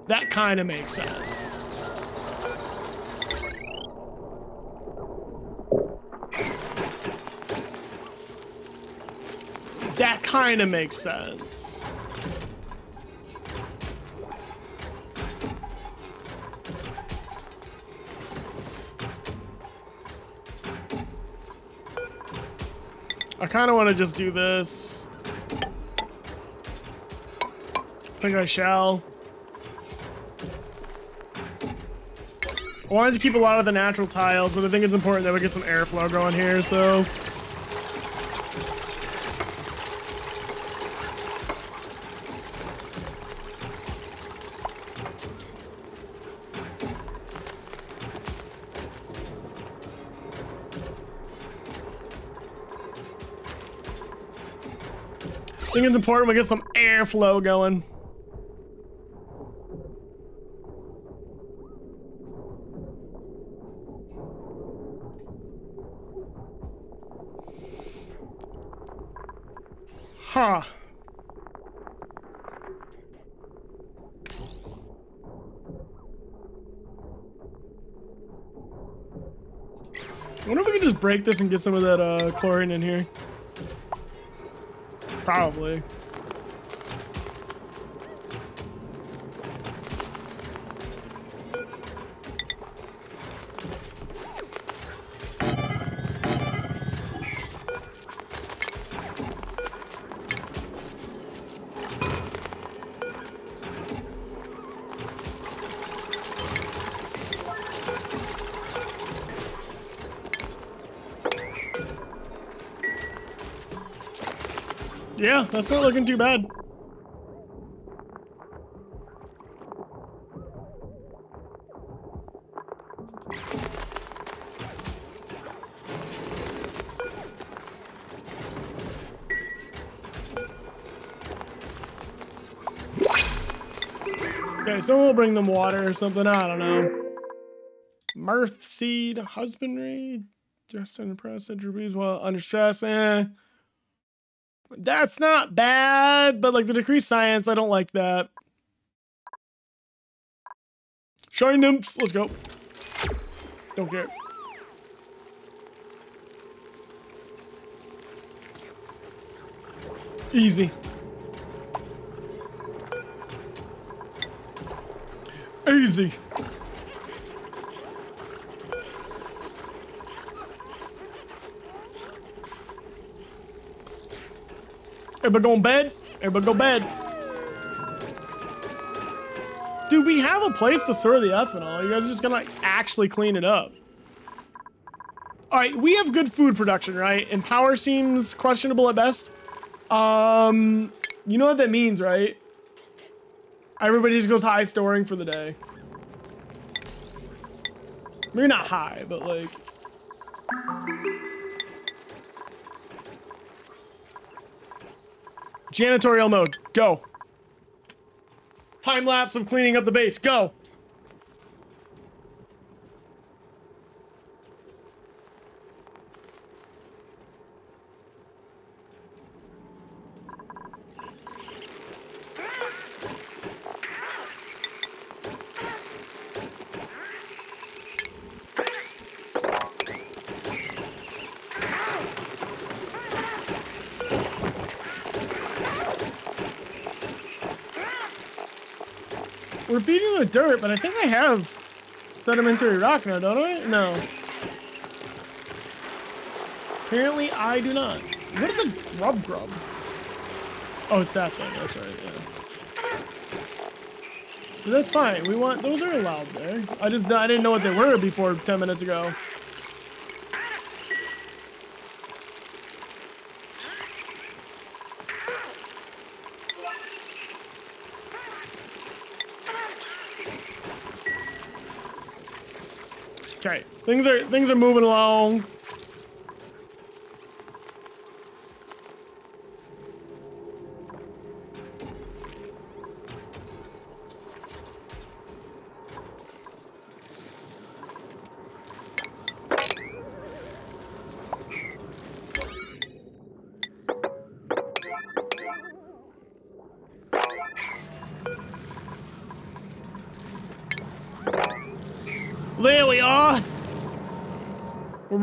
That kind of makes sense. That kind of makes sense. I kind of want to just do this. I think I shall. I wanted to keep a lot of the natural tiles, but I think it's important that we get some airflow going here, so... It's important we get some airflow going. Huh. I wonder if we could just break this and get some of that uh, chlorine in here. Probably. That's not looking too bad. Okay, so we'll bring them water or something. I don't know. Mirth seed husbandry. Just under pressure, while under stress. Eh. That's not bad, but like the decreased science, I don't like that. Shine nymphs, let's go. Don't care. Easy. Easy. Everybody go in bed? Everybody go bed. Dude, we have a place to store the ethanol. You guys are just gonna actually clean it up. All right, we have good food production, right? And power seems questionable at best. Um, you know what that means, right? Everybody just goes high storing for the day. Maybe not high, but like... Janitorial mode, go. Time lapse of cleaning up the base, go. We're feeding the dirt, but I think I have sedimentary rock now, don't I? No. Apparently I do not. What is a Grubgrub? Oh, thing. That's right, That's fine. We want those are allowed there. I did I didn't know what they were before 10 minutes ago. Things are things are moving along.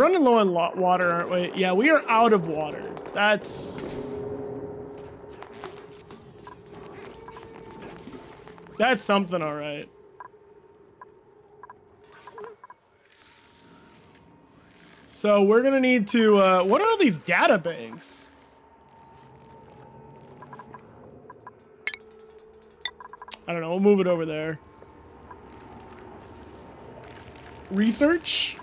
Running low on water, aren't we? Yeah, we are out of water. That's... That's something, all right. So we're gonna need to, uh, what are all these data banks? I don't know, we'll move it over there. Research?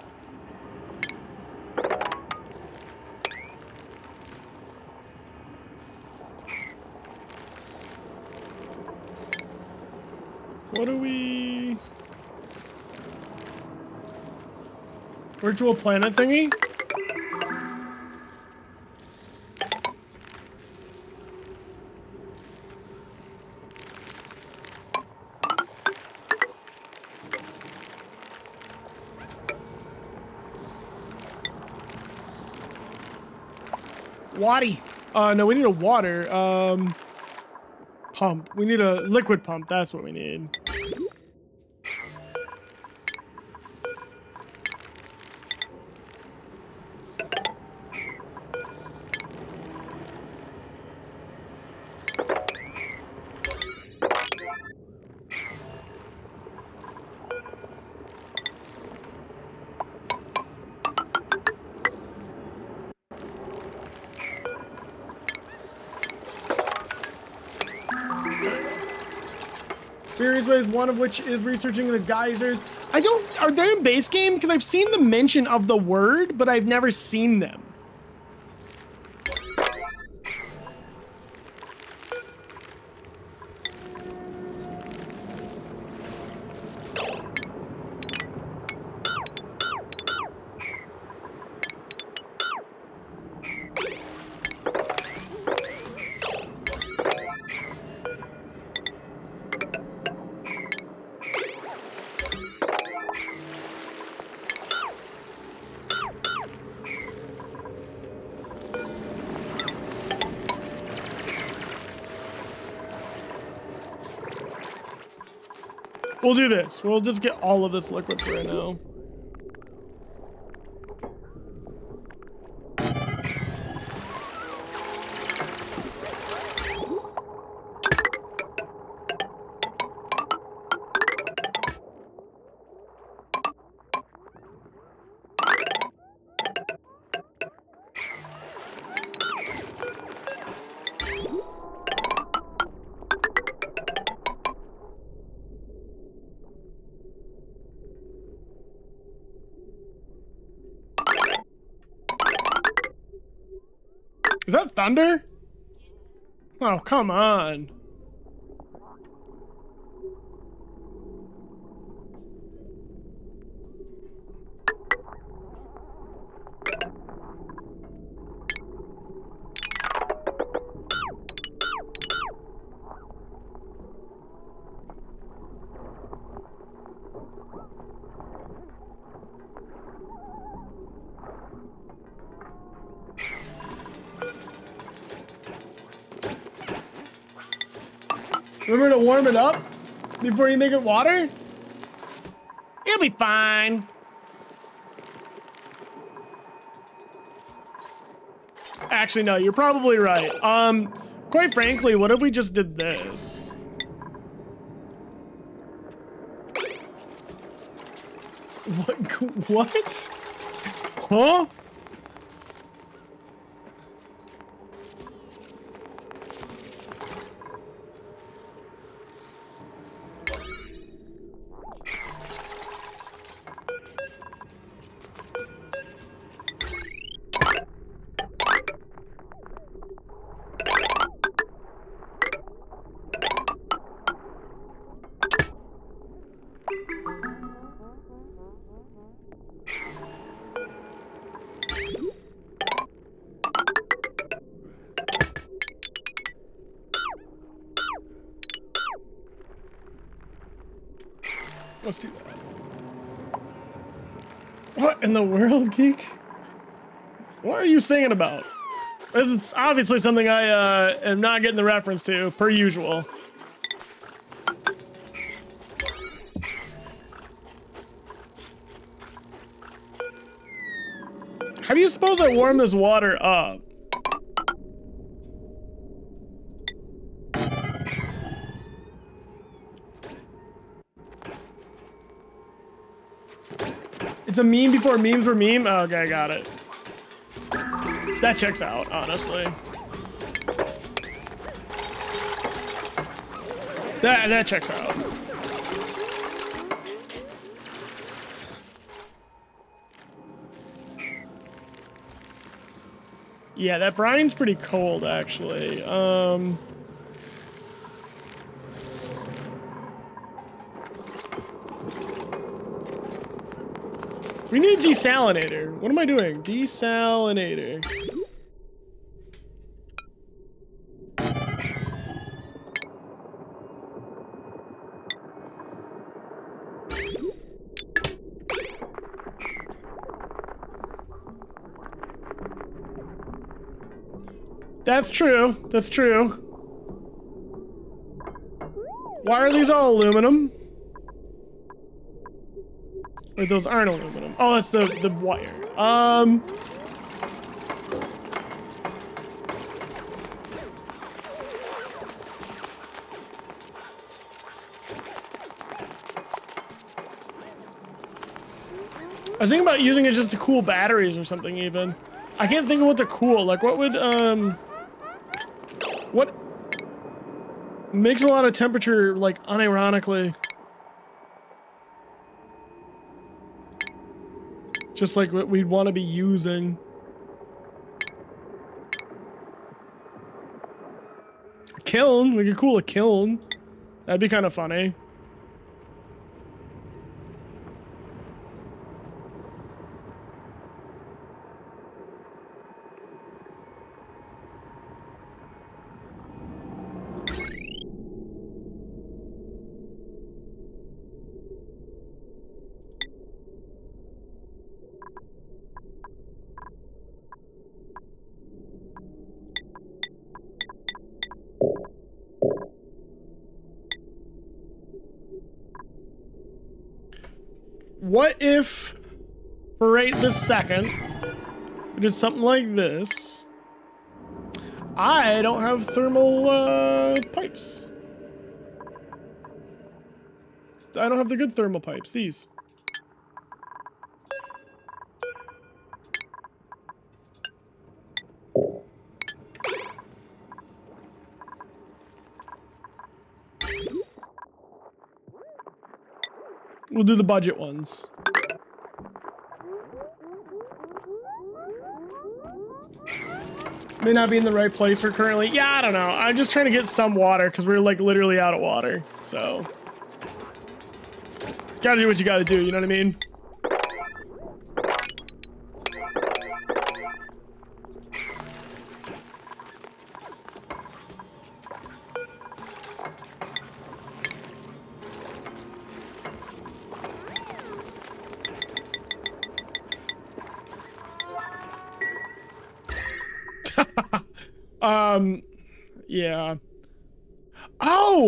What do we... Virtual planet thingy? Waddy. Uh, no, we need a water. Um, pump. We need a liquid pump. That's what we need. One of which is researching the geysers. I don't, are they in base game? Because I've seen the mention of the word, but I've never seen them. We'll do this. We'll just get all of this liquid for right now. Thunder? Oh, come on. Warm it up before you make it water? It'll be fine. Actually, no, you're probably right. Um, quite frankly, what if we just did this? What? <laughs> What? Huh? Let's do that. What in the world, geek? What are you singing about? This is obviously something I uh, am not getting the reference to, per usual. How do you suppose I warm this water up? A meme before memes were meme? Oh, okay, got it. That checks out, honestly. That, that checks out. Yeah, that brine's pretty cold, actually. Um... We need desalinator. What am I doing? Desalinator. That's true. That's true. Why are these all aluminum? Those aren't aluminum. Oh, that's the, the wire. Um... I was thinking about using it just to cool batteries or something even. I can't think of what to cool. Like what would, um... What... Makes a lot of temperature, like, unironically. Just like what we'd want to be using. A kiln? We could cool a kiln. That'd be kind of funny. What if, for right this second, we did something like this? I don't have thermal uh, pipes. I don't have the good thermal pipes, these. We'll do the budget ones. May not be in the right place we're currently. Yeah, I don't know. I'm just trying to get some water because we're like literally out of water. So, gotta do what you gotta do. You know what I mean?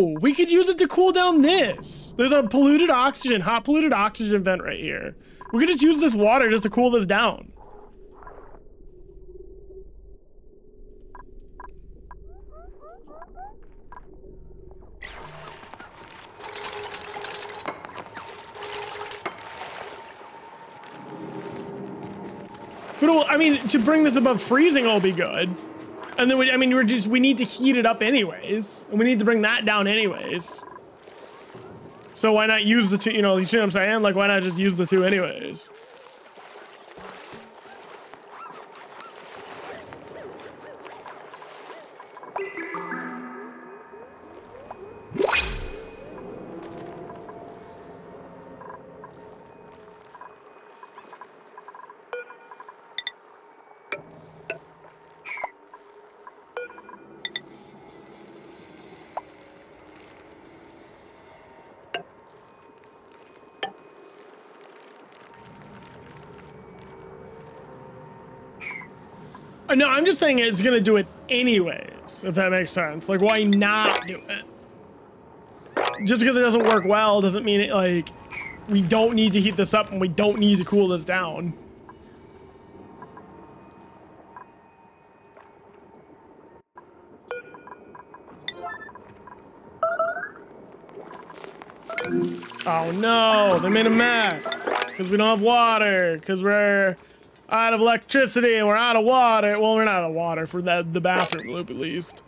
We could use it to cool down this. There's a polluted oxygen, hot polluted oxygen vent right here. We could just use this water just to cool this down. But I mean, to bring this above freezing will be good. And then we, I mean, we're just, we need to heat it up anyways. And we need to bring that down anyways. So why not use the two, you know, you see what I'm saying? Like, why not just use the two anyways? I'm just saying it's gonna do it anyways, if that makes sense. Like, why not do it? Just because it doesn't work well doesn't mean it, like, we don't need to heat this up and we don't need to cool this down. Oh no, they made a mess. Because we don't have water. Because we're out of electricity and we're out of water. Well, we're not out of water for the, the bathroom loop at least.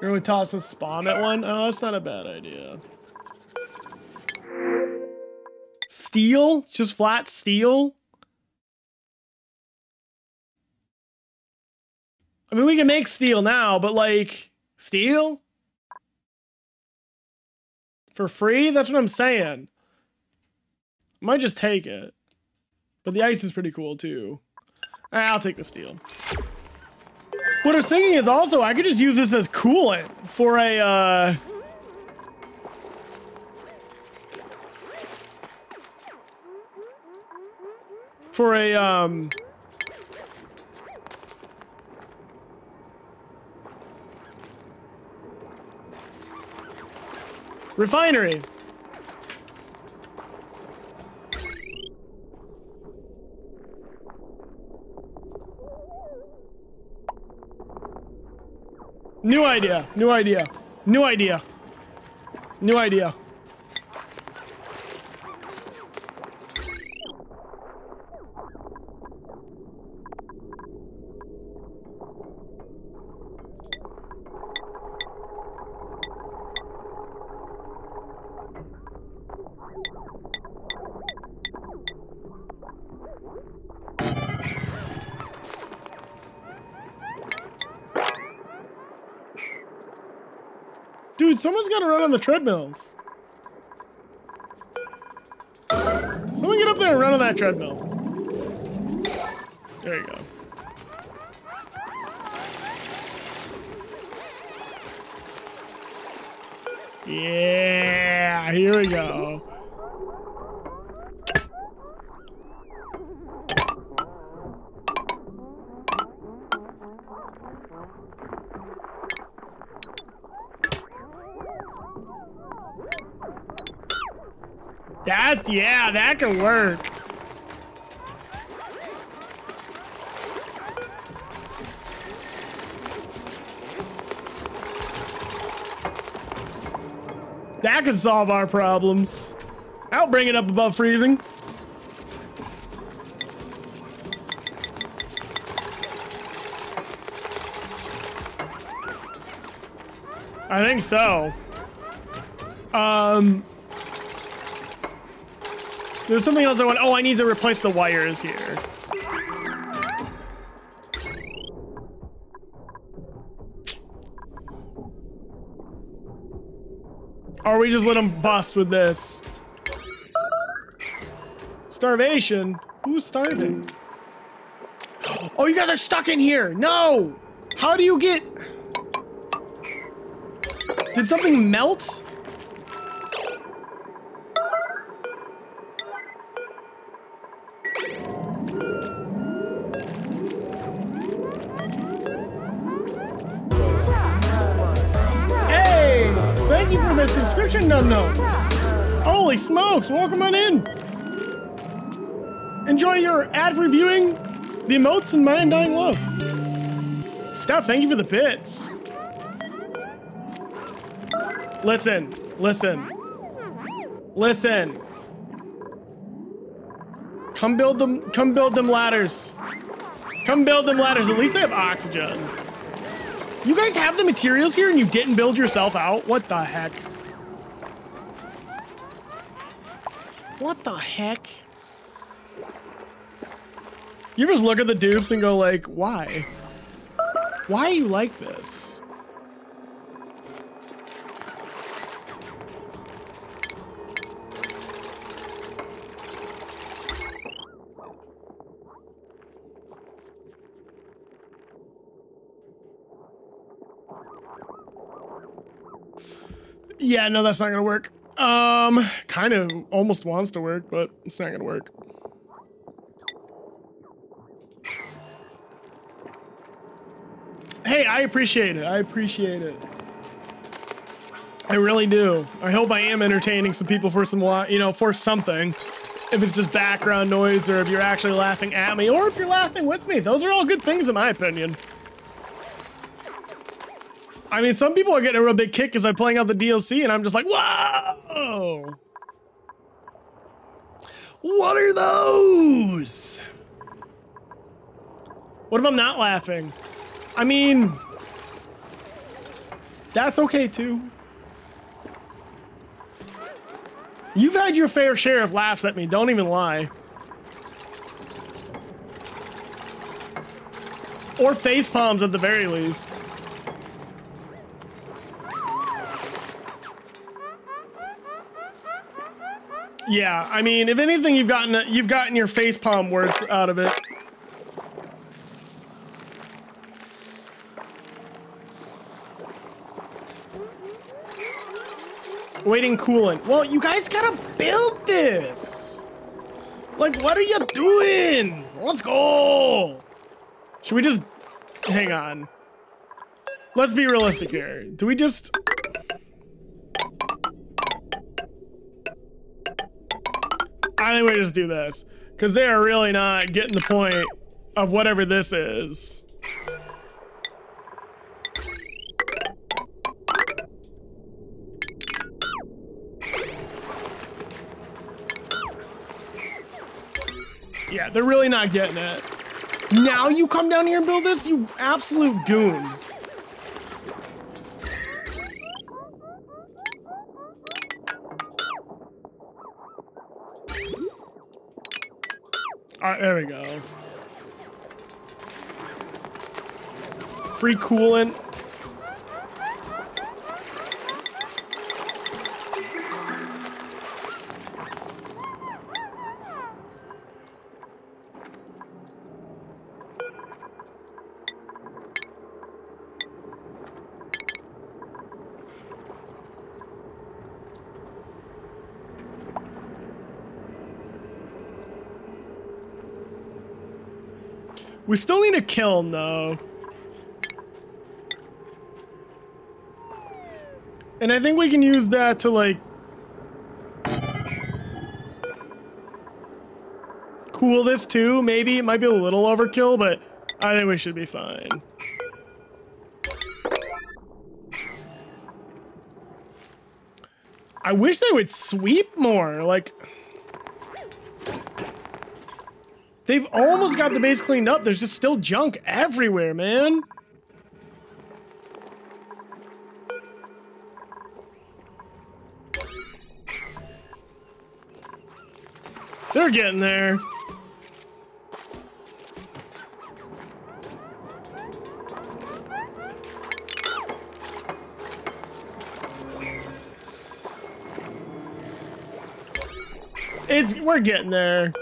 Really toss a spawn at one? Oh, that's not a bad idea. Steel? Just flat steel? I mean, we can make steel now, but like, steel? For free? That's what I'm saying. Might just take it. But the ice is pretty cool too. I'll take the steel. What I'm thinking is also I could just use this as coolant for a uh for a um refinery. New idea. New idea. New idea. New idea. Someone's got to run on the treadmills. Someone get up there and run on that treadmill. There you go. Yeah, here we go. Yeah, that could work. That could solve our problems. I'll bring it up above freezing. I think so. Um, there's something else I want. Oh, I need to replace the wires here. Or we just let them bust with this. Starvation? Who's starving? Oh, you guys are stuck in here. No. How do you get... Did something melt? Thank you for the subscription num notes. Holy smokes, welcome on in. Enjoy your ad reviewing the emotes and my undying love. Steph, thank you for the bits. Listen, listen, listen. Come build them, come build them ladders. Come build them ladders. At least they have oxygen. You guys have the materials here and you didn't build yourself out? What the heck? What the heck? You just look at the dupes and go like, why? Why are you like this? Yeah, no, that's not gonna work. Um, kind of almost wants to work, but it's not gonna work. Hey, I appreciate it. I appreciate it. I really do. I hope I am entertaining some people for some, you know, for something. If it's just background noise or if you're actually laughing at me or if you're laughing with me. Those are all good things in my opinion. I mean, some people are getting a real big kick because I'm playing out the DLC and I'm just like, whoa! What are those? What if I'm not laughing? I mean, that's okay too. You've had your fair share of laughs at me, don't even lie. Or face palms at the very least. Yeah, I mean, if anything, you've gotten you've gotten your face palm words out of it. Waiting coolant. Well, you guys gotta build this. Like, what are you doing? Let's go. Should we just hang on? Let's be realistic here. Do we just I think we just do this. Because they are really not getting the point of whatever this is. Yeah, they're really not getting it. Now you come down here and build this, you absolute goon. Right, there we go. Free coolant. We still need a kiln, though. And I think we can use that to, like... Cool this, too, maybe. It might be a little overkill, but I think we should be fine. I wish they would sweep more, like... They've almost got the base cleaned up. There's just still junk everywhere, man. They're getting there. It's, we're getting there.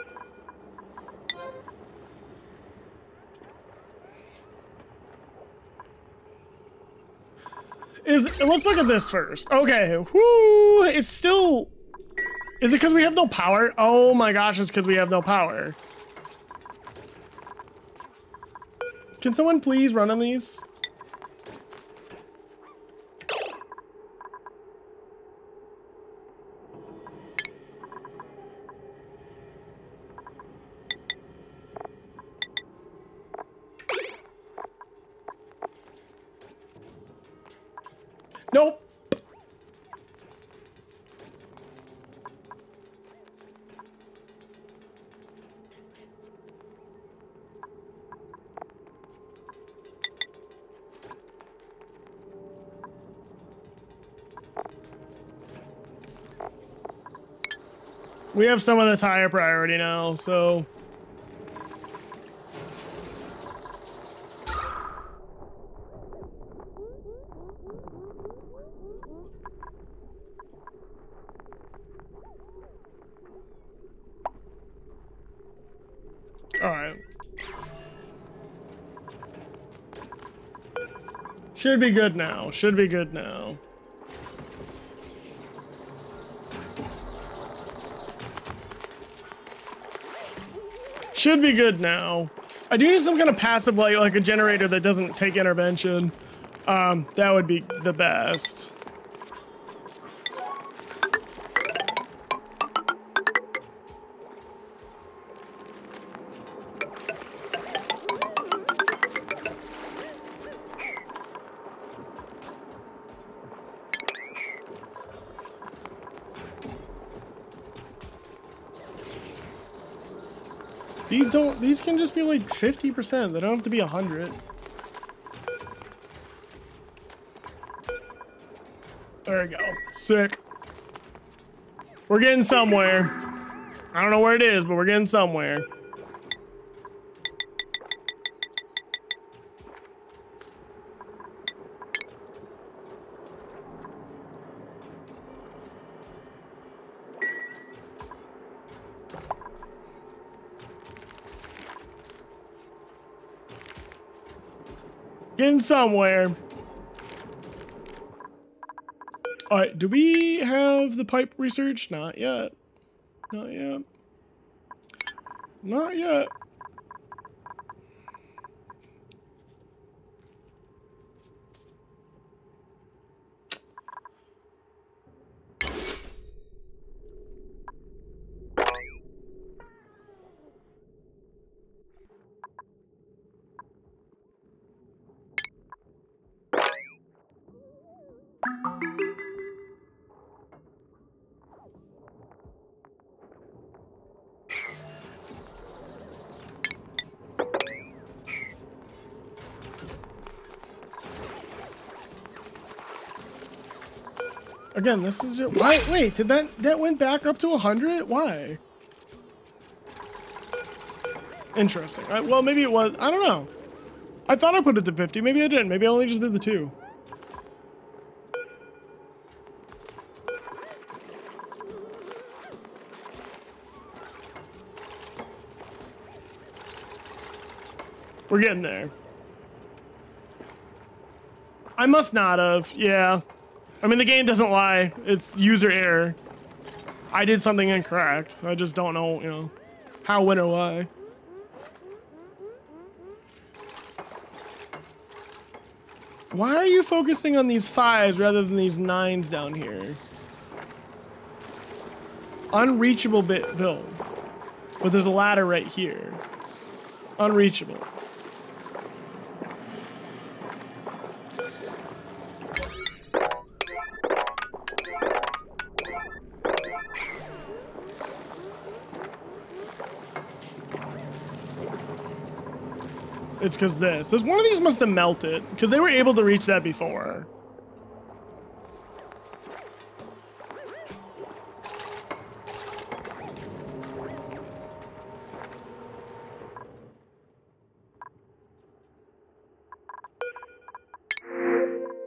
Is let's look at this first. Okay, whoo, it's still. Is it because we have no power? Oh my gosh, it's because we have no power. Can someone please run on these? We have someone that's higher priority now, so... Should be good now. Should be good now. Should be good now. I do need some kind of passive light, like a generator that doesn't take intervention. Um, that would be the best. Don't, these can just be like 50%. They don't have to be 100. There we go. Sick. We're getting somewhere. I don't know where it is, but we're getting somewhere. Getting somewhere. All right, do we have the pipe research? Not yet. Not yet. Not yet. Again, this is it. Why? Wait, did that that went back up to 100? Why? Interesting. Right, well, maybe it was. I don't know. I thought I put it to 50. Maybe I didn't. Maybe I only just did the two. We're getting there. I must not have. Yeah. I mean, the game doesn't lie. It's user error. I did something incorrect. I just don't know, you know, how, when, or why. Why are you focusing on these fives rather than these nines down here? Unreachable bit build. But there's a ladder right here. Unreachable. It's because this. This one of these must have melted because they were able to reach that before.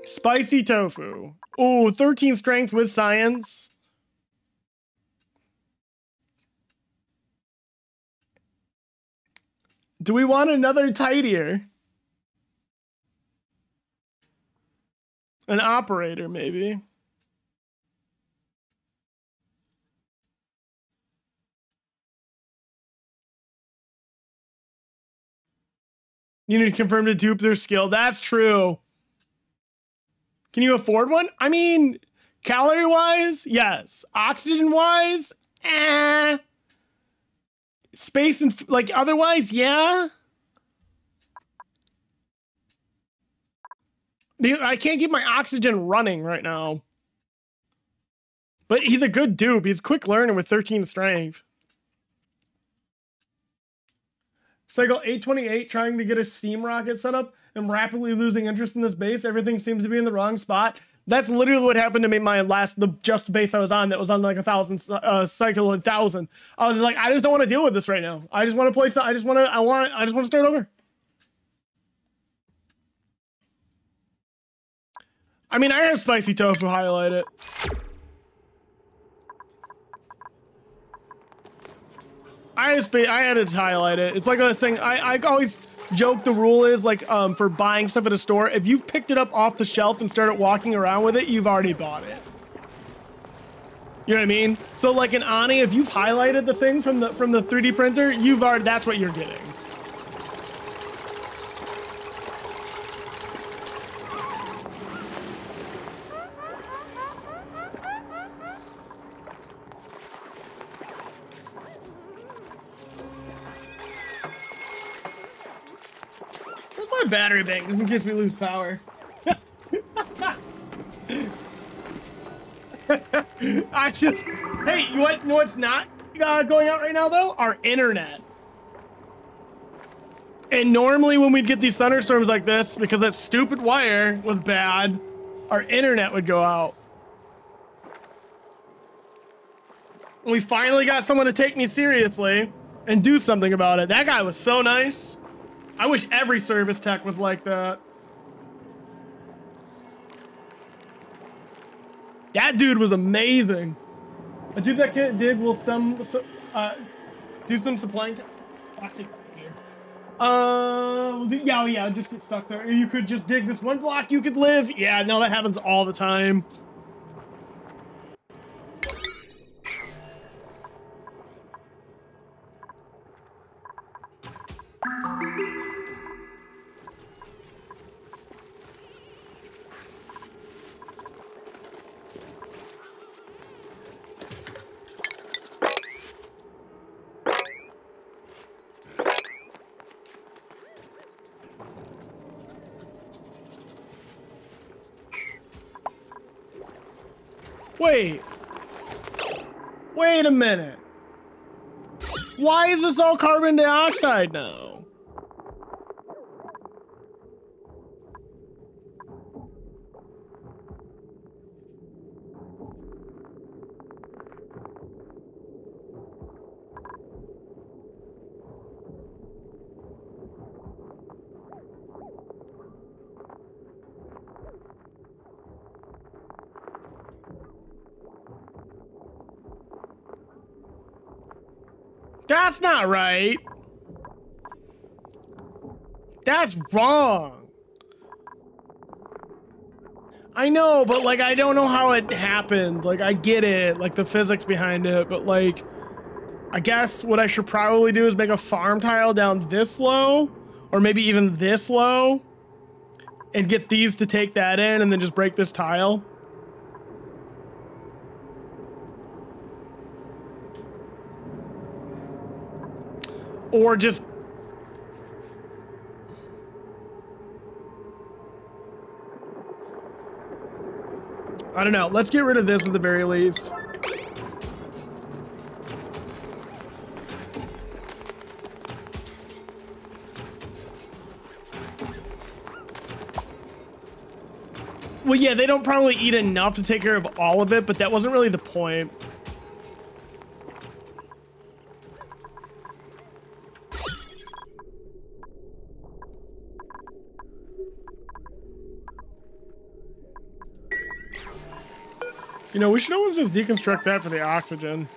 Spicy tofu. Oh, 13 strength with science. Do we want another tidier? An operator, maybe. You need to confirm to dupe their skill. That's true. Can you afford one? I mean, calorie wise, yes. Oxygen wise, eh space and like otherwise, yeah. I can't keep my oxygen running right now. But he's a good dupe. He's quick learner with 13 strength. Cycle 828 trying to get a steam rocket set up and rapidly losing interest in this base. Everything seems to be in the wrong spot. That's literally what happened to me. My last, the just base I was on that was on like a thousand, uh, cycle a thousand. I was like, I just don't want to deal with this right now. I just want to play. I just want to. I want. I just want to start over. I mean, I have spicy tofu highlight it. I just I had to highlight it. It's like this thing. I I always joke the rule is like um, for buying stuff at a store, if you've picked it up off the shelf and started walking around with it, you've already bought it. You know what I mean? So like an ONI, if you've highlighted the thing from the from the 3D printer, you've already that's what you're getting. Battery bank just in case we lose power. <laughs> I just, hey, you what? Know what's not uh, going out right now though? Our internet. And normally when we'd get these thunderstorms like this, because that stupid wire was bad, our internet would go out. we finally got someone to take me seriously and do something about it. That guy was so nice. I wish every service tech was like that. That dude was amazing. A dude that dig will some, uh, do some supplying. Plastic here. Uh, yeah, yeah, just get stuck there. You could just dig this one block. You could live. Yeah, no, that happens all the time. Wait. Wait a minute. Why is this all carbon dioxide now? That's not right. That's wrong. I know, but like, I don't know how it happened. Like, I get it, like the physics behind it, but like, I guess what I should probably do is make a farm tile down this low, or maybe even this low, and get these to take that in and then just break this tile. Or just... I don't know. Let's get rid of this at the very least. Well, yeah, they don't probably eat enough to take care of all of it, but that wasn't really the point. You know, we should always just deconstruct that for the oxygen.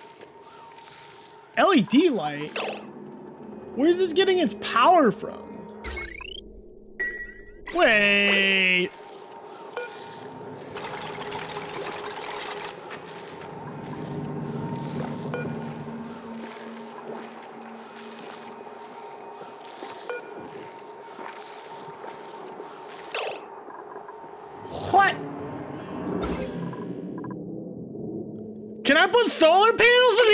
LED light? Where's this getting its power from? Wait. Solar panels in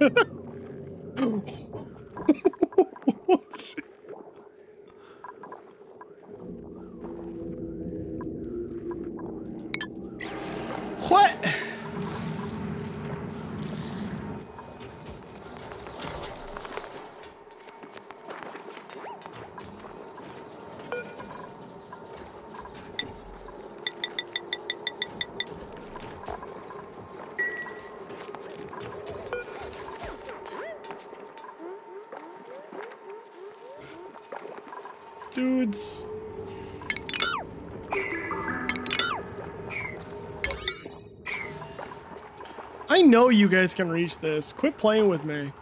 here? <laughs> know you guys can reach this. Quit playing with me.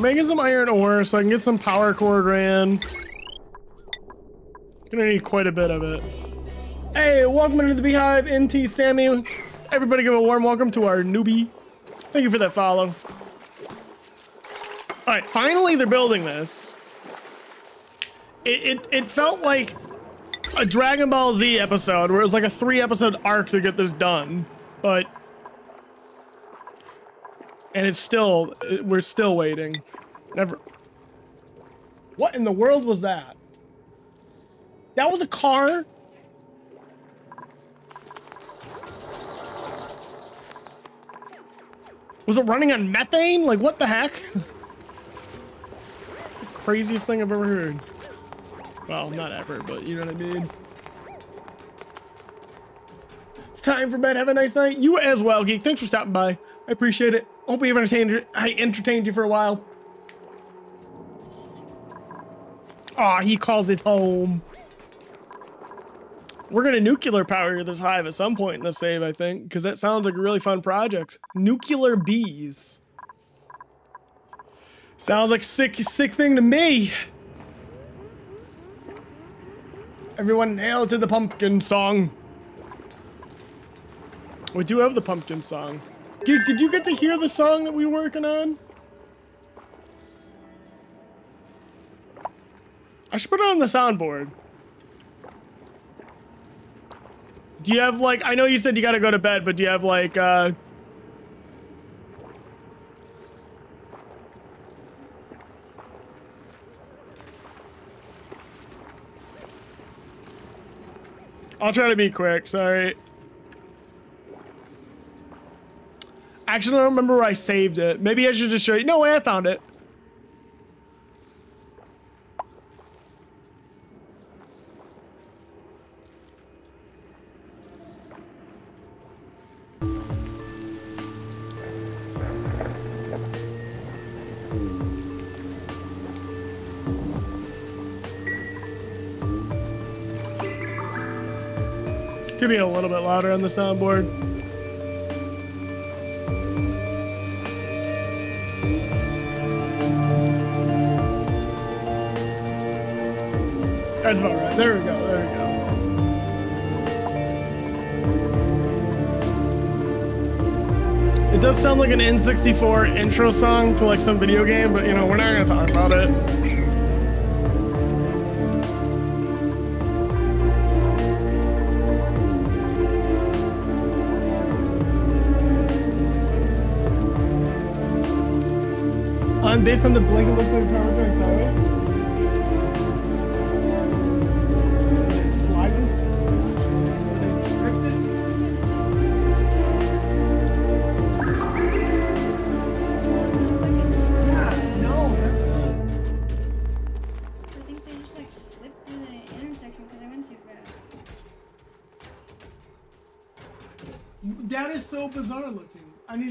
We're making some iron ore so I can get some power cord ran. Gonna need quite a bit of it. Hey, welcome into the Beehive, NT Sammy. Everybody give a warm welcome to our newbie. Thank you for that follow. All right, finally they're building this. It, it, it felt like a Dragon Ball Z episode where it was like a three episode arc to get this done, but and it's still we're still waiting. Never. What in the world was that? That was a car? Was it running on methane? Like, what the heck? <laughs> It's the craziest thing I've ever heard. Well, not ever, but you know what I mean. It's time for bed. Have a nice night. You as well, Geek. Thanks for stopping by. I appreciate it. Hope we've entertained I entertained you for a while. Aw, oh, he calls it home. We're gonna nuclear power this hive at some point in the save, I think, because that sounds like a really fun project. Nuclear bees. Sounds like sick, sick thing to me. Everyone hail to the pumpkin song. We do have the pumpkin song. Did, did you get to hear the song that we were working on? I should put it on the soundboard. Do you have like, I know you said you gotta go to bed, but do you have like, uh... I'll try to be quick, sorry. Actually, I don't remember where I saved it. Maybe I should just show you. No way, I found it. Give me a little bit louder on the soundboard. That's about right. There we go. There we go. It does sound like an N64 intro song to like some video game, but you know, we're not to talk about it. Uh, based on the blanket look like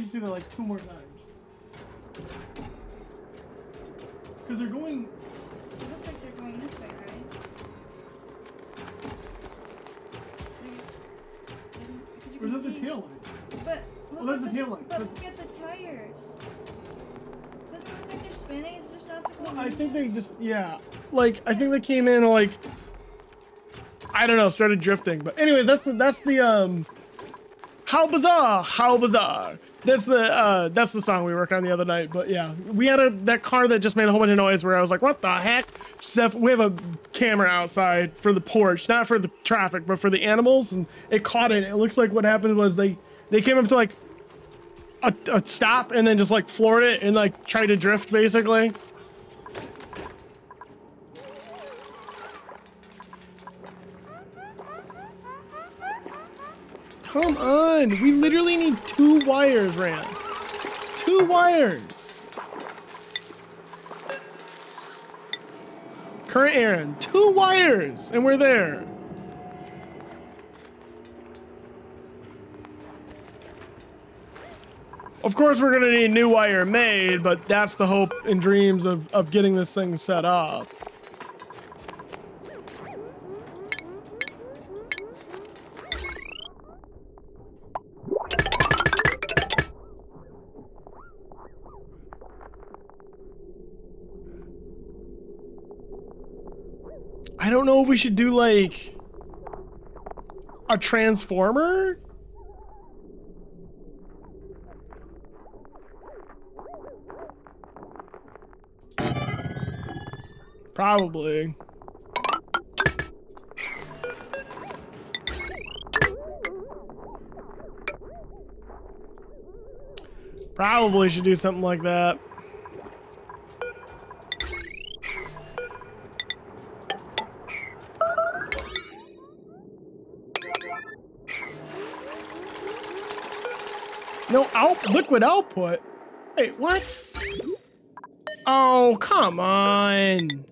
I need to see that like two more times. Because they're going... It looks like they're going this way, right? Is the tail lights? But... Oh, that's the tail lights. But look at the tires. Doesn't it look like they're spinning? Is there something well, I think they just... Yeah. Like, I think they came in like... I don't know, started drifting. But anyways, that's the, that's the, um... How bizarre! How bizarre! That's the uh, that's the song we worked on the other night. But yeah, we had a that car that just made a whole bunch of noise where I was like, "What the heck?" Steph, we have a camera outside for the porch, not for the traffic, but for the animals, and it caught it. It looks like what happened was they they came up to like a, a stop and then just like floored it and like tried to drift basically. Come on. We literally need two wires, Ran. Two wires. Current Aaron. Two wires. And we're there. Of course, we're going to need new wire made, but that's the hope and dreams of, of getting this thing set up. I don't know if we should do like a transformer. Probably. Probably should do something like that. No out liquid output. Wait, what? Oh, come on.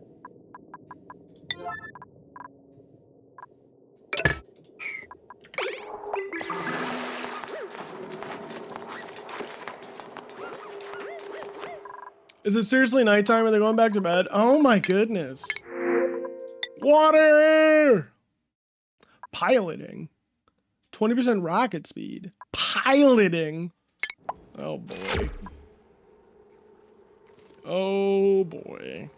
Is it seriously nighttime? Are they going back to bed? Oh my goodness. Water! Piloting. 20% rocket speed. Piloting. Oh boy. Oh boy.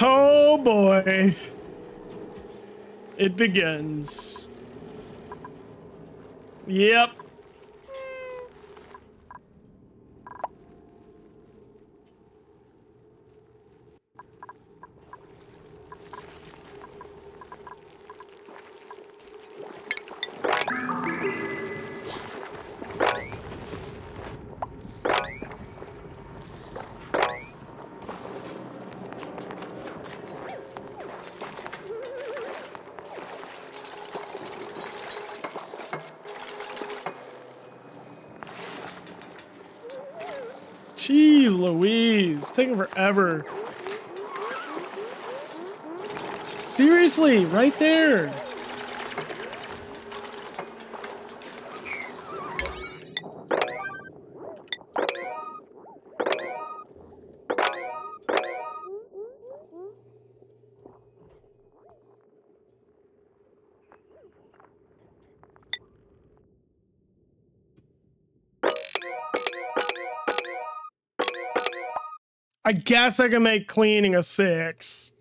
Oh boy. It begins. Yep. Taking forever. Seriously, right there. I guess I can make cleaning a six.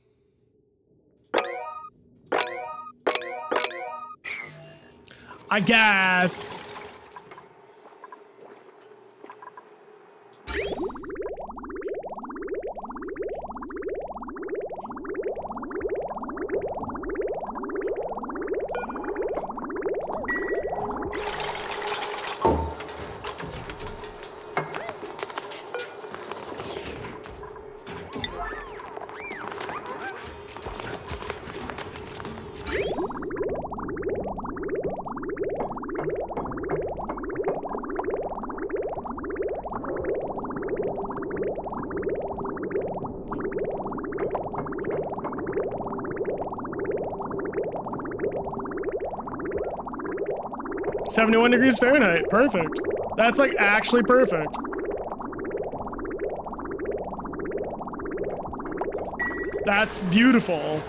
I guess. Seventy-one degrees Fahrenheit. Perfect. That's like actually perfect. That's beautiful.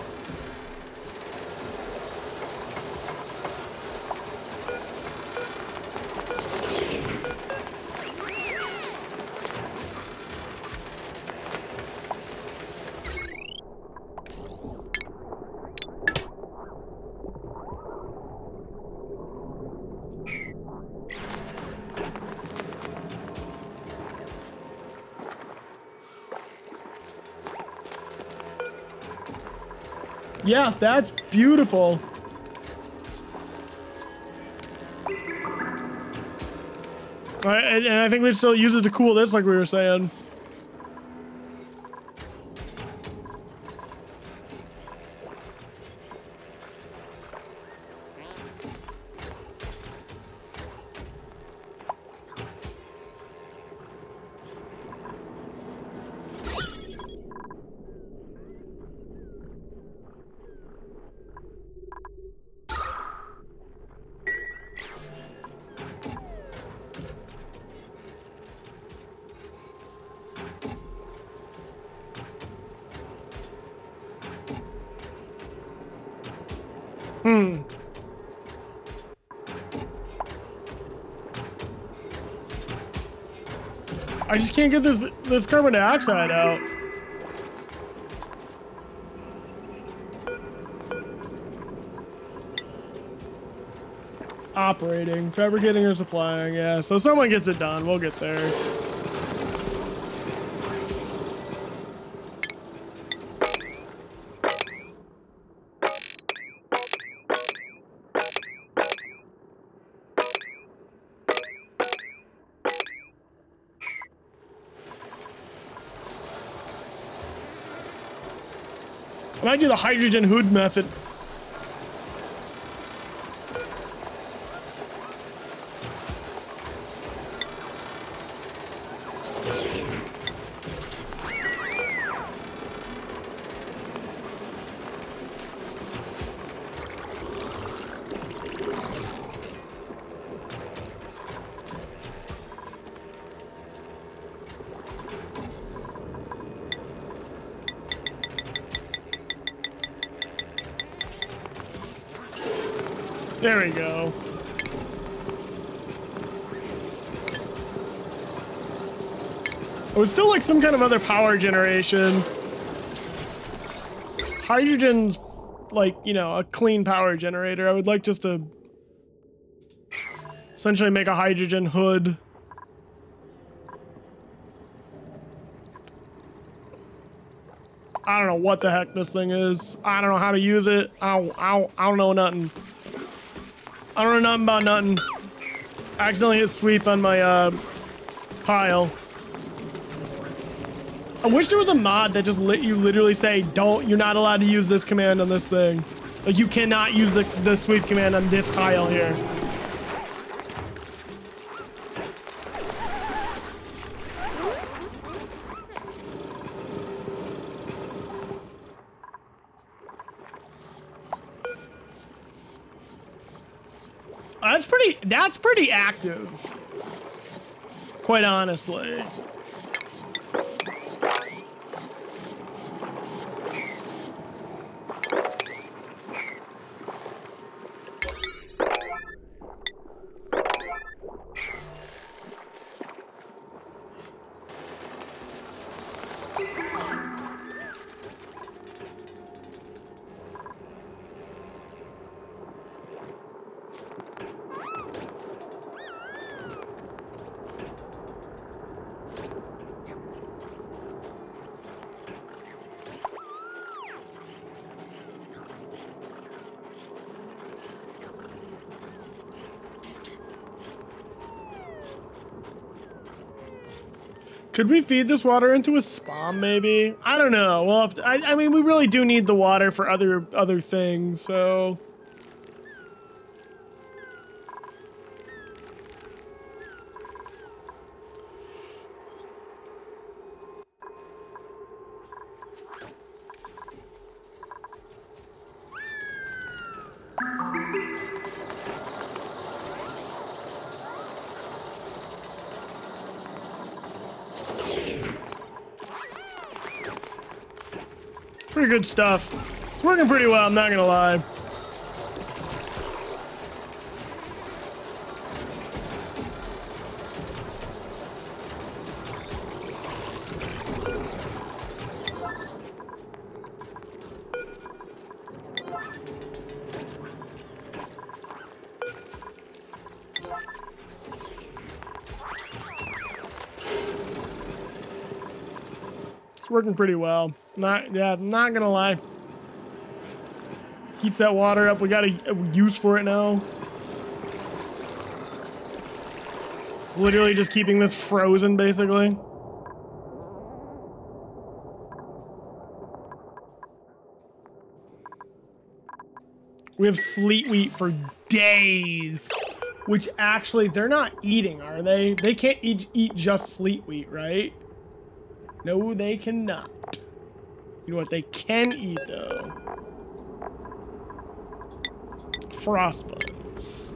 Yeah, that's beautiful. All right, and and I think we still use it to cool this, like we were saying. Just can't get this this carbon dioxide out. Operating, fabricating or supplying, yeah. So someone gets it done. We'll get there. Do the hydrogen hood method. There we go. Oh, it's still like some kind of other power generation. Hydrogen's like, you know, a clean power generator. I would like just to essentially make a hydrogen hood. I don't know what the heck this thing is. I don't know how to use it. I don't, I don't, I don't know nothing. I don't know nothing about nothing. accidentally hit sweep on my uh, pile. I wish there was a mod that just let you literally say, don't, you're not allowed to use this command on this thing. Like you cannot use the, the sweep command on this tile here. That's that's pretty active. Quite honestly. Could we feed this water into a SPOM, maybe? I don't know. Well, I, I mean, we really do need the water for other other things, so... good stuff. It's working pretty well, I'm not gonna lie. Working pretty well. Not, yeah, not gonna lie. Heats that water up. We got a, use for it now. Literally just keeping this frozen, basically. We have sleet wheat for days. Which actually, they're not eating, are they? They can't eat, eat just sleet wheat, right? No, they cannot. You know what they can eat, though? Frost buns.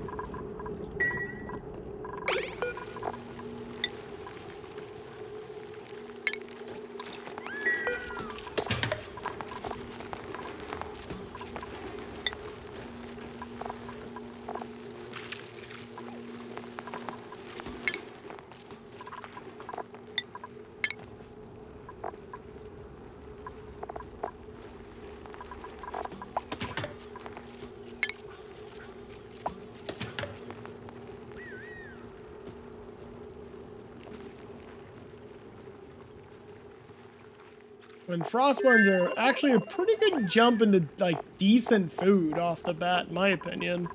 Frost buns are actually a pretty good jump into like decent food off the bat, in my opinion.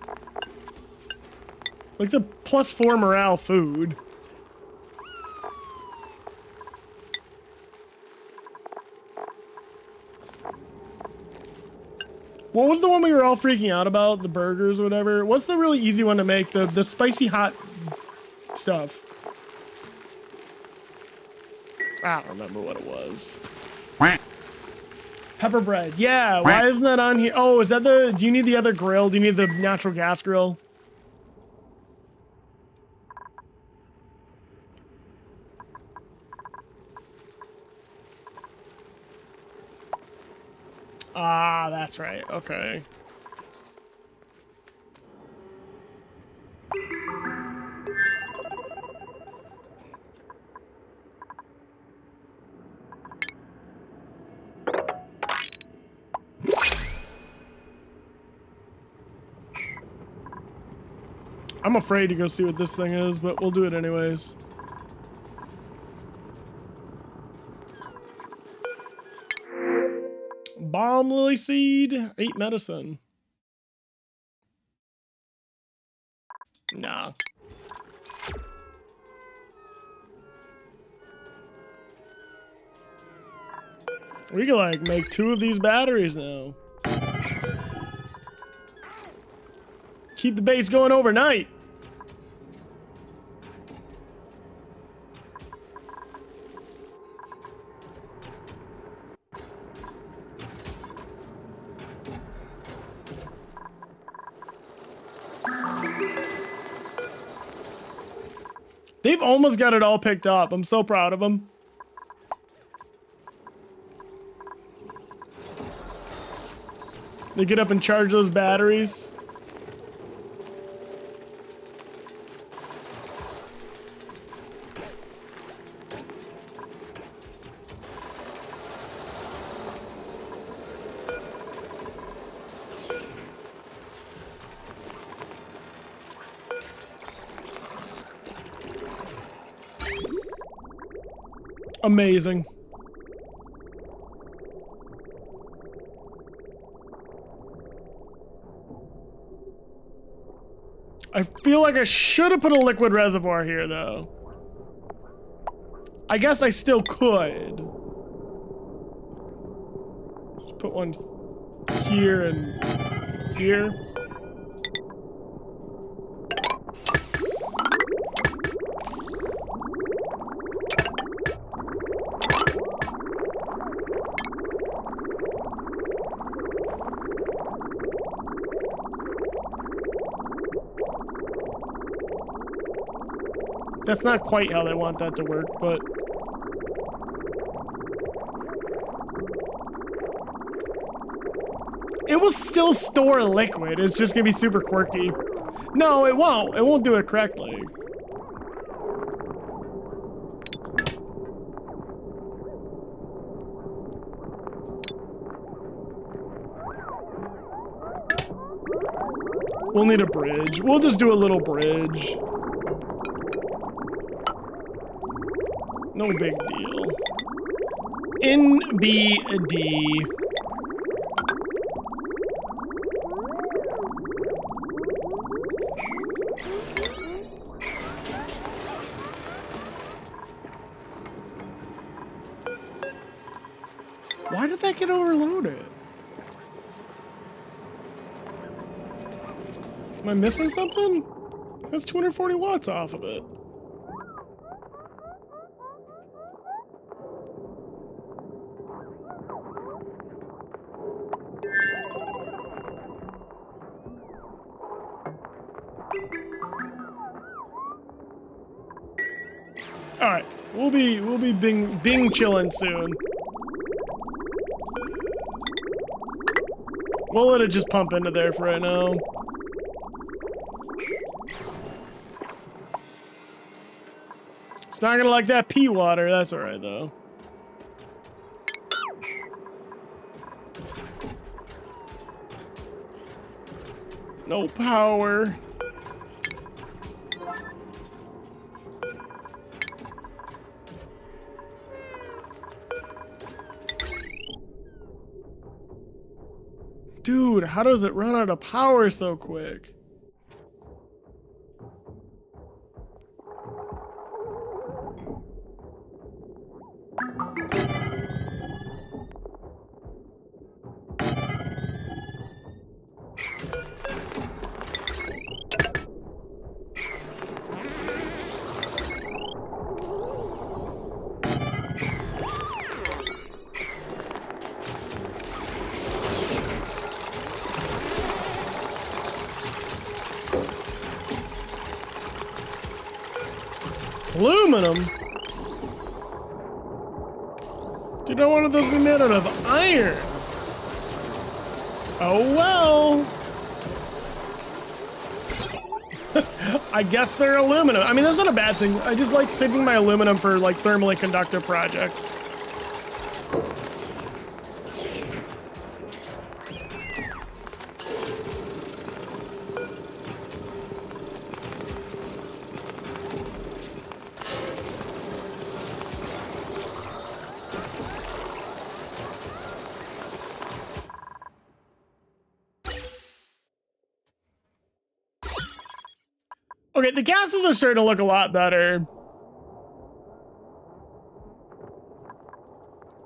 Like the plus four morale food. What was the one we were all freaking out about? The burgers or whatever? What's the really easy one to make? The the spicy hot stuff. I don't remember what it was. Pepper bread. Yeah, why isn't that on here? Oh, is that the, do you need the other grill? Do you need the natural gas grill? Ah, that's right. Okay. I'm afraid to go see what this thing is, but we'll do it anyways. Balm lily seed, eight medicine. Nah. We can like make two of these batteries now. Keep the base going overnight. Almost got it all picked up. I'm so proud of him. They get up and charge those batteries. Amazing. I feel like I should have put a liquid reservoir here, though. I guess I still could. Just put one here and here. That's not quite how they want that to work, but... It will still store liquid. It's just gonna be super quirky. No, it won't. It won't do it correctly. We'll need a bridge. We'll just do a little bridge. No big deal. NBD. Why did that get overloaded? Am I missing something? That's 240 watts off of it. Be bing bing chilling soon. We'll let it just pump into there for right now. It's not gonna like that pea water. That's all right though. No power. How does it run out of power so quick? Aluminum? Did I want those to be made out of iron? Oh well. <laughs> I guess they're aluminum. I mean, that's not a bad thing. I just like saving my aluminum for like thermally conductive projects. Okay, the gases are starting to look a lot better.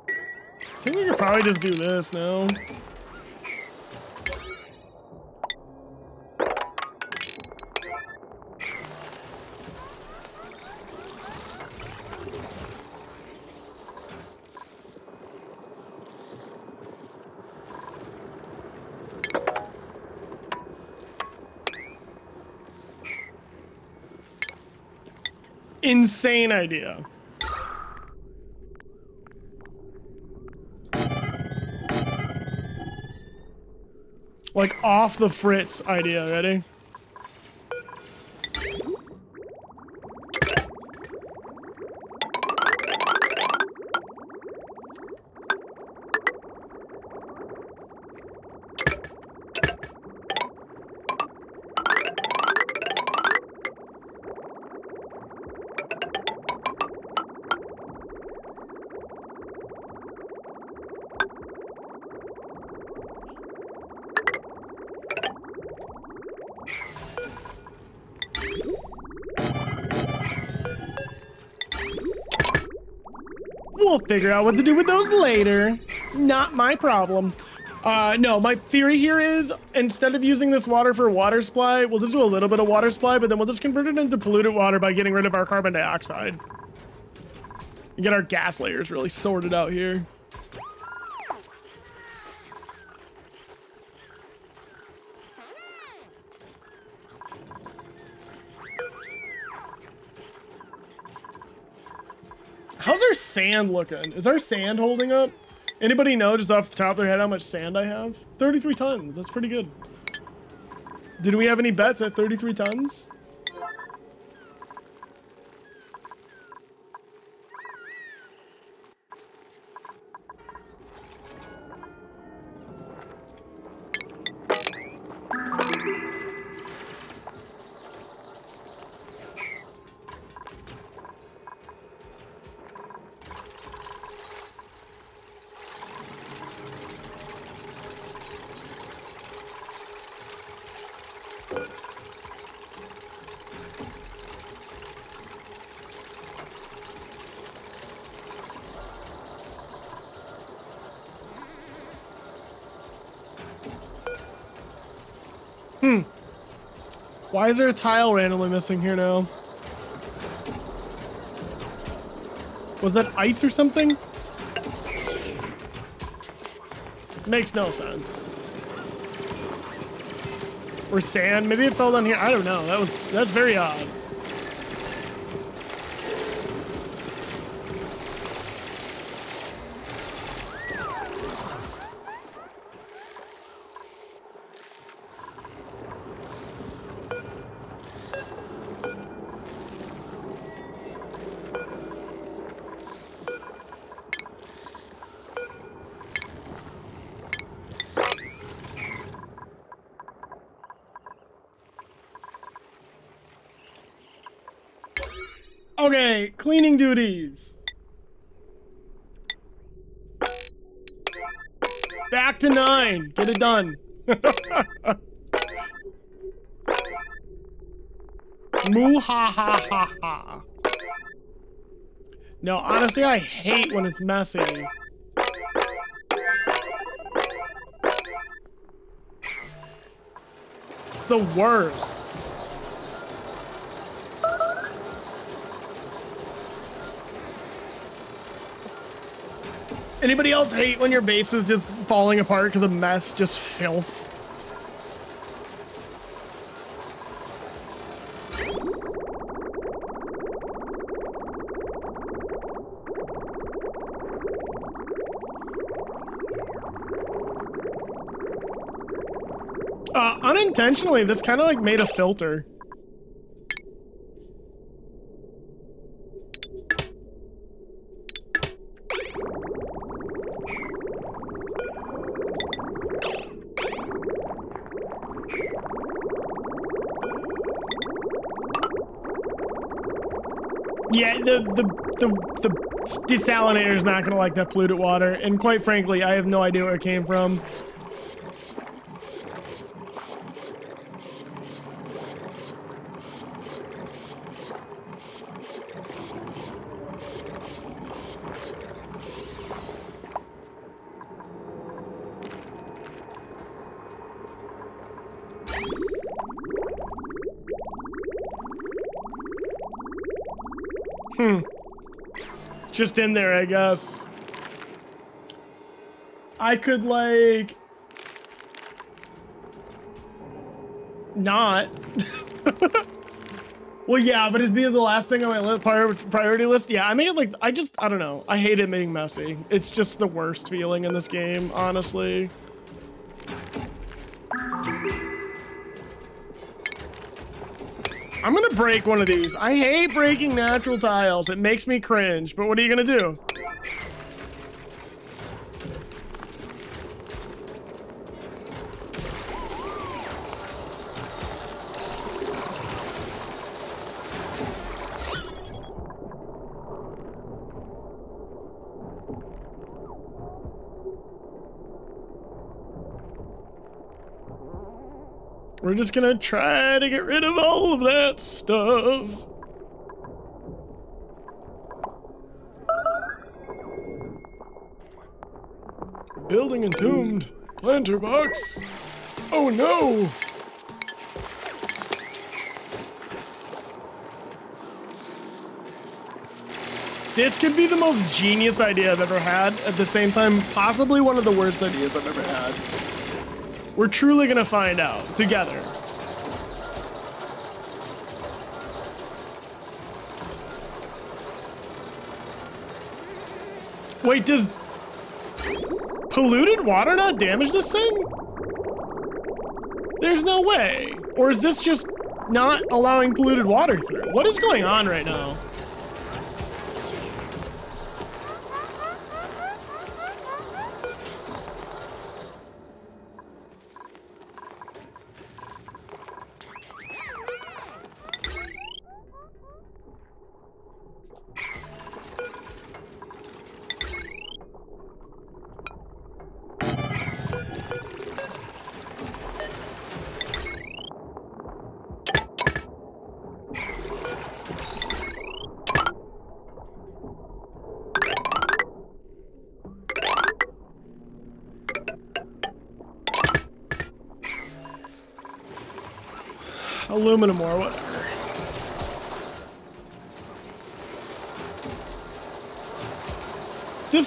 I think we could probably just do this now. Insane idea. Like off the fritz idea, ready? Figure out what to do with those later. Not my problem. Uh, no, my theory here is instead of using this water for water supply, we'll just do a little bit of water supply, but then we'll just convert it into polluted water by getting rid of our carbon dioxide. And get our gas layers really sorted out here. Sand looking? Is our sand holding up? Anybody know just off the top of their head how much sand I have? 33 tons. That's pretty good. Did we have any bets at 33 tons? Why is there a tile randomly missing here now? Was that ice or something? Makes no sense. Or sand? Maybe it fell down here. I don't know. That was that's very odd. Cleaning duties. Back to nine. Get it done. <laughs> Moo ha ha ha ha. No, honestly, I hate when it's messy. It's the worst. Anybody else hate when your base is just falling apart because of mess, just filth? Uh, unintentionally, this kind of like made a filter. The desalinator is not gonna like that polluted water, and quite frankly, I have no idea where it came from. Just in there, I guess. I could, like... Not. <laughs> well, yeah, but it'd be the last thing on my priority list. Yeah, I make it like... I just... I don't know. I hate it being messy. It's just the worst feeling in this game, honestly. Break one of these. I hate breaking natural tiles. It makes me cringe, but what are you gonna do? We're just gonna try to get rid of all of that stuff. Building entombed. Planter box. Oh no! This could be the most genius idea I've ever had. At the same time, possibly one of the worst ideas I've ever had. We're truly gonna find out together. Wait, does polluted water not damage this thing? There's no way. Or is this just not allowing polluted water through? What is going on right now?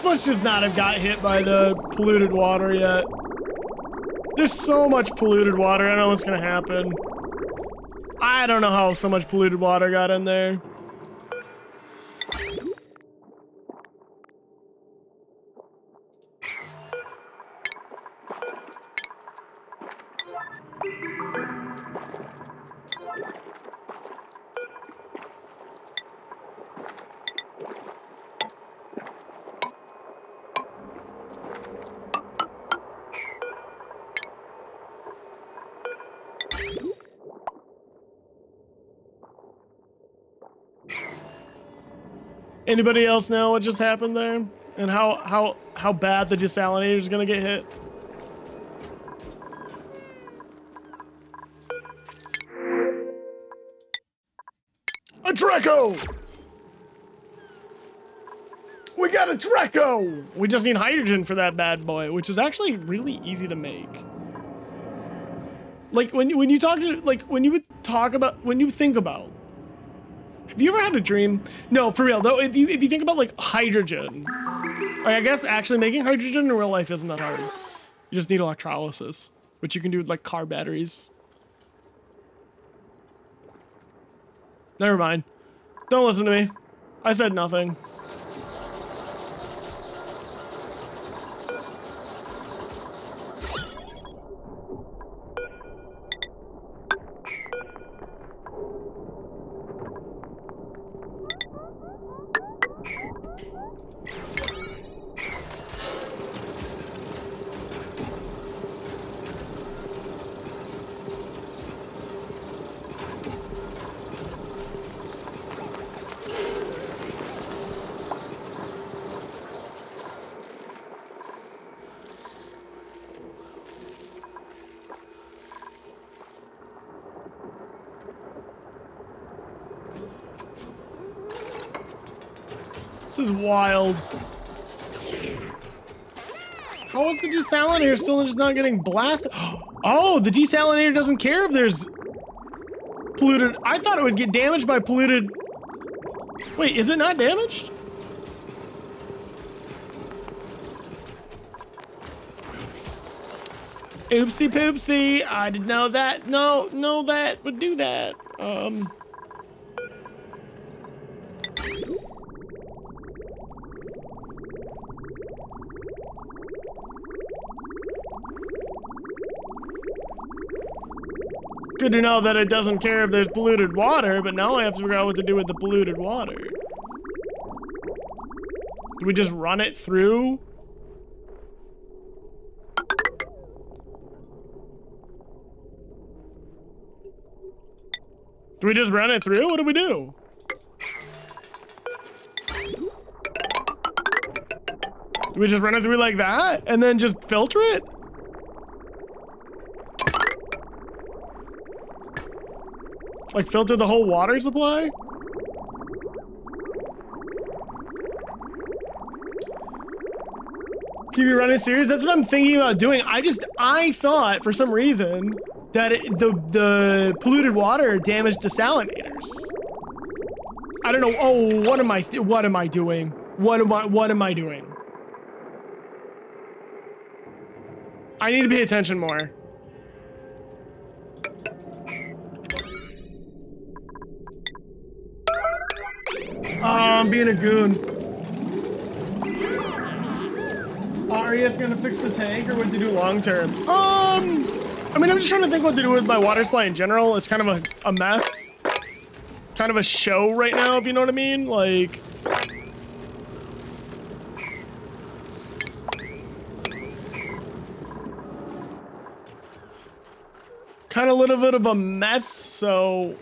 Must just not have got hit by the polluted water yet. There's so much polluted water, I don't know what's gonna happen. I don't know how so much polluted water got in there. Anybody else know what just happened there? And how how how bad the desalinator is gonna get hit? A Drecko! We got a Drecko! We just need hydrogen for that bad boy, which is actually really easy to make. Like when you when you talk to like when you would talk about when you think about have you ever had a dream? No, for real though. If you if you think about like hydrogen, I guess actually making hydrogen in real life isn't that hard. You just need electrolysis, which you can do with like car batteries. Never mind. Don't listen to me. I said nothing. Desalinator still just not getting blasted? <gasps> Oh, the desalinator doesn't care if there's polluted. I thought it would get damaged by polluted. Wait, is it not damaged? Oopsie poopsie. I didn't know that. No, no, that would do that. Um. Good to know that it doesn't care if there's polluted water, but now I have to figure out what to do with the polluted water. Do we just run it through? Do we just run it through? What do we do? Do we just run it through like that and then just filter it? Like filter the whole water supply? PB running series? That's what I'm thinking about doing. I just, I thought for some reason that it, the, the polluted water damaged desalinators. I don't know. Oh, what am I, what am I doing? What am I, what am I doing? I need to pay attention more. Oh, I'm being a goon. Uh, are you just gonna fix the tank or what to do long term? Um, I mean, I'm just trying to think what to do with my water supply in general. It's kind of a, a mess. Kind of a show right now, if you know what I mean. Like, kind of a little bit of a mess, so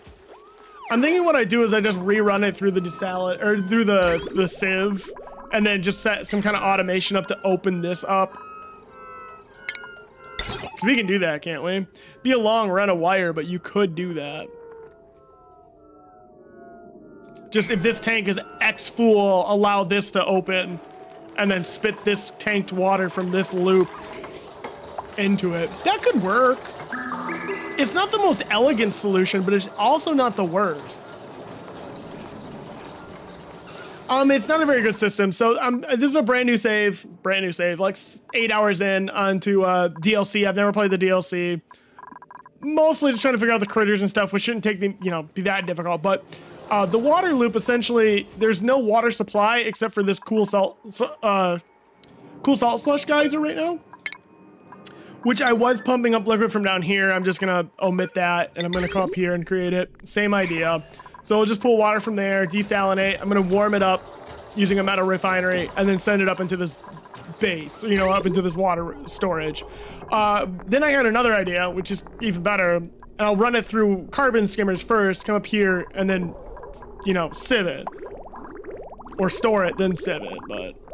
I'm thinking what I do is I just rerun it through the desalit or through the the sieve, and then just set some kind of automation up to open this up. We can do that, can't we? Be a long run of wire, but you could do that. Just if this tank is X full, allow this to open, and then spit this tanked water from this loop into it. That could work. It's not the most elegant solution, but it's also not the worst. Um, it's not a very good system. So um, this is a brand new save, brand new save, like eight hours in onto uh, DLC. I've never played the DLC. Mostly just trying to figure out the critters and stuff, which shouldn't take the you know be that difficult. But uh, the water loop essentially, there's no water supply except for this cool salt, uh, cool salt slush geyser right now which I was pumping up liquid from down here. I'm just gonna omit that and I'm gonna come up here and create it. Same idea. So we'll just pull water from there, desalinate. I'm gonna warm it up using a metal refinery and then send it up into this base, you know, up into this water storage. Uh, then I had another idea, which is even better. And I'll run it through carbon skimmers first, come up here, and then, you know, sieve it. Or store it, then sieve it, but...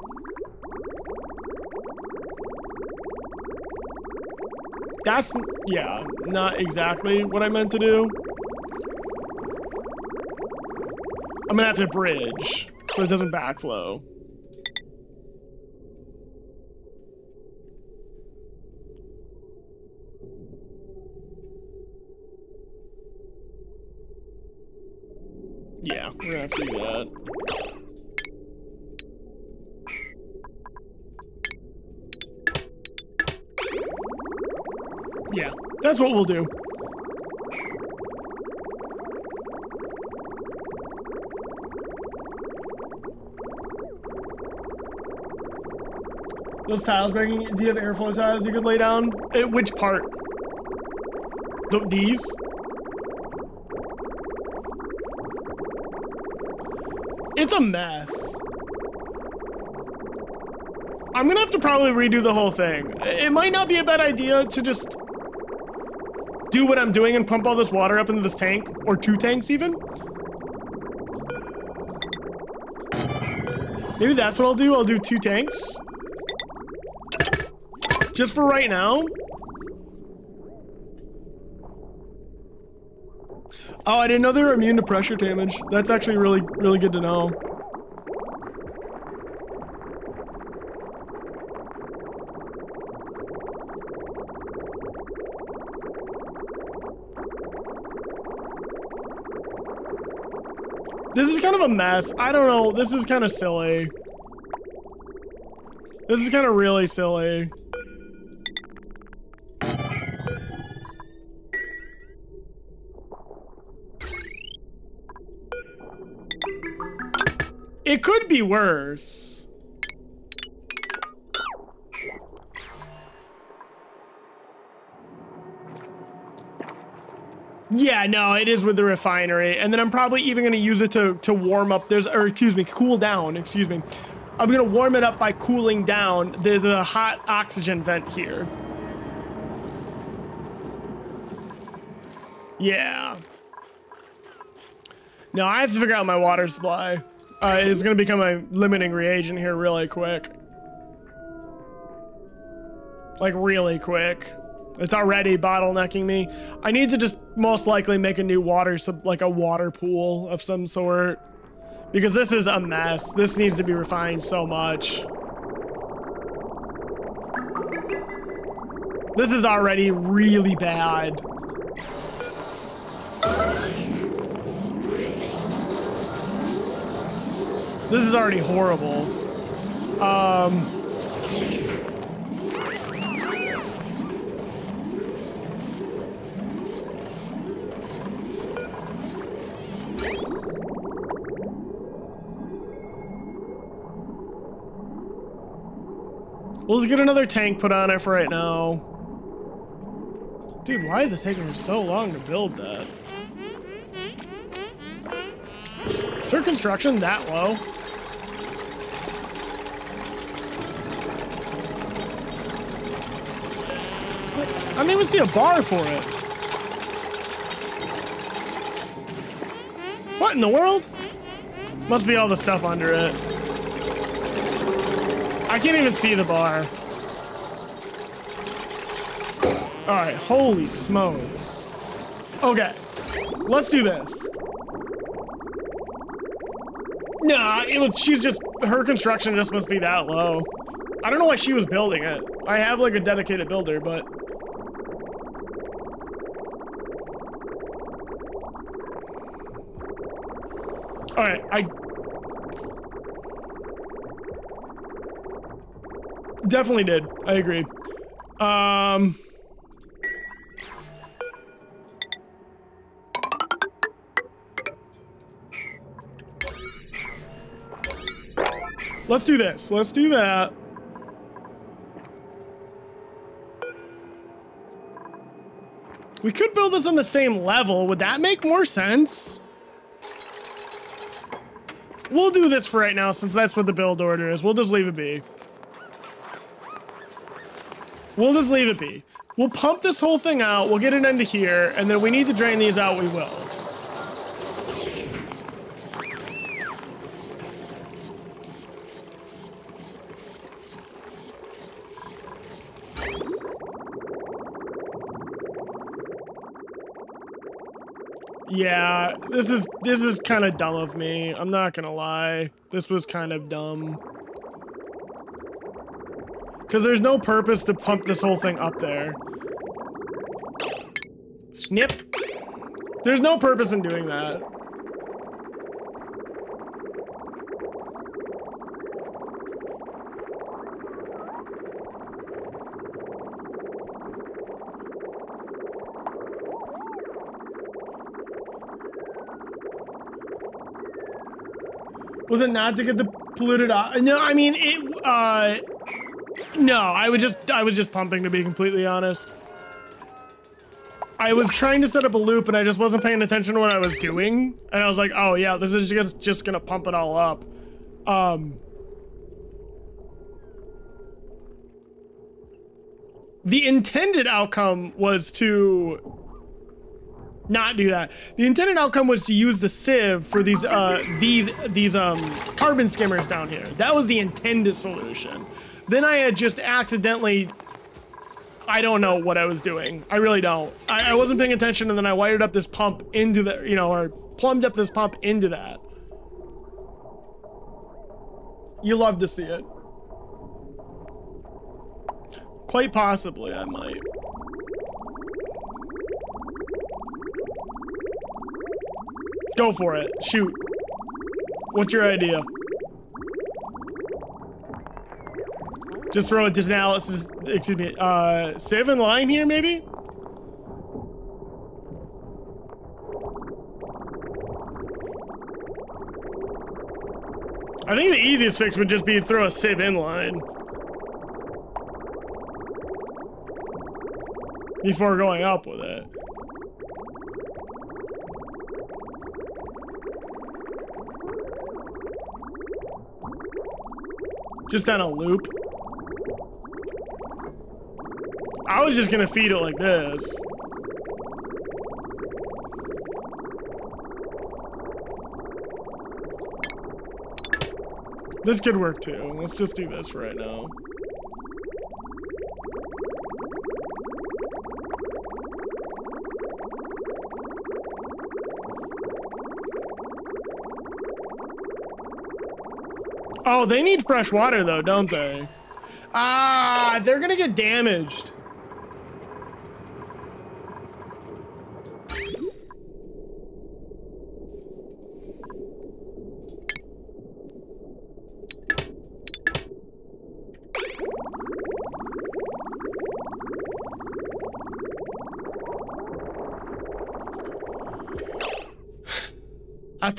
That's, yeah, not exactly what I meant to do. I'm gonna have to bridge so it doesn't backflow. Yeah, we're gonna have to do that. Yeah, that's what we'll do. Those tiles breaking. Do you have airflow tiles you could lay down? Uh, which part? The, these? It's a mess. I'm gonna have to probably redo the whole thing. It might not be a bad idea to just do what I'm doing and pump all this water up into this tank, or two tanks even. Maybe that's what I'll do. I'll do two tanks. Just for right now. Oh, I didn't know they were immune to pressure damage. That's actually really, really good to know. Kind of a mess. I don't know. This is kind of silly. This is kind of really silly. It could be worse. Yeah, no, it is with the refinery. And then I'm probably even going to use it to, to warm up. There's, or excuse me, cool down, excuse me. I'm going to warm it up by cooling down. There's a hot oxygen vent here. Yeah. No, I have to figure out my water supply. Uh, it's going to become a limiting reagent here really quick. Like, really quick. It's already bottlenecking me. I need to just most likely make a new water, like a water pool of some sort. Because this is a mess. This needs to be refined so much. This is already really bad. This is already horrible. Um... Just get another tank put on it for right now. Dude, why is it taking so long to build that? Is their construction that low? I don't even see a bar for it. What in the world? Must be all the stuff under it. I can't even see the bar. All right, holy smokes. Okay, let's do this. Nah, it was, she's just, her construction just must be that low. I don't know why she was building it. I have like a dedicated builder, but. All right, I Definitely did. I agree. Um... Let's do this. Let's do that. We could build this on the same level. Would that make more sense? We'll do this for right now since that's what the build order is. We'll just leave it be. We'll just leave it be. We'll pump this whole thing out, we'll get it into here, and then we need to drain these out, we will. Yeah, this is this is kind of dumb of me. I'm not gonna lie. This was kind of dumb. Because there's no purpose to pump this whole thing up there. Snip. There's no purpose in doing that. Was it not to get the polluted? No, I mean it. Uh, no, I would just I was just pumping to be completely honest. I was trying to set up a loop and I just wasn't paying attention to what I was doing, and I was like, oh yeah, this is just just gonna pump it all up. Um. The intended outcome was to not do that. The intended outcome was to use the sieve for these uh these these um carbon skimmers down here. That was the intended solution. Then I had just accidentally I don't know what I was doing. I really don't. I, I wasn't paying attention and then I wired up this pump into the you know or plumbed up this pump into that. You love to see it. Quite possibly I might. Go for it. Shoot. What's your idea? Just throw a disanalysis, excuse me, uh, seven line here, maybe? I think the easiest fix would just be to throw a sieve in line. Before going up with it. Just on a loop. I was just gonna feed it like this. This could work too. Let's just do this right now. Oh, they need fresh water though, don't they? Ah, they're gonna get damaged.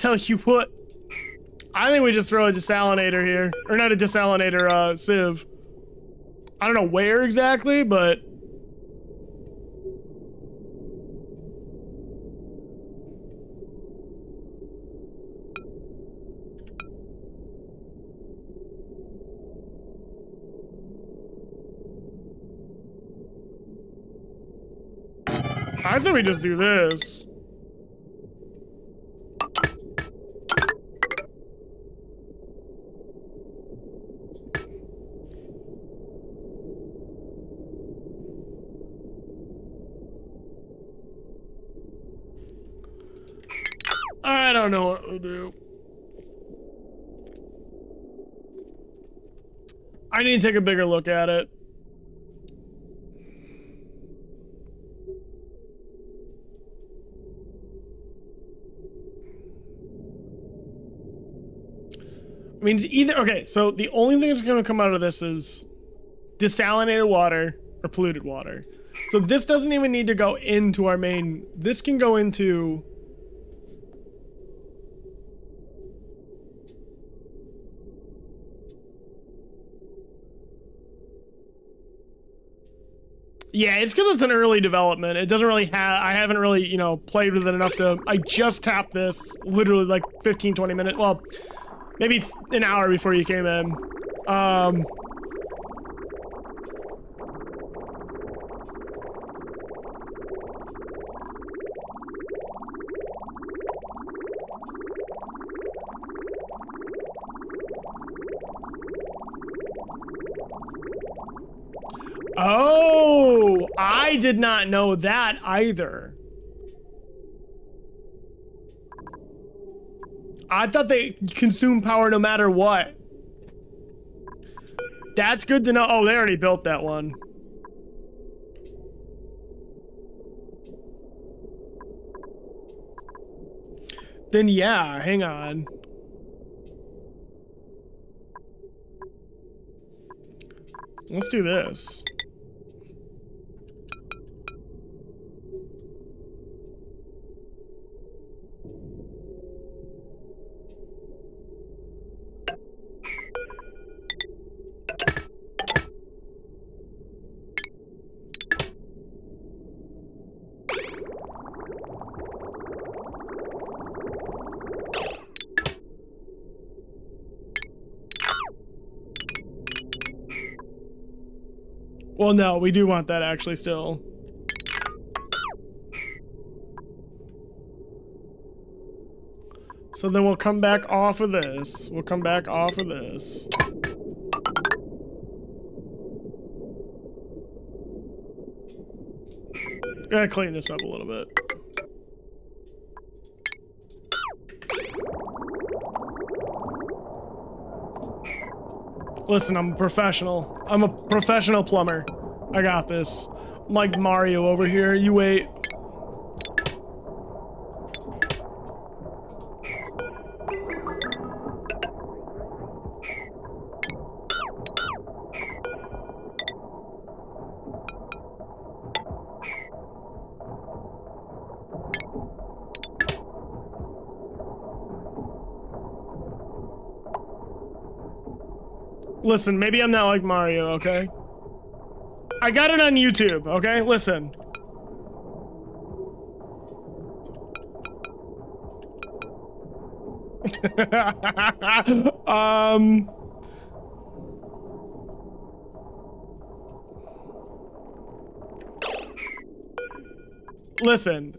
Tell you what. I think we just throw a desalinator here. Or not a desalinator, uh, sieve. I don't know where exactly, but... I say we just do this. I don't know what to do. I need to take a bigger look at it. I mean, either, okay, so the only thing that's going to come out of this is desalinated water or polluted water. So this doesn't even need to go into our main, this can go into Yeah, it's because it's an early development. It doesn't really have, I haven't really, you know, played with it enough to, I just tapped this literally like 15, 20 minutes, well, maybe an hour before you came in. Um, Oh, I did not know that either. I thought they consume power no matter what. That's good to know. Oh, they already built that one. Then yeah, hang on. Let's do this. Well, no, we do want that actually still. So then we'll come back off of this. We'll come back off of this. Gotta clean this up a little bit. Listen, I'm a professional. I'm a professional plumber. I got this. Like Mario over here. You wait. Listen, maybe I'm not like Mario, okay? I got it on YouTube, okay? Listen. <laughs> um... Listen.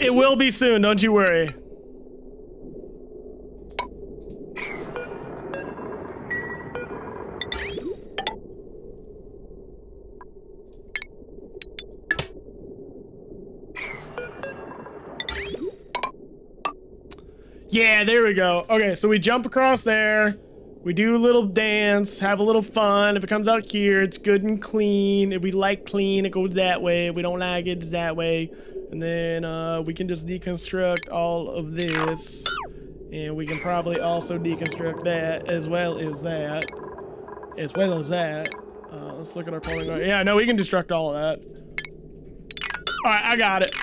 It will be soon, don't you worry. Yeah, there we go. Okay, so we jump across there. We do a little dance, have a little fun. If it comes out here, it's good and clean. If we like clean, it goes that way. If we don't like it, it's that way. And then uh, we can just deconstruct all of this. And we can probably also deconstruct that as well as that. As well as that. Uh, let's look at our plumbing. Yeah, no, we can destruct all of that. All right, I got it.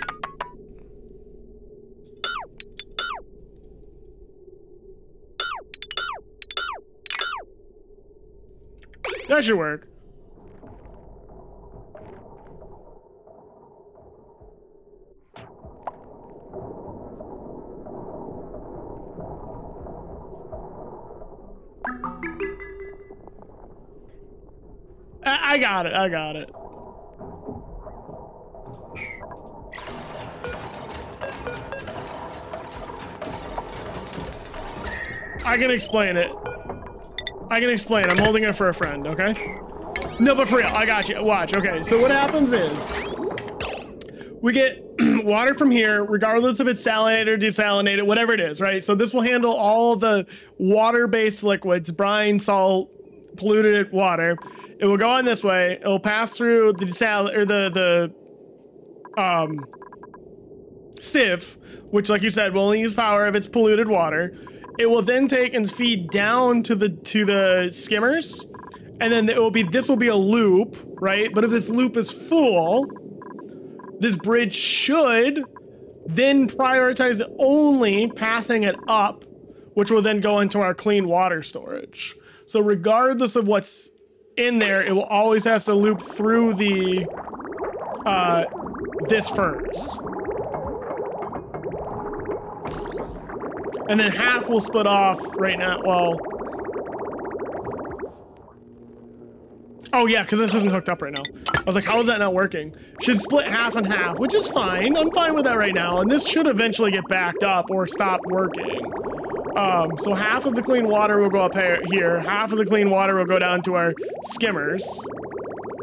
That should work. I, I got it, I got it. I can explain it. I can explain. I'm holding it for a friend, okay? No, but for real, I got you. Watch. Okay, so what happens is we get <clears throat> water from here, regardless if it's salinated or desalinated, whatever it is, right? So this will handle all the water-based liquids, brine, salt, polluted water. It will go on this way. It will pass through the desal or the the um sieve, which, like you said, will only use power if it's polluted water. It will then take and feed down to the to the skimmers, and then it will be this will be a loop, right? But if this loop is full, this bridge should then prioritize only passing it up, which will then go into our clean water storage. So regardless of what's in there, it will always has to loop through the uh, this first. And then half will split off right now. Well. Oh yeah, because this isn't hooked up right now. I was like, how is that not working? Should split half and half, which is fine. I'm fine with that right now. And this should eventually get backed up or stop working. Um, so half of the clean water will go up here. Half of the clean water will go down to our skimmers.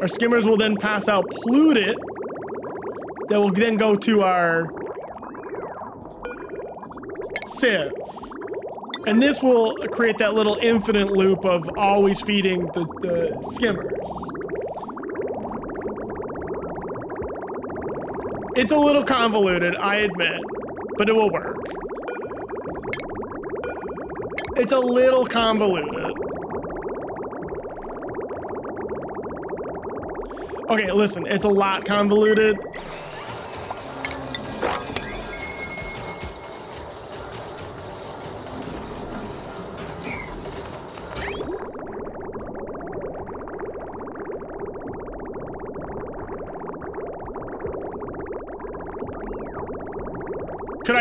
Our skimmers will then pass out polluted that will then go to our sieve. And this will create that little infinite loop of always feeding the, the skimmers. It's a little convoluted, I admit, but it will work. It's a little convoluted. Okay, listen, it's a lot convoluted.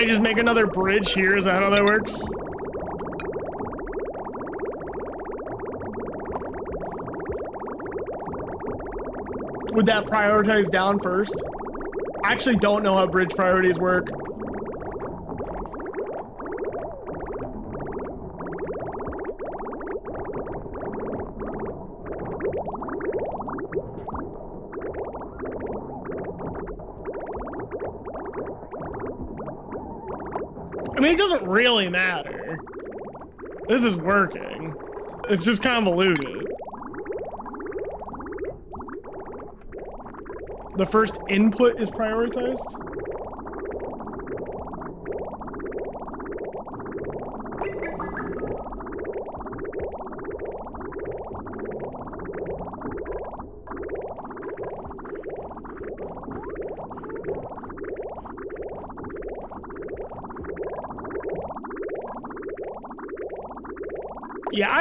I just make another bridge here? Is that how that works? Would that prioritize down first? I actually don't know how bridge priorities work. It doesn't really matter. This is working. It's just convoluted. The first input is prioritized?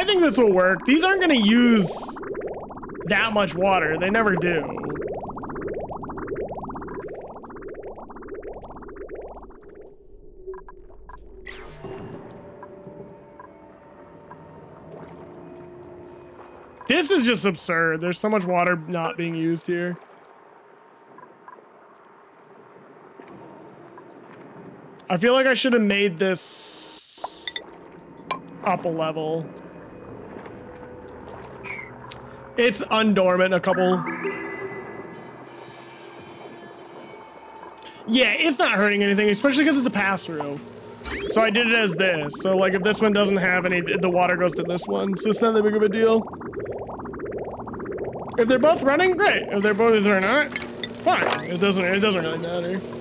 Think this will work. These aren't going to use that much water. They never do. This is just absurd. There's so much water not being used here. I feel like I should have made this up a level. It's undormant a couple. Yeah, it's not hurting anything, especially because it's a pass-through. So I did it as this. So like if this one doesn't have any, the water goes to this one. So it's not that big of a deal. If they're both running, great. If they're both, they're not, fine. It doesn't, it doesn't really matter.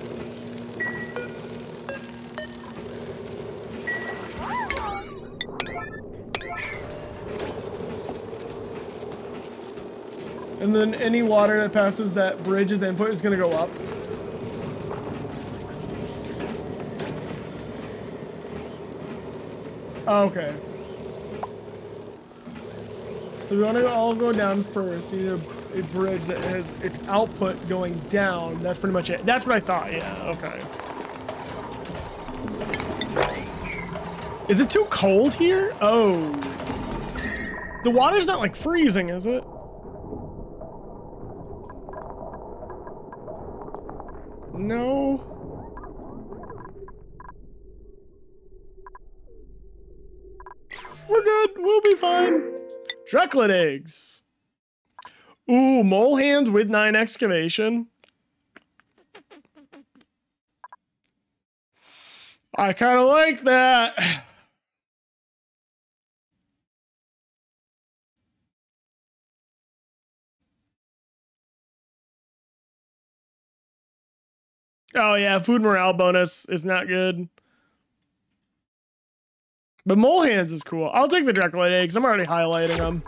And then any water that passes that bridge's input is gonna go up. Okay. So we want to all go down first. You need a, a bridge that has its output going down. That's pretty much it. That's what I thought. Yeah, okay. Is it too cold here? Oh. The water's not like freezing, is it? No. We're good. We'll be fine. Drunklet eggs. Ooh, mole hands with nine excavation. I kind of like that. Oh yeah, food morale bonus is not good. But mole hands is cool. I'll take the Dracolite eggs. I'm already highlighting them.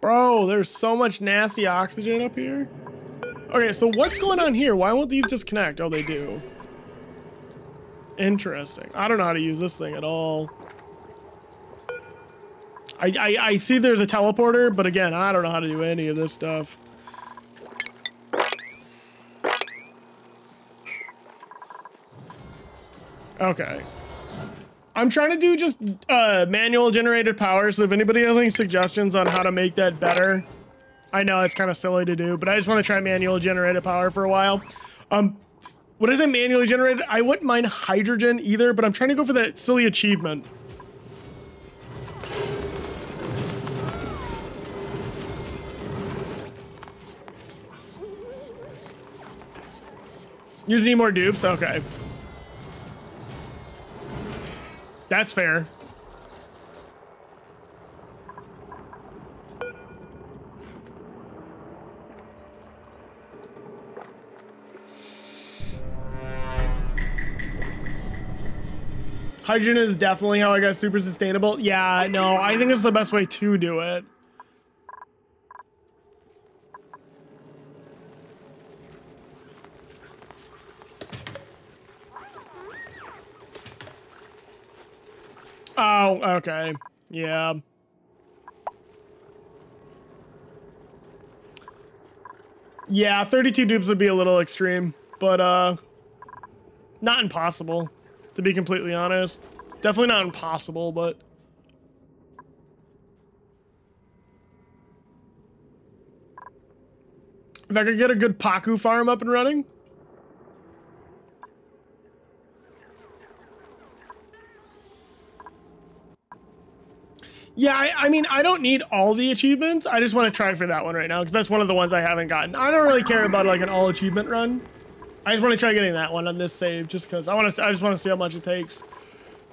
Bro, there's so much nasty oxygen up here. Okay, so what's going on here? Why won't these just connect? Oh, they do. Interesting. I don't know how to use this thing at all. I, I, see there's a teleporter, but again, I don't know how to do any of this stuff. Okay. I'm trying to do just uh, manual generated power, so if anybody has any suggestions on how to make that better, I know it's kind of silly to do, but I just want to try manual generated power for a while. Um, what is it manually generated? I wouldn't mind hydrogen either, but I'm trying to go for that silly achievement. You just need more dupes? Okay. That's fair. Hydrogen is definitely how I got super sustainable. Yeah, no, I think it's the best way to do it. Oh, okay. Yeah. Yeah, 32 dupes would be a little extreme, but uh not impossible, to be completely honest. Definitely not impossible, but if I could get a good Pacu farm up and running, Yeah, I, I, mean, I don't need all the achievements. I just want to try for that one right now because that's one of the ones I haven't gotten. I don't really care about like an all achievement run. I just want to try getting that one on this save just because I want to. I just want to see how much it takes,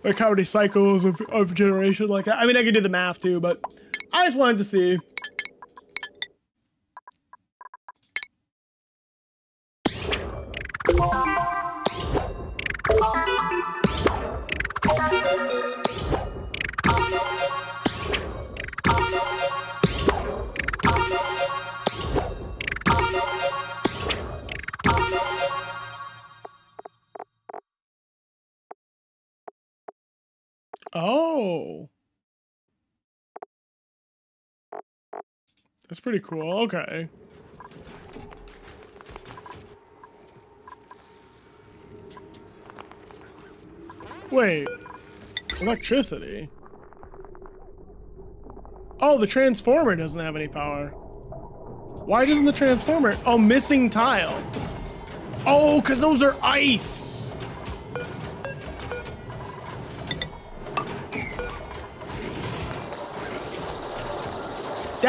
like how many cycles of, of generation like that. I mean, I could do the math too, but I just wanted to see. Oh. That's pretty cool. Okay. Wait. Electricity? Oh, the transformer doesn't have any power. Why doesn't the transformer? Oh, missing tile. Oh, because those are ice.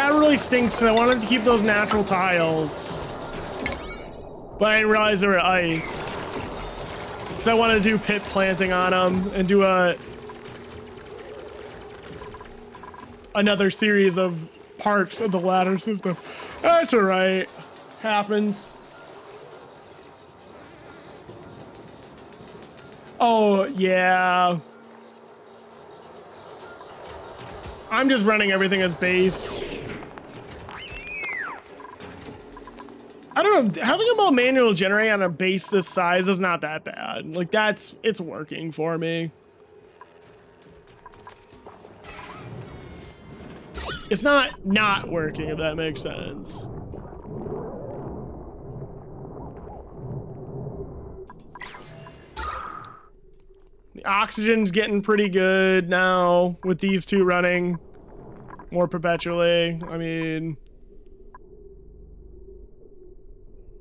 That really stinks, and I wanted to keep those natural tiles. But I didn't realize they were ice. So I wanted to do pit planting on them and do a another series of parks of the ladder system. That's alright. Happens. Oh, yeah. I'm just running everything as base. I don't know, having them all manual generate on a base this size is not that bad. Like that's, it's working for me. It's not not working, if that makes sense. The oxygen's getting pretty good now with these two running more perpetually. I mean,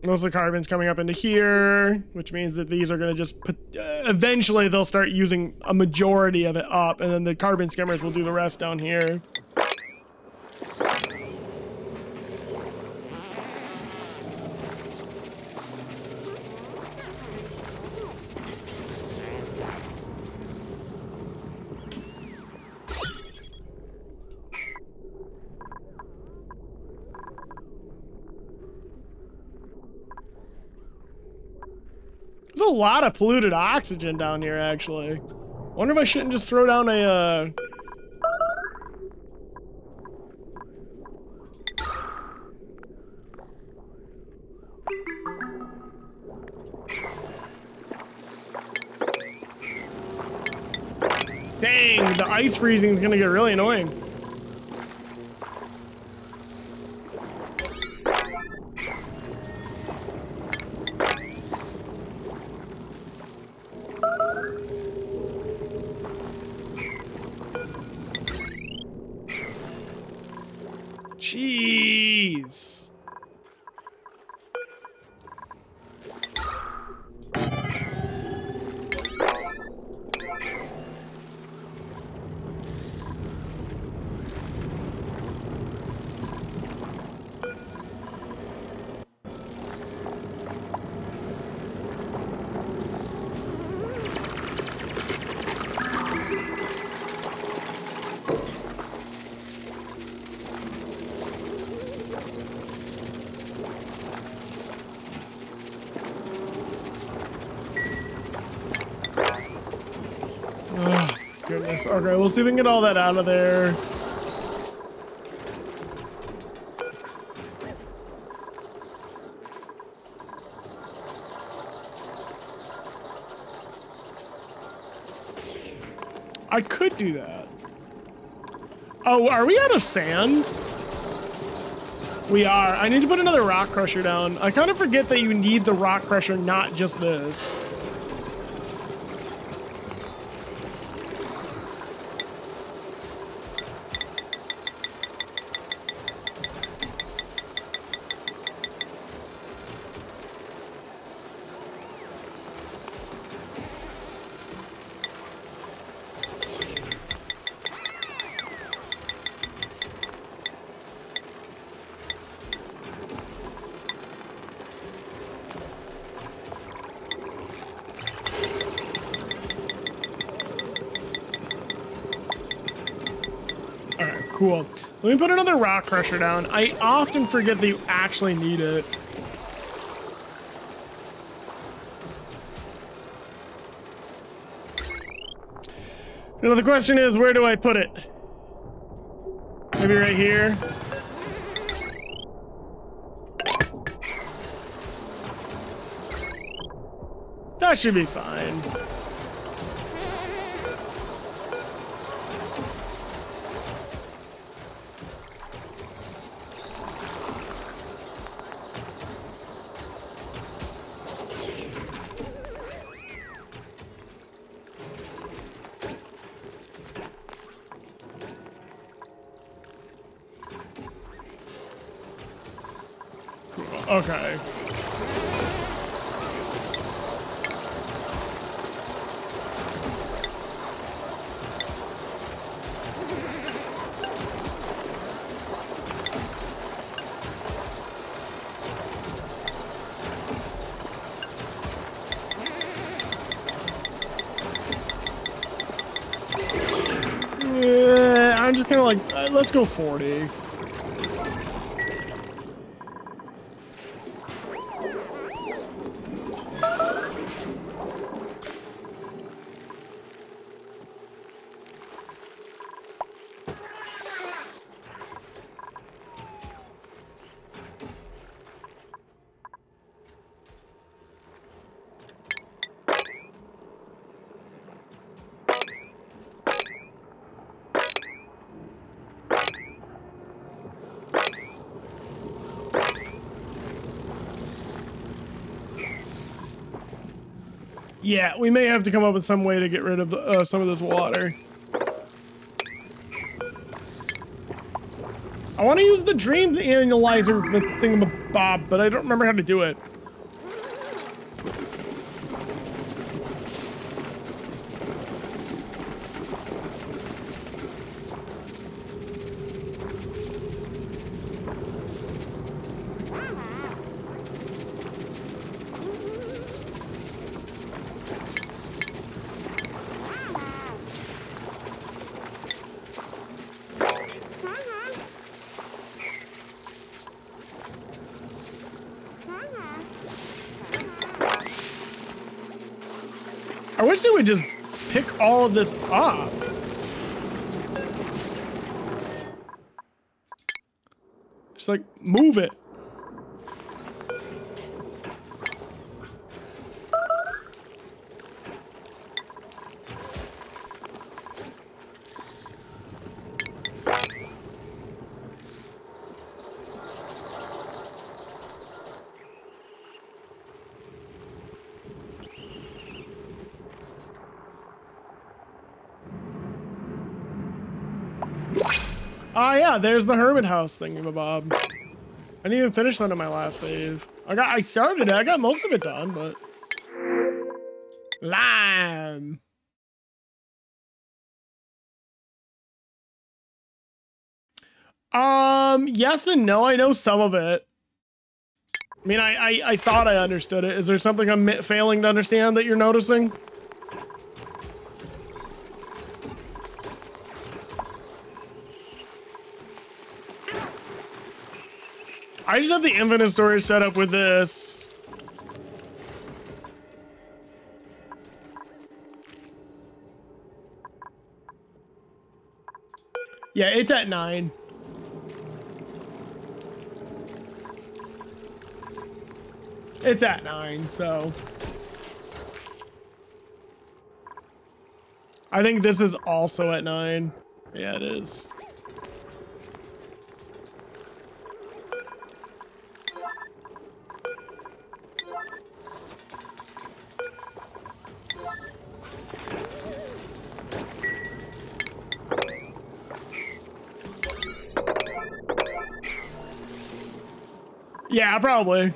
most of the carbon's coming up into here, which means that these are going to just put, uh, eventually they'll start using a majority of it up, and then the carbon skimmers will do the rest down here. Lot of polluted oxygen down here, actually. Wonder if I shouldn't just throw down a, uh... Dang, the ice freezing is gonna get really annoying. Okay, we'll see if we can get all that out of there. I could do that. Oh, are we out of sand? We are. I need to put another rock crusher down. I kind of forget that you need the rock crusher, not just this. Let me put another rock crusher down. I often forget that you actually need it. Now the question is, where do I put it? Maybe right here? That should be fine. Go 40. Yeah, we may have to come up with some way to get rid of the, uh, some of this water. I want to use the dream analyzer thingamabob, but I don't remember how to do it. I wish they would just pick all of this up. Just like move it. Ah, yeah, there's the hermit house thingamabob. I didn't even finish that in my last save. I got, I started it. I got most of it done, but lime. Um, yes and no. I know some of it. I mean, I, I, I thought I understood it. Is there something I'm failing to understand that you're noticing? I just have the infinite storage set up with this. Yeah, it's at nine. It's at nine, so. I think this is also at nine. Yeah, it is. Probably.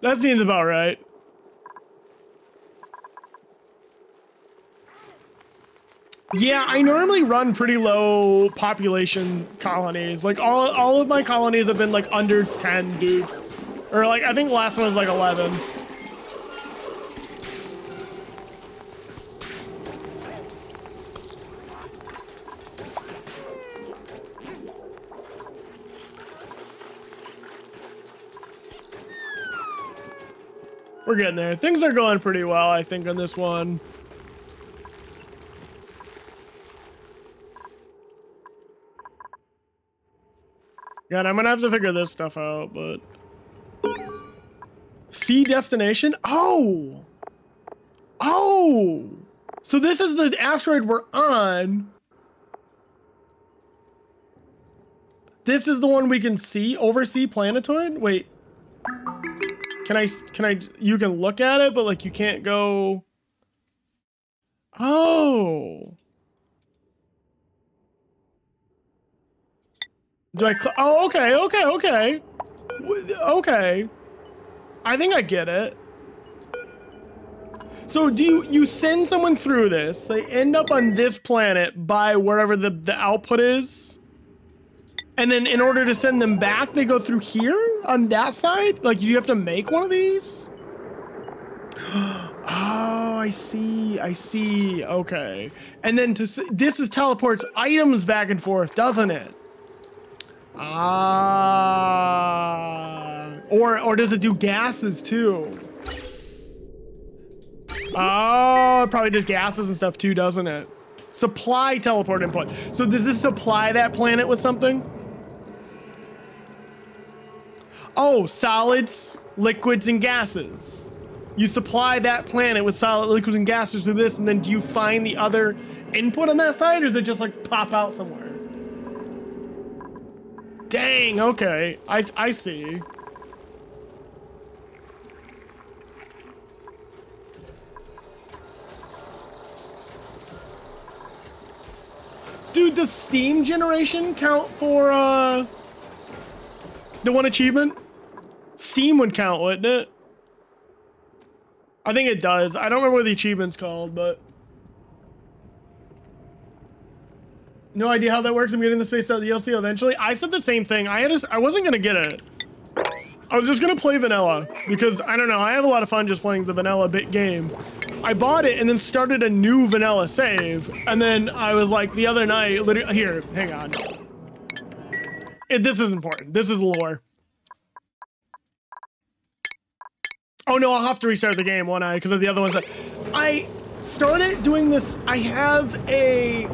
That seems about right. Yeah, I normally run pretty low population colonies. Like all all of my colonies have been like under 10 dupes. Or like I think last one was like 11. We're getting there. Things are going pretty well, I think, on this one. God, I'm gonna have to figure this stuff out, but... Sea destination? Oh! Oh! So this is the asteroid we're on. This is the one we can see? Oversea planetoid? Wait. Can I, can I, you can look at it, but like you can't go. Oh. Do I, oh, okay, okay, okay. Okay. I think I get it. So do you, you send someone through this, they end up on this planet by wherever the, the output is. And then in order to send them back, they go through here on that side? Like do you have to make one of these? <gasps> Oh, I see. I see. Okay. And then to this is teleports items back and forth, doesn't it? Ah. Or or does it do gases too? Oh, probably just gases and stuff too, doesn't it? Supply teleport input. So does this supply that planet with something? Oh, solids, liquids, and gases. You supply that planet with solid liquids and gases through this, and then do you find the other input on that side, or does it just like pop out somewhere? Dang, okay. I, I see. Dude, does steam generation count for, uh, the one achievement? Steam would count, wouldn't it? I think it does. I don't remember what the achievement's called, but... No idea how that works. I'm getting the space out DLC eventually. I said the same thing. I had a, I wasn't gonna get it. I was just gonna play vanilla because I don't know. I have a lot of fun just playing the vanilla bit game. I bought it and then started a new vanilla save, and then I was like the other night. Literally, here, hang on. It, this is important. This is lore. Oh no, I'll have to restart the game, won't I? Because of the other ones. That... I started doing this. I have a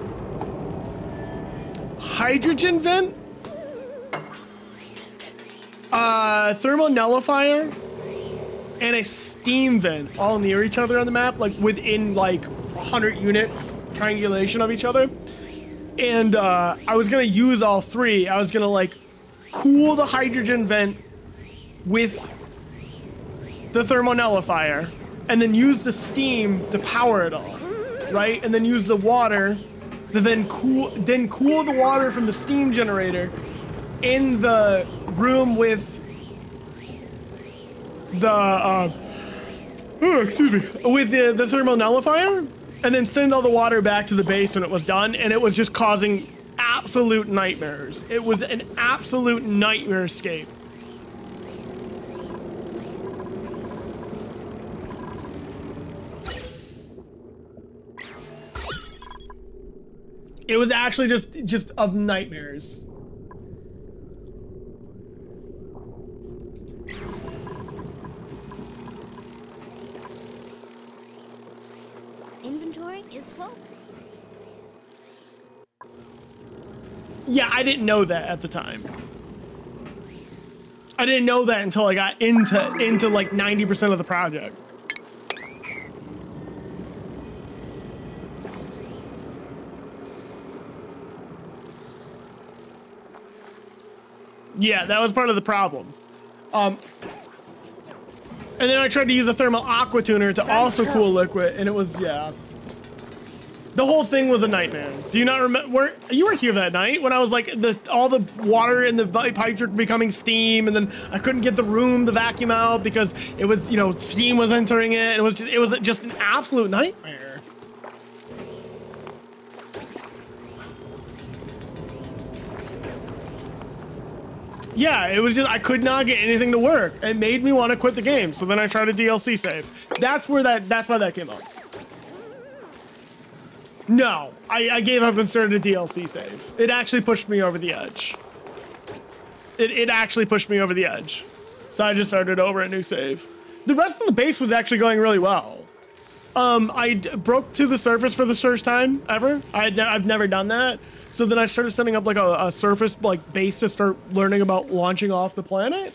hydrogen vent, a thermal nullifier, and a steam vent all near each other on the map, like within like 100 units triangulation of each other. And uh, I was gonna use all three. I was gonna like cool the hydrogen vent with the thermonullifier and then use the steam to power it all, right? And then use the water to then cool, then cool the water from the steam generator in the room with the, uh, oh, excuse me, with the, the thermal and then send all the water back to the base when it was done. And it was just causing absolute nightmares. It was an absolute nightmare escape. It was actually just just of nightmares. Inventory? is full. Yeah, I didn't know that at the time. I didn't know that until I got into into like 90% of the project. Yeah, that was part of the problem. Um, and then I tried to use a thermal aqua tuner to also cool liquid, and it was, yeah. The whole thing was a nightmare. Do you not remember? Were, you were here that night when I was like, the all the water in the pipes were becoming steam, and then I couldn't get the room to vacuum out because it was, you know, steam was entering it. And it was just, it was just an absolute nightmare. Yeah, it was just I could not get anything to work. It made me want to quit the game. So then I tried a DLC save. That's where that that's why that came up. No, I, I gave up and started a DLC save. It actually pushed me over the edge. It, it actually pushed me over the edge. So I just started over a new save. The rest of the base was actually going really well. Um, I broke to the surface for the first time ever. I had I've never done that. So then I started setting up like a, a surface like base to start learning about launching off the planet.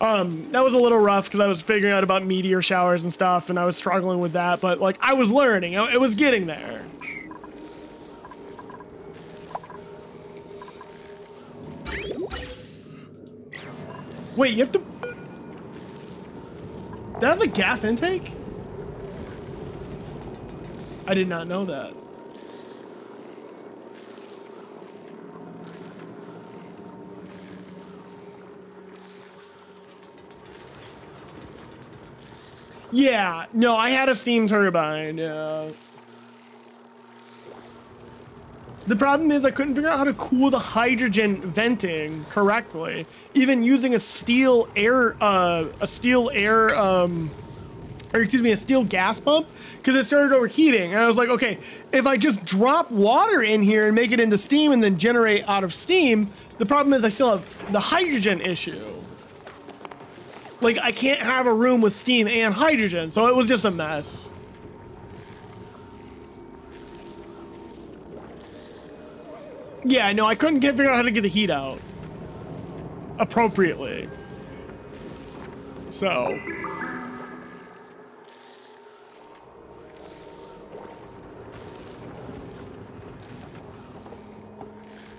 Um, that was a little rough because I was figuring out about meteor showers and stuff, and I was struggling with that. But like I was learning, it was getting there. Wait, you have to... That's a gas intake? I did not know that. Yeah, no, I had a steam turbine. The problem is I couldn't figure out how to cool the hydrogen venting correctly, even using a steel air, uh, a steel air, um, or excuse me, a steel gas pump, because it started overheating. And I was like, okay, if I just drop water in here and make it into steam and then generate out of steam, the problem is I still have the hydrogen issue. Like, I can't have a room with steam and hydrogen, so it was just a mess. Yeah, no, I couldn't get figure out how to get the heat out appropriately. So.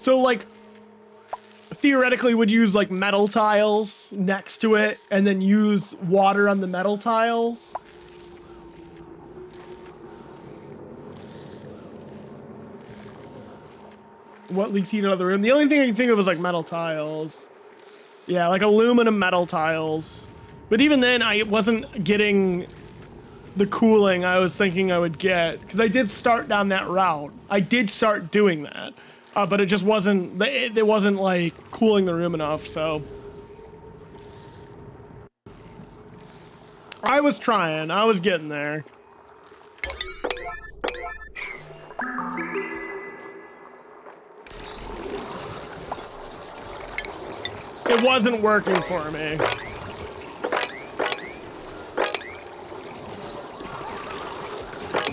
So like theoretically would use like metal tiles next to it and then use water on the metal tiles. what leaks heat out of the room. The only thing I can think of is like metal tiles. Yeah, like aluminum metal tiles. But even then, I wasn't getting the cooling I was thinking I would get because I did start down that route. I did start doing that, uh, but it just wasn't. It, it wasn't like cooling the room enough. So I was trying. I was getting there. It wasn't working for me.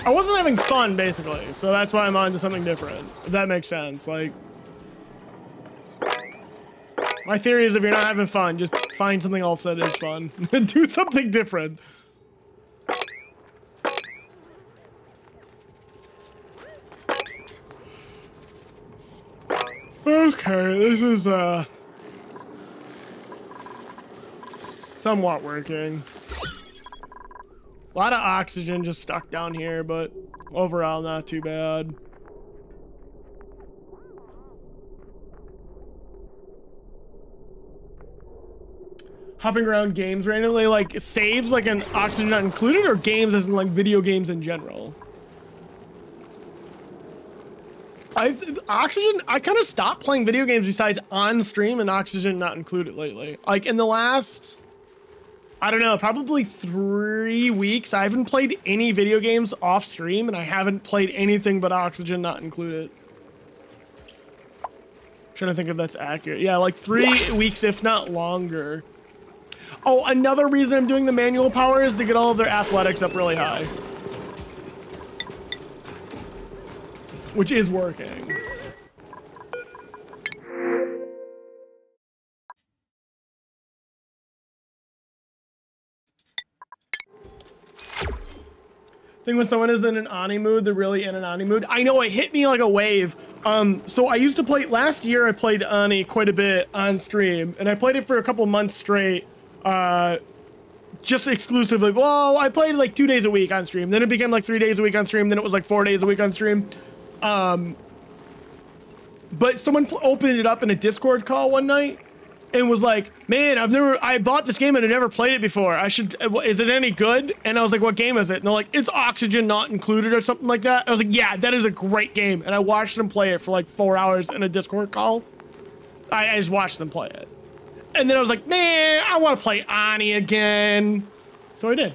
I wasn't having fun, basically, so that's why I'm on to something different. If that makes sense. Like, my theory is if you're not having fun, just find something else that is fun. <laughs> Do something different. Okay, this is, uh... somewhat working. A lot of oxygen just stuck down here, but overall not too bad. Hopping around games randomly, like saves like an oxygen not included or games as in like video games in general? I oxygen I kind of stopped playing video games besides on stream and oxygen not included lately. Like in the last I don't know, probably three weeks. I haven't played any video games off stream and I haven't played anything but Oxygen not included. I'm trying to think if that's accurate. Yeah, like three weeks, if not longer. Oh, another reason I'm doing the manual power is to get all of their athletics up really high. which is working. Think when someone is in an ONI mood, they're really in an ONI mood. I know it hit me like a wave. Um, so I used to play last year. I played ONI quite a bit on stream, and I played it for a couple months straight. Uh, just exclusively. Well, I played like two days a week on stream. Then it became like three days a week on stream. Then it was like four days a week on stream. Um, but someone opened it up in a Discord call one night and was like, "Man, I've never I bought this game and I never played it before. I should uh, is it any good?" And I was like, "What game is it?" And they're like, "It's Oxygen not included or something like that." And I was like, "Yeah, that is a great game." And I watched them play it for like 4 hours in a Discord call. I, I just watched them play it. And then I was like, "Man, I want to play ONI again." So I did.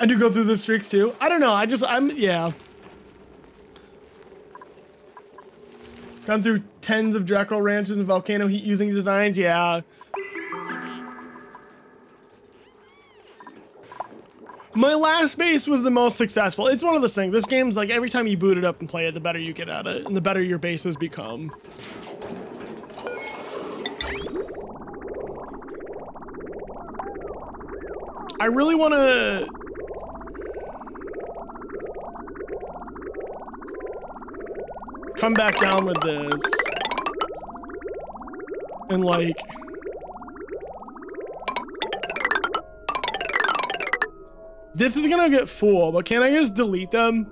I do go through the streaks too. I don't know. I just I'm yeah. Gone through tens of Drecko ranches and volcano heat using designs. Yeah. My last base was the most successful. It's one of those things. This game's like every time you boot it up and play it, the better you get at it, and the better your bases become. I really want to come back down with this. And like... This is gonna get full, but can I just delete them?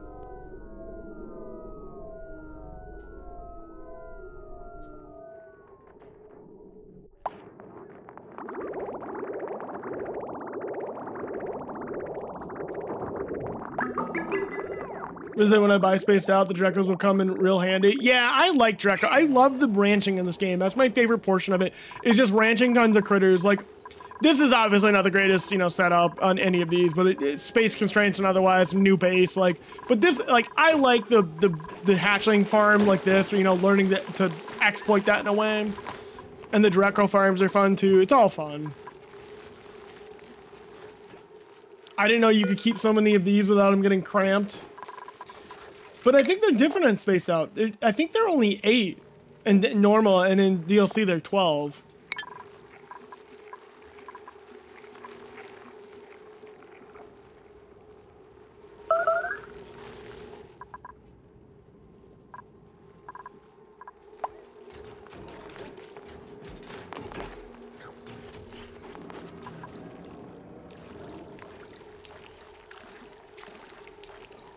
Is it when I buy spaced out, the Dreckos will come in real handy? Yeah, I like Drecko. I love the branching in this game. That's my favorite portion of it. is just ranching tons of critters. Like, this is obviously not the greatest, you know, setup on any of these, but it, it, space constraints and otherwise, new base, like, but this, like, I like the, the, the hatchling farm like this, you know, learning to, to exploit that in a way. And the Drecko farms are fun too. It's all fun. I didn't know you could keep so many of these without them getting cramped. But I think they're different and spaced out. They're, I think they're only eight in normal, and in DLC they're 12.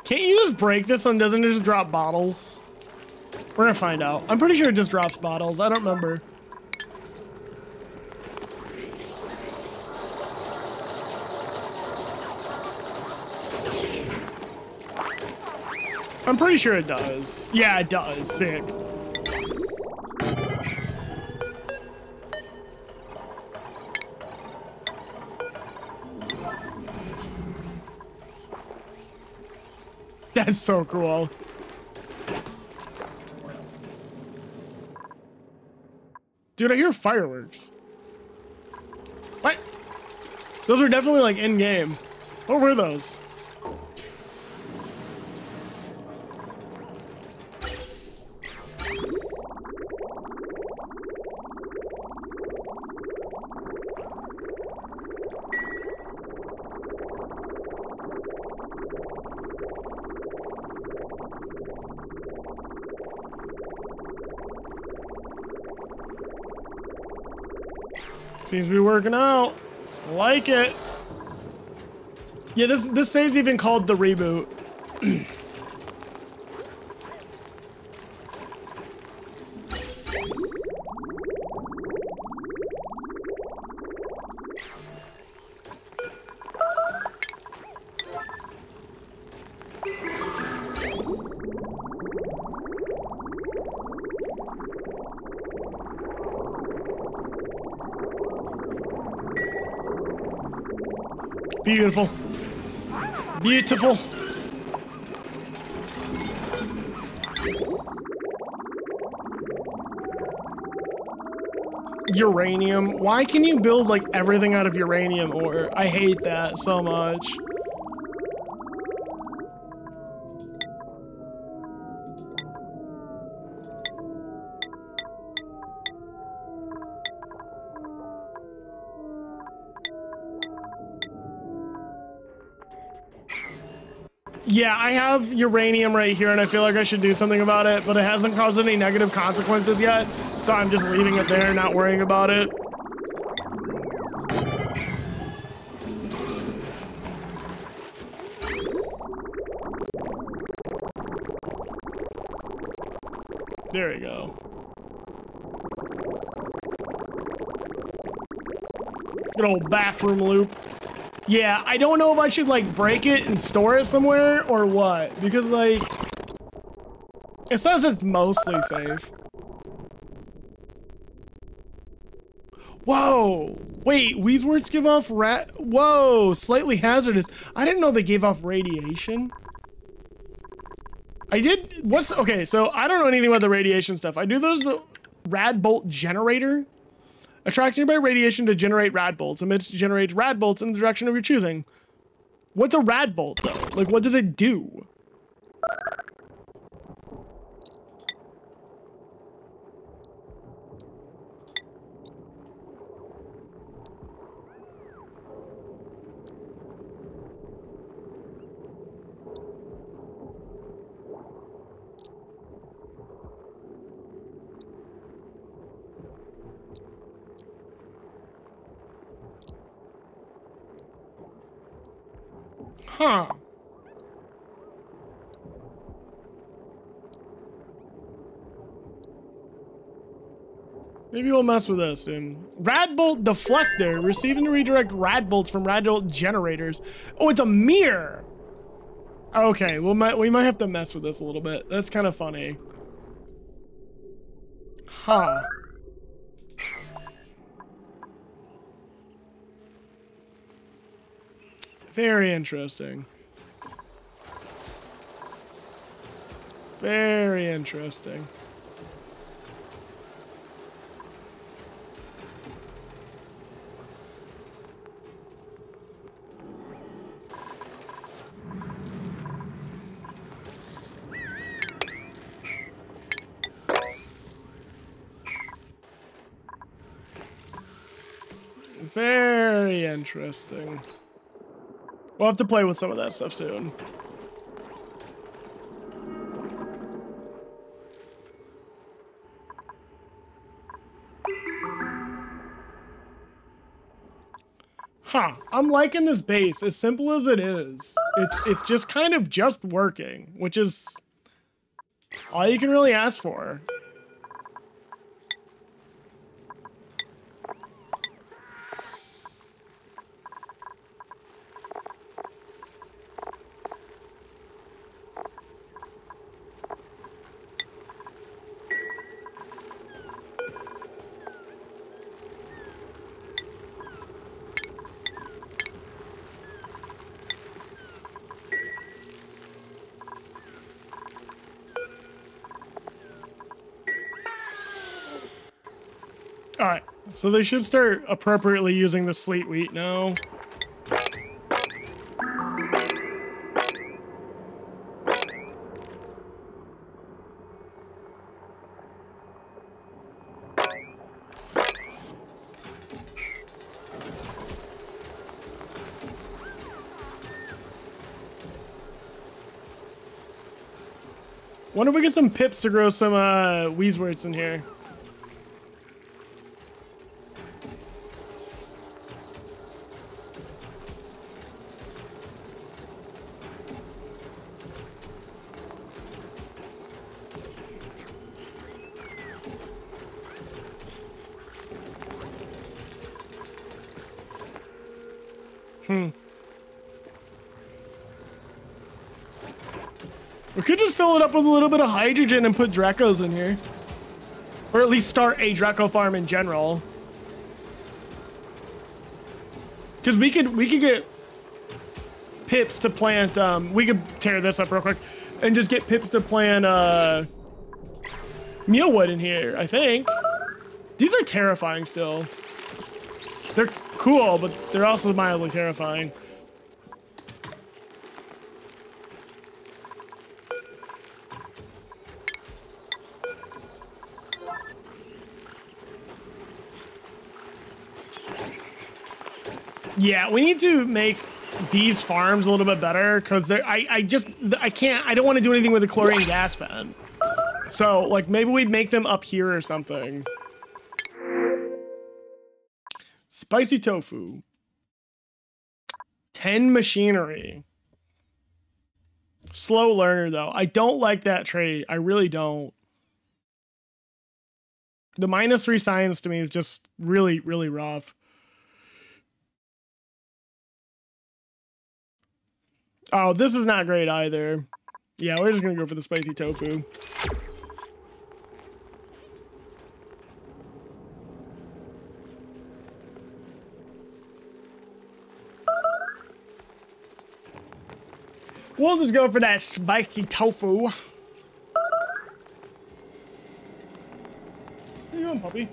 Can't you just break this one? doesn't it just drop bottles? We're gonna find out. I'm pretty sure it just drops bottles. I don't remember. I'm pretty sure it does. Yeah, it does. Sick. That's so cool. Dude, I hear fireworks. What? Those were definitely like in game. What were those? Seems to be working out. Like it. Yeah, this this save's even called the reboot. <clears throat> Beautiful. Beautiful. Uranium. Why can you build like everything out of uranium ore? I hate that so much. Yeah, I have uranium right here, and I feel like I should do something about it, but it hasn't caused any negative consequences yet, so I'm just leaving it there, and not worrying about it. There we go. Good old bathroom loop. Yeah, I don't know if I should like break it and store it somewhere or what. Because like, it says it's mostly safe. Whoa! Wait, Wheezeworts give off rat- Whoa, slightly hazardous. I didn't know they gave off radiation. I did, what's, okay, so I don't know anything about the radiation stuff. I do those, the rad bolt generator. Attracts by radiation to generate rad bolts. Emits generates rad bolts in the direction of your choosing. What's a rad bolt though? Like what does it do? Huh. Maybe we'll mess with this soon. Radbolt deflector. Receiving to redirect radbolts from radbolt generators. Oh, it's a mirror. Okay, we might we might have to mess with this a little bit. That's kind of funny. Huh. Very interesting. Very interesting. Very interesting. We'll have to play with some of that stuff soon. Huh, I'm liking this base, as simple as it is. It's, it's just kind of just working, which is all you can really ask for. So they should start appropriately using the sleet wheat now. Wonder if we get some pips to grow some uh, in here. It up with a little bit of hydrogen and put Dreckos in here. Or at least start a Drecko farm in general. Because we could we could get pips to plant um we could tear this up real quick and just get pips to plant uh mealwood in here, I think. These are terrifying still. They're cool, but they're also mildly terrifying. Yeah, we need to make these farms a little bit better because I, I just I can't I don't want to do anything with the chlorine gas vent. So like maybe we'd make them up here or something. Spicy tofu. 10 machinery. Slow learner though. I don't like that trait. I really don't. The minus three science to me is just really, really rough. Oh, this is not great either. Yeah, we're just gonna go for the spicy tofu. We'll just go for that spicy tofu. How you doing, puppy?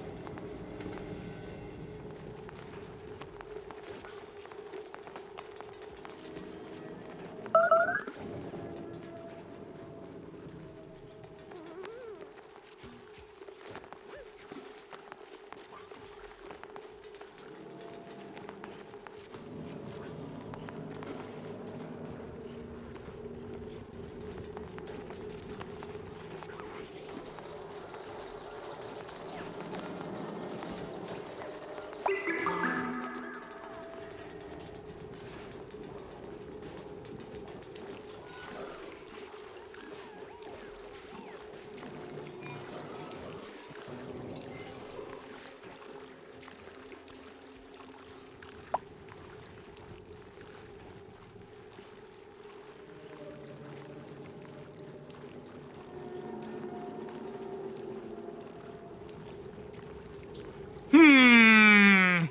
Hmm.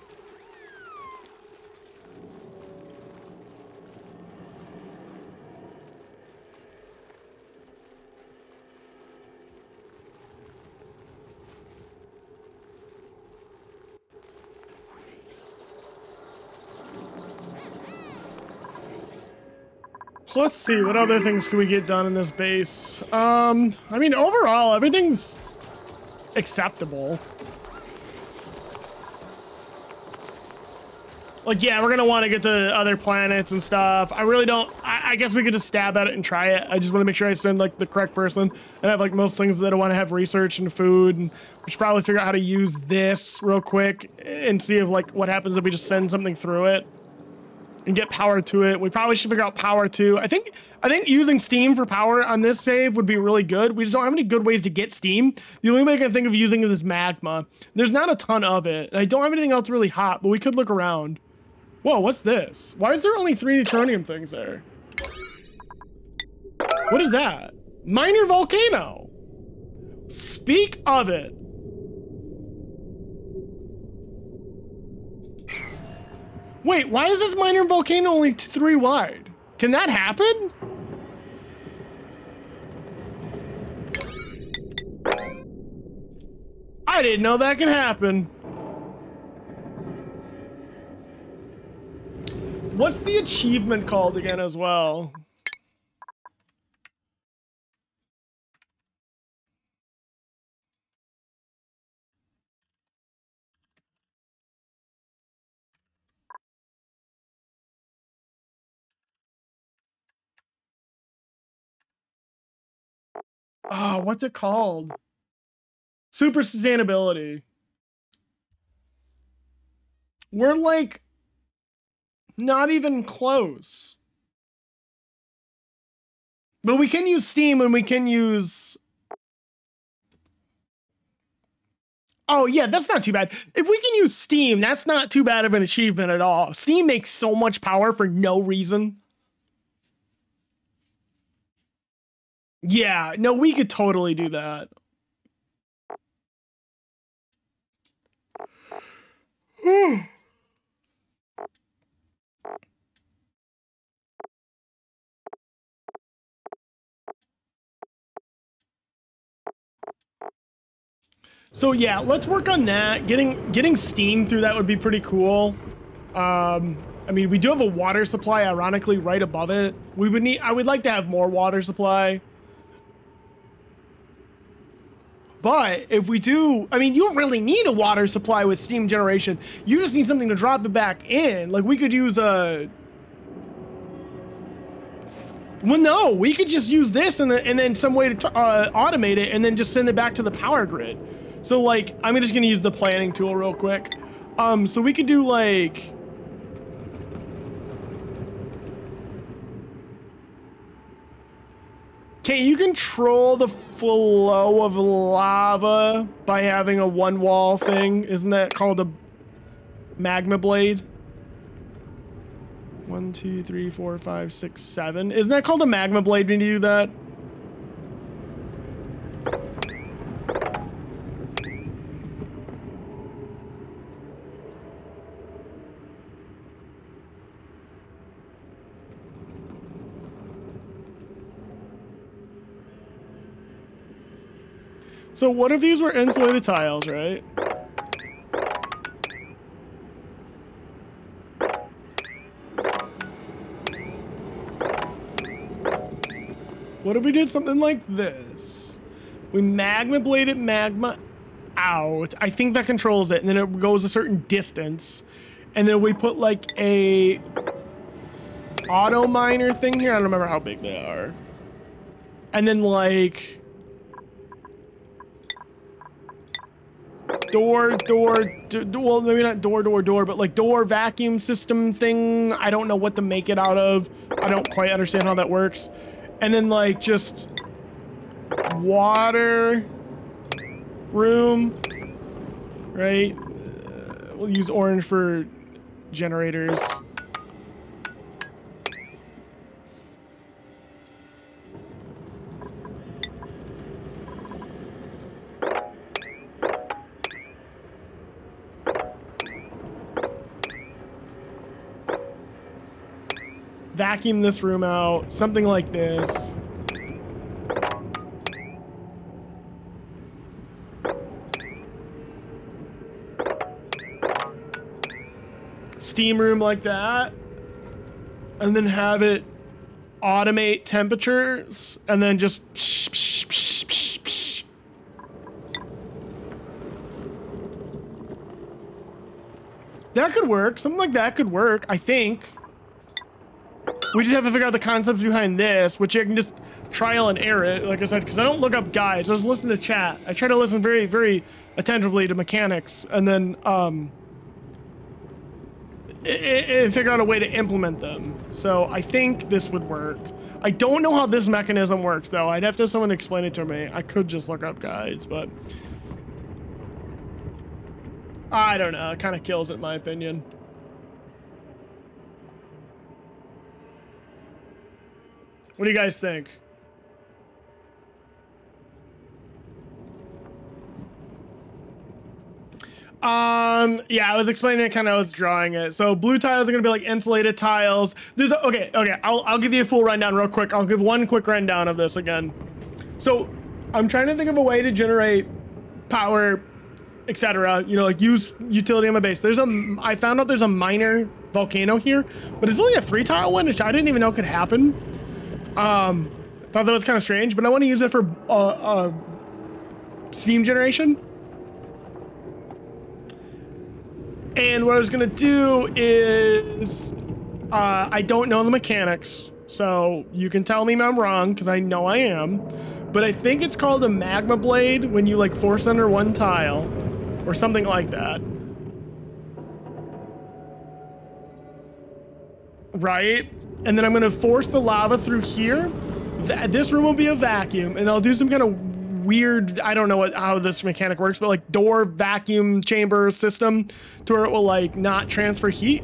Let's see, what other things can we get done in this base? Um, I mean, overall, everything's acceptable. Like, yeah, we're gonna want to get to other planets and stuff. I really don't. I, I, guess we could just stab at it and try it. I just want to make sure I send like the correct person and have like most things that I want to have research and food. And we should probably figure out how to use this real quick and see if like what happens if we just send something through it and get power to it. We probably should figure out power too. I think I think using Steam for power on this save would be really good. We just don't have any good ways to get Steam. The only way I can think of using is magma. There's not a ton of it. I don't have anything else really hot, but we could look around. Whoa, what's this? Why is there only three neutronium things there? What is that? Minor volcano. Speak of it. Wait, why is this minor volcano only three wide? Can that happen? I didn't know that can happen. What's the achievement called again as well? Oh, what's it called? Super sustainability. We're like not even close. But we can use Steam and we can use... Oh, yeah, that's not too bad. If we can use Steam, that's not too bad of an achievement at all. Steam makes so much power for no reason. Yeah, no, we could totally do that. Hmm. So yeah, let's work on that. Getting getting steam through that would be pretty cool. Um, I mean, we do have a water supply, ironically, right above it. We would need. I would like to have more water supply. But if we do, I mean, you don't really need a water supply with steam generation. You just need something to drop it back in. Like we could use a Well, no, we could just use this and, and then some way to uh, automate it and then just send it back to the power grid. So like, I'm just gonna use the planning tool real quick. Um, so we could do like, Can you control the flow of lava by having a one wall thing? Isn't that called a magma blade? One, two, three, four, five, six, seven. Isn't that called a magma blade when you do that? So what if these were insulated tiles, right? What if we did something like this? We magma bladed magma out. I think that controls it, and then it goes a certain distance. And then we put like a auto miner thing here. I don't remember how big they are. And then like door, door, do, well, maybe not door, door, door, but like door vacuum system thing. I don't know what to make it out of. I don't quite understand how that works. And then like just water room, right? Uh, we'll use orange for generators. Vacuum this room out, something like this. Steam room like that. And then have it automate temperatures and then just psh, psh, psh, psh, psh. That could work. Something like that could work, I think. We just have to figure out the concepts behind this, which I can just trial and error it, like I said, because I don't look up guides. I just listen to chat. I try to listen very, very attentively to mechanics, and then um, and figure out a way to implement them. So I think this would work. I don't know how this mechanism works, though. I'd have to have someone explain it to me. I could just look up guides, but I don't know. It kind of kills it, in my opinion. What do you guys think? Um, yeah, I was explaining it kind of, I was drawing it. So blue tiles are gonna be like insulated tiles. There's a, okay, okay, I'll, I'll give you a full rundown real quick. I'll give one quick rundown of this again. So I'm trying to think of a way to generate power, etc. You know, like use utility on my base. There's a, I found out there's a minor volcano here, but it's only a three tile one, which I didn't even know could happen. Um, thought that was kind of strange, but I want to use it for uh, uh, steam generation. And what I was gonna do is, uh, I don't know the mechanics, so you can tell me I'm wrong because I know I am. But I think it's called a magma blade when you like force under one tile, or something like that. Right? And then I'm gonna force the lava through here. Th this room will be a vacuum, and I'll do some kind of weird, I don't know what how this mechanic works, but like door vacuum chamber system to where it will like not transfer heat,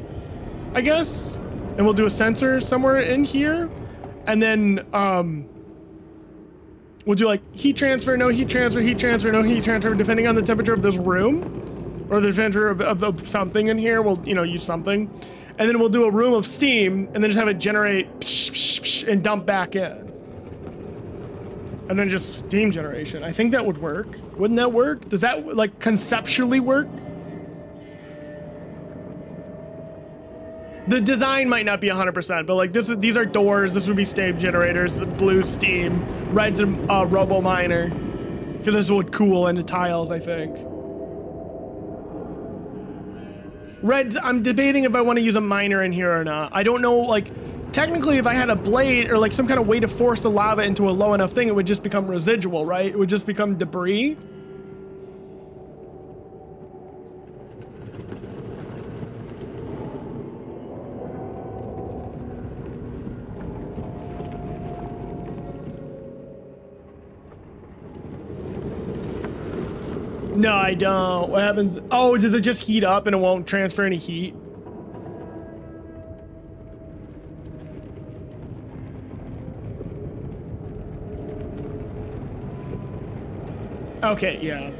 I guess. And we'll do a sensor somewhere in here. And then um, we'll do like heat transfer, no heat transfer, heat transfer, no heat transfer, depending on the temperature of this room or the temperature of, of, of something in here. We'll, you know, use something and then we'll do a room of steam and then just have it generate psh, psh, psh, and dump back in. And then just steam generation. I think that would work. Wouldn't that work? Does that like conceptually work? The design might not be 100%, but like this, these are doors. This would be steam generators, blue steam, red's a uh, robo miner. Because this would cool into tiles, I think. Red, I'm debating if I want to use a miner in here or not. I don't know, like, technically if I had a blade or like some kind of way to force the lava into a low enough thing, it would just become residual, right? It would just become debris. No, I don't. What happens? Oh, does it just heat up and it won't transfer any heat? Okay, yeah.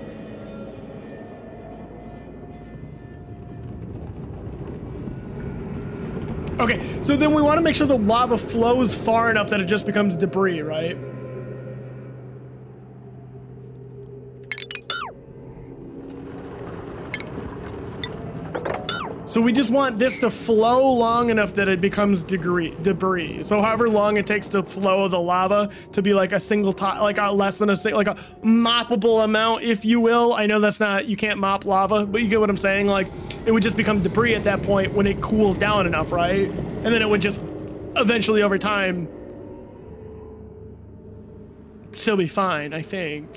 Okay, so then we want to make sure the lava flows far enough that it just becomes debris, right? So we just want this to flow long enough that it becomes degree, debris. So however long it takes to flow the lava to be like a single tile, like a less than a like a moppable amount, if you will. I know that's not, you can't mop lava, but you get what I'm saying? Like it would just become debris at that point when it cools down enough, right? And then it would just eventually over time still be fine, I think.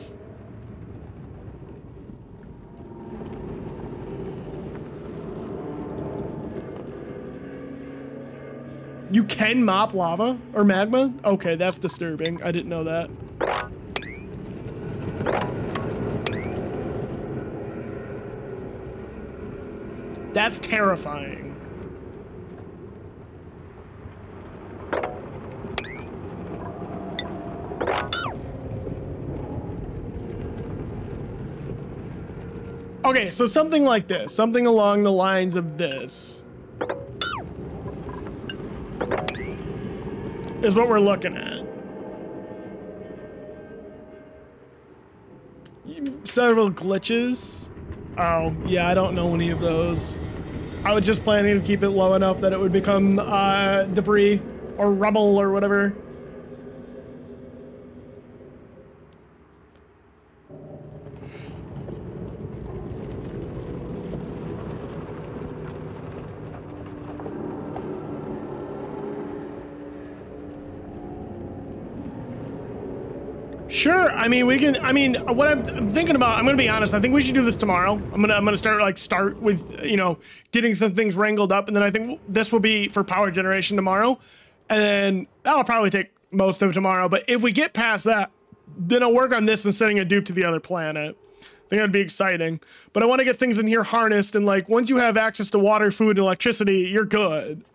You can mop lava or magma? Okay, that's disturbing. I didn't know that. That's terrifying. Okay, so something like this, something along the lines of this. Is what we're looking at. Several glitches. Oh, yeah, I don't know any of those. I was just planning to keep it low enough that it would become uh, debris or rubble or whatever. Sure. I mean, we can. I mean, what I'm, I'm, thinking about. I'm gonna be honest. I think we should do this tomorrow. I'm gonna. I'm gonna start like start with you know getting some things wrangled up, and then I think this will be for power generation tomorrow, and then that'll probably take most of tomorrow. But if we get past that, then I'll work on this and sending a dupe to the other planet. I think that'd be exciting. But I want to get things in here harnessed, and like once you have access to water, food, and electricity, you're good.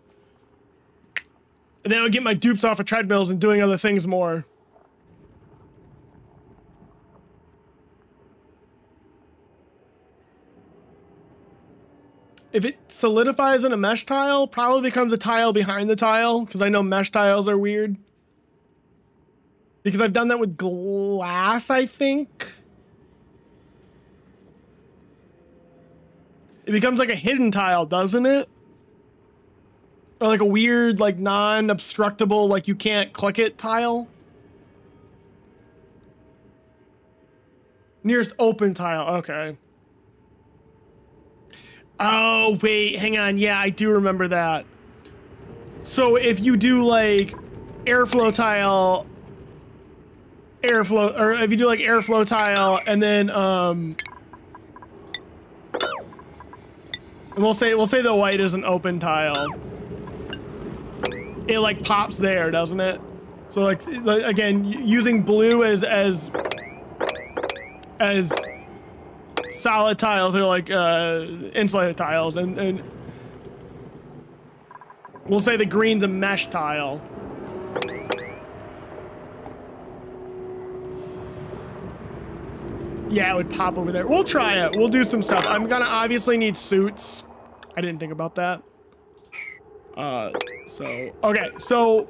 And then I'll get my dupes off of treadmills and doing other things more. If it solidifies in a mesh tile, probably becomes a tile behind the tile, because I know mesh tiles are weird. Because I've done that with glass, I think. It becomes like a hidden tile, doesn't it? Or like a weird, like non-obstructable, like you can't click it tile. Nearest open tile, okay. Oh, wait, hang on. Yeah, I do remember that. So if you do like airflow tile, airflow, or if you do like airflow tile and then, um, and we'll say, we'll say the white is an open tile. It like pops there, doesn't it? So like, again, using blue as, as, as solid tiles are like uh, insulated tiles, and, and we'll say the green's a mesh tile. Yeah, it would pop over there. We'll try it. We'll do some stuff. I'm gonna obviously need suits. I didn't think about that. Uh, so, okay, so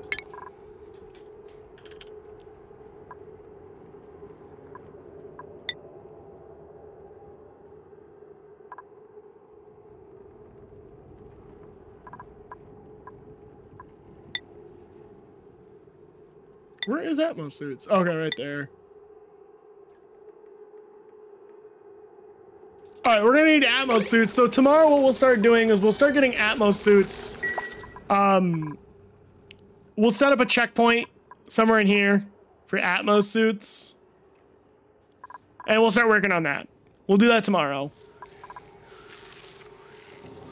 Where is Atmos suits? Okay, right there. All right, we're gonna need Atmos suits. So tomorrow what we'll start doing is we'll start getting Atmos suits um, we'll set up a checkpoint somewhere in here for Atmos suits. And we'll start working on that. We'll do that tomorrow.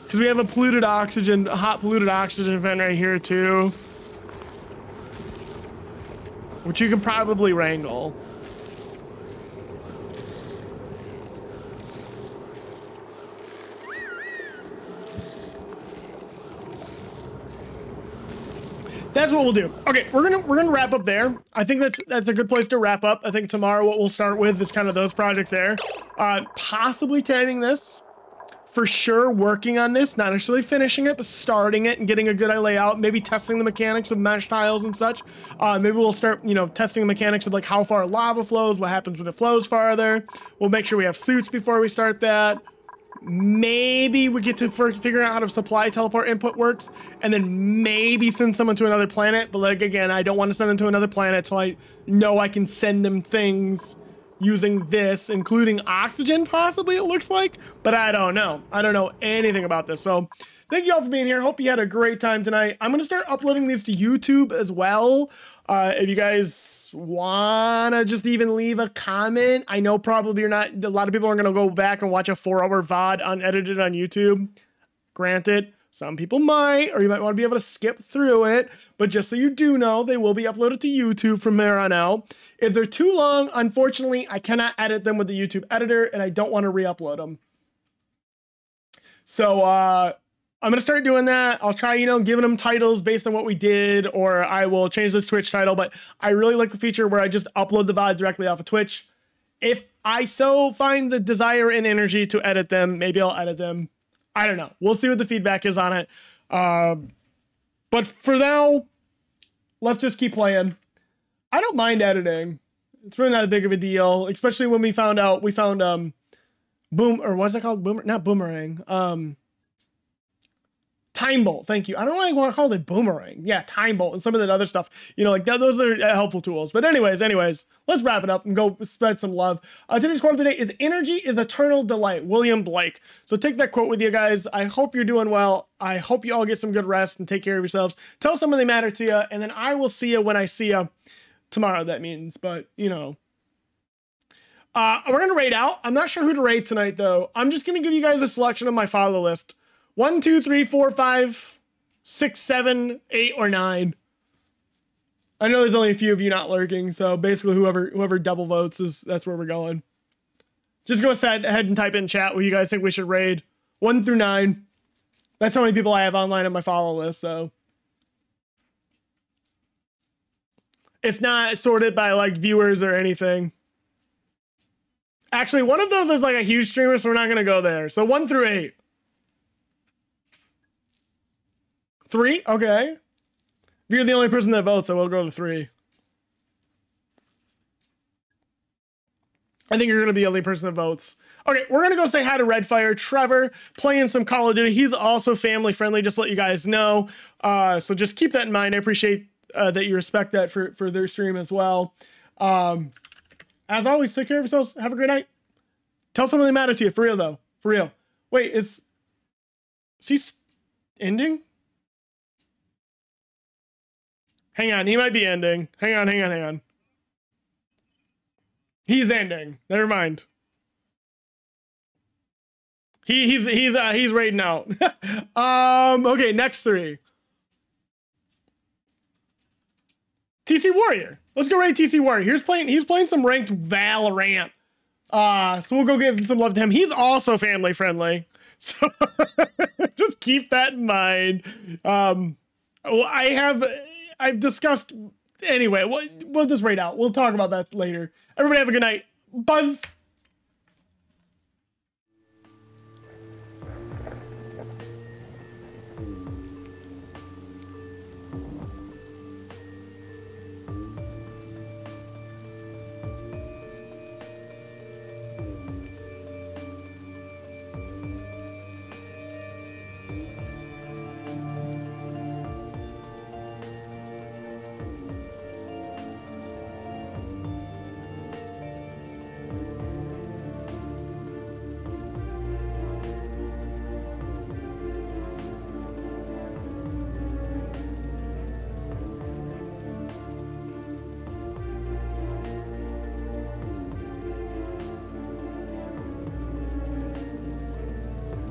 Because we have a polluted oxygen, a hot polluted oxygen vent right here too. Which you can probably wrangle. that's what we'll do. Okay, we're gonna we're gonna wrap up there. I think that's that's a good place to wrap up. I think tomorrow what we'll start with is kind of those projects there. Uh, possibly taming this. For sure, working on this, not necessarily finishing it, but starting it and getting a good layout. Maybe testing the mechanics of mesh tiles and such. Uh, maybe we'll start, you know, testing the mechanics of like how far lava flows, what happens when it flows farther. We'll make sure we have suits before we start that maybe we get to figure out how to supply teleport input works and then maybe send someone to another planet but like again i don't want to send them to another planet so i know i can send them things using this including oxygen possibly it looks like but i don't know i don't know anything about this so thank you all for being here hope you had a great time tonight i'm going to start uploading these to youtube as well uh, if you guys wanna just even leave a comment, I know probably you're not. A lot of people are gonna go back and watch a four-hour VOD unedited on YouTube. Granted, some people might, or you might want to be able to skip through it. But just so you do know, they will be uploaded to YouTube from there on out. If they're too long, unfortunately, I cannot edit them with the YouTube editor, and I don't want to re-upload them. So uh, I'm gonna start doing that. I'll try, you know, giving them titles based on what we did, or I will change this Twitch title. But I really like the feature where I just upload the VOD directly off of Twitch. If I so find the desire and energy to edit them, maybe I'll edit them. I don't know. We'll see what the feedback is on it. Uh, but for now, let's just keep playing. I don't mind editing. It's really not a big of a deal, especially when we found out we found um boom or what's it called? Boomer not boomerang. Um time bolt thank you. I don't i want to call it boomerang. Yeah time bolt and some of that other stuff. You know like that, those are uh, helpful tools. But anyways anyways let's wrap it up and go spread some love. Uh, today's quote of the day is energy is eternal delight. William Blake. So take that quote with you guys. I hope you're doing well. I hope you all get some good rest and take care of yourselves. Tell someone they matter to you and then i will see you when i see you tomorrow that means but you know uh, we're gonna rate out. I'm not sure who to rate tonight though. I'm just gonna give you guys a selection of my follow list. One, two, three, four, five, six, seven, eight, or nine. I know there's only a few of you not lurking, so basically whoever whoever double votes is that's where we're going. Just go ahead and type in chat what you guys think we should raid. One through nine. That's how many people I have online on my follow list, so. It's not sorted by like viewers or anything. Actually, one of those is like a huge streamer, so we're not gonna go there. So one through eight. Three? Okay. If you're the only person that votes, I will go to three. I think you're going to be the only person that votes. Okay, we're going to go say hi to Redfire. Trevor playing some Call of Duty. He's also family friendly, just let you guys know. Uh, so just keep that in mind. I appreciate uh, that you respect that for, for their stream as well. Um, as always, take care of yourselves. Have a great night. Tell someone they matter to you. For real, though. For real. Wait, is, is he ending? Hang on, he might be ending. Hang on, hang on, hang on. He's ending. Never mind. He he's he's uh, he's raiding out. <laughs> um okay, next three. TC Warrior. Let's go raid TC Warrior. Here's playing he's playing some ranked Valorant. Uh so we'll go give some love to him. He's also family friendly. <laughs> So just keep that in mind. Um well, I have I've discussed anyway. We'll, we'll just rate out. We'll talk about that later. Everybody have a good night. Buzz.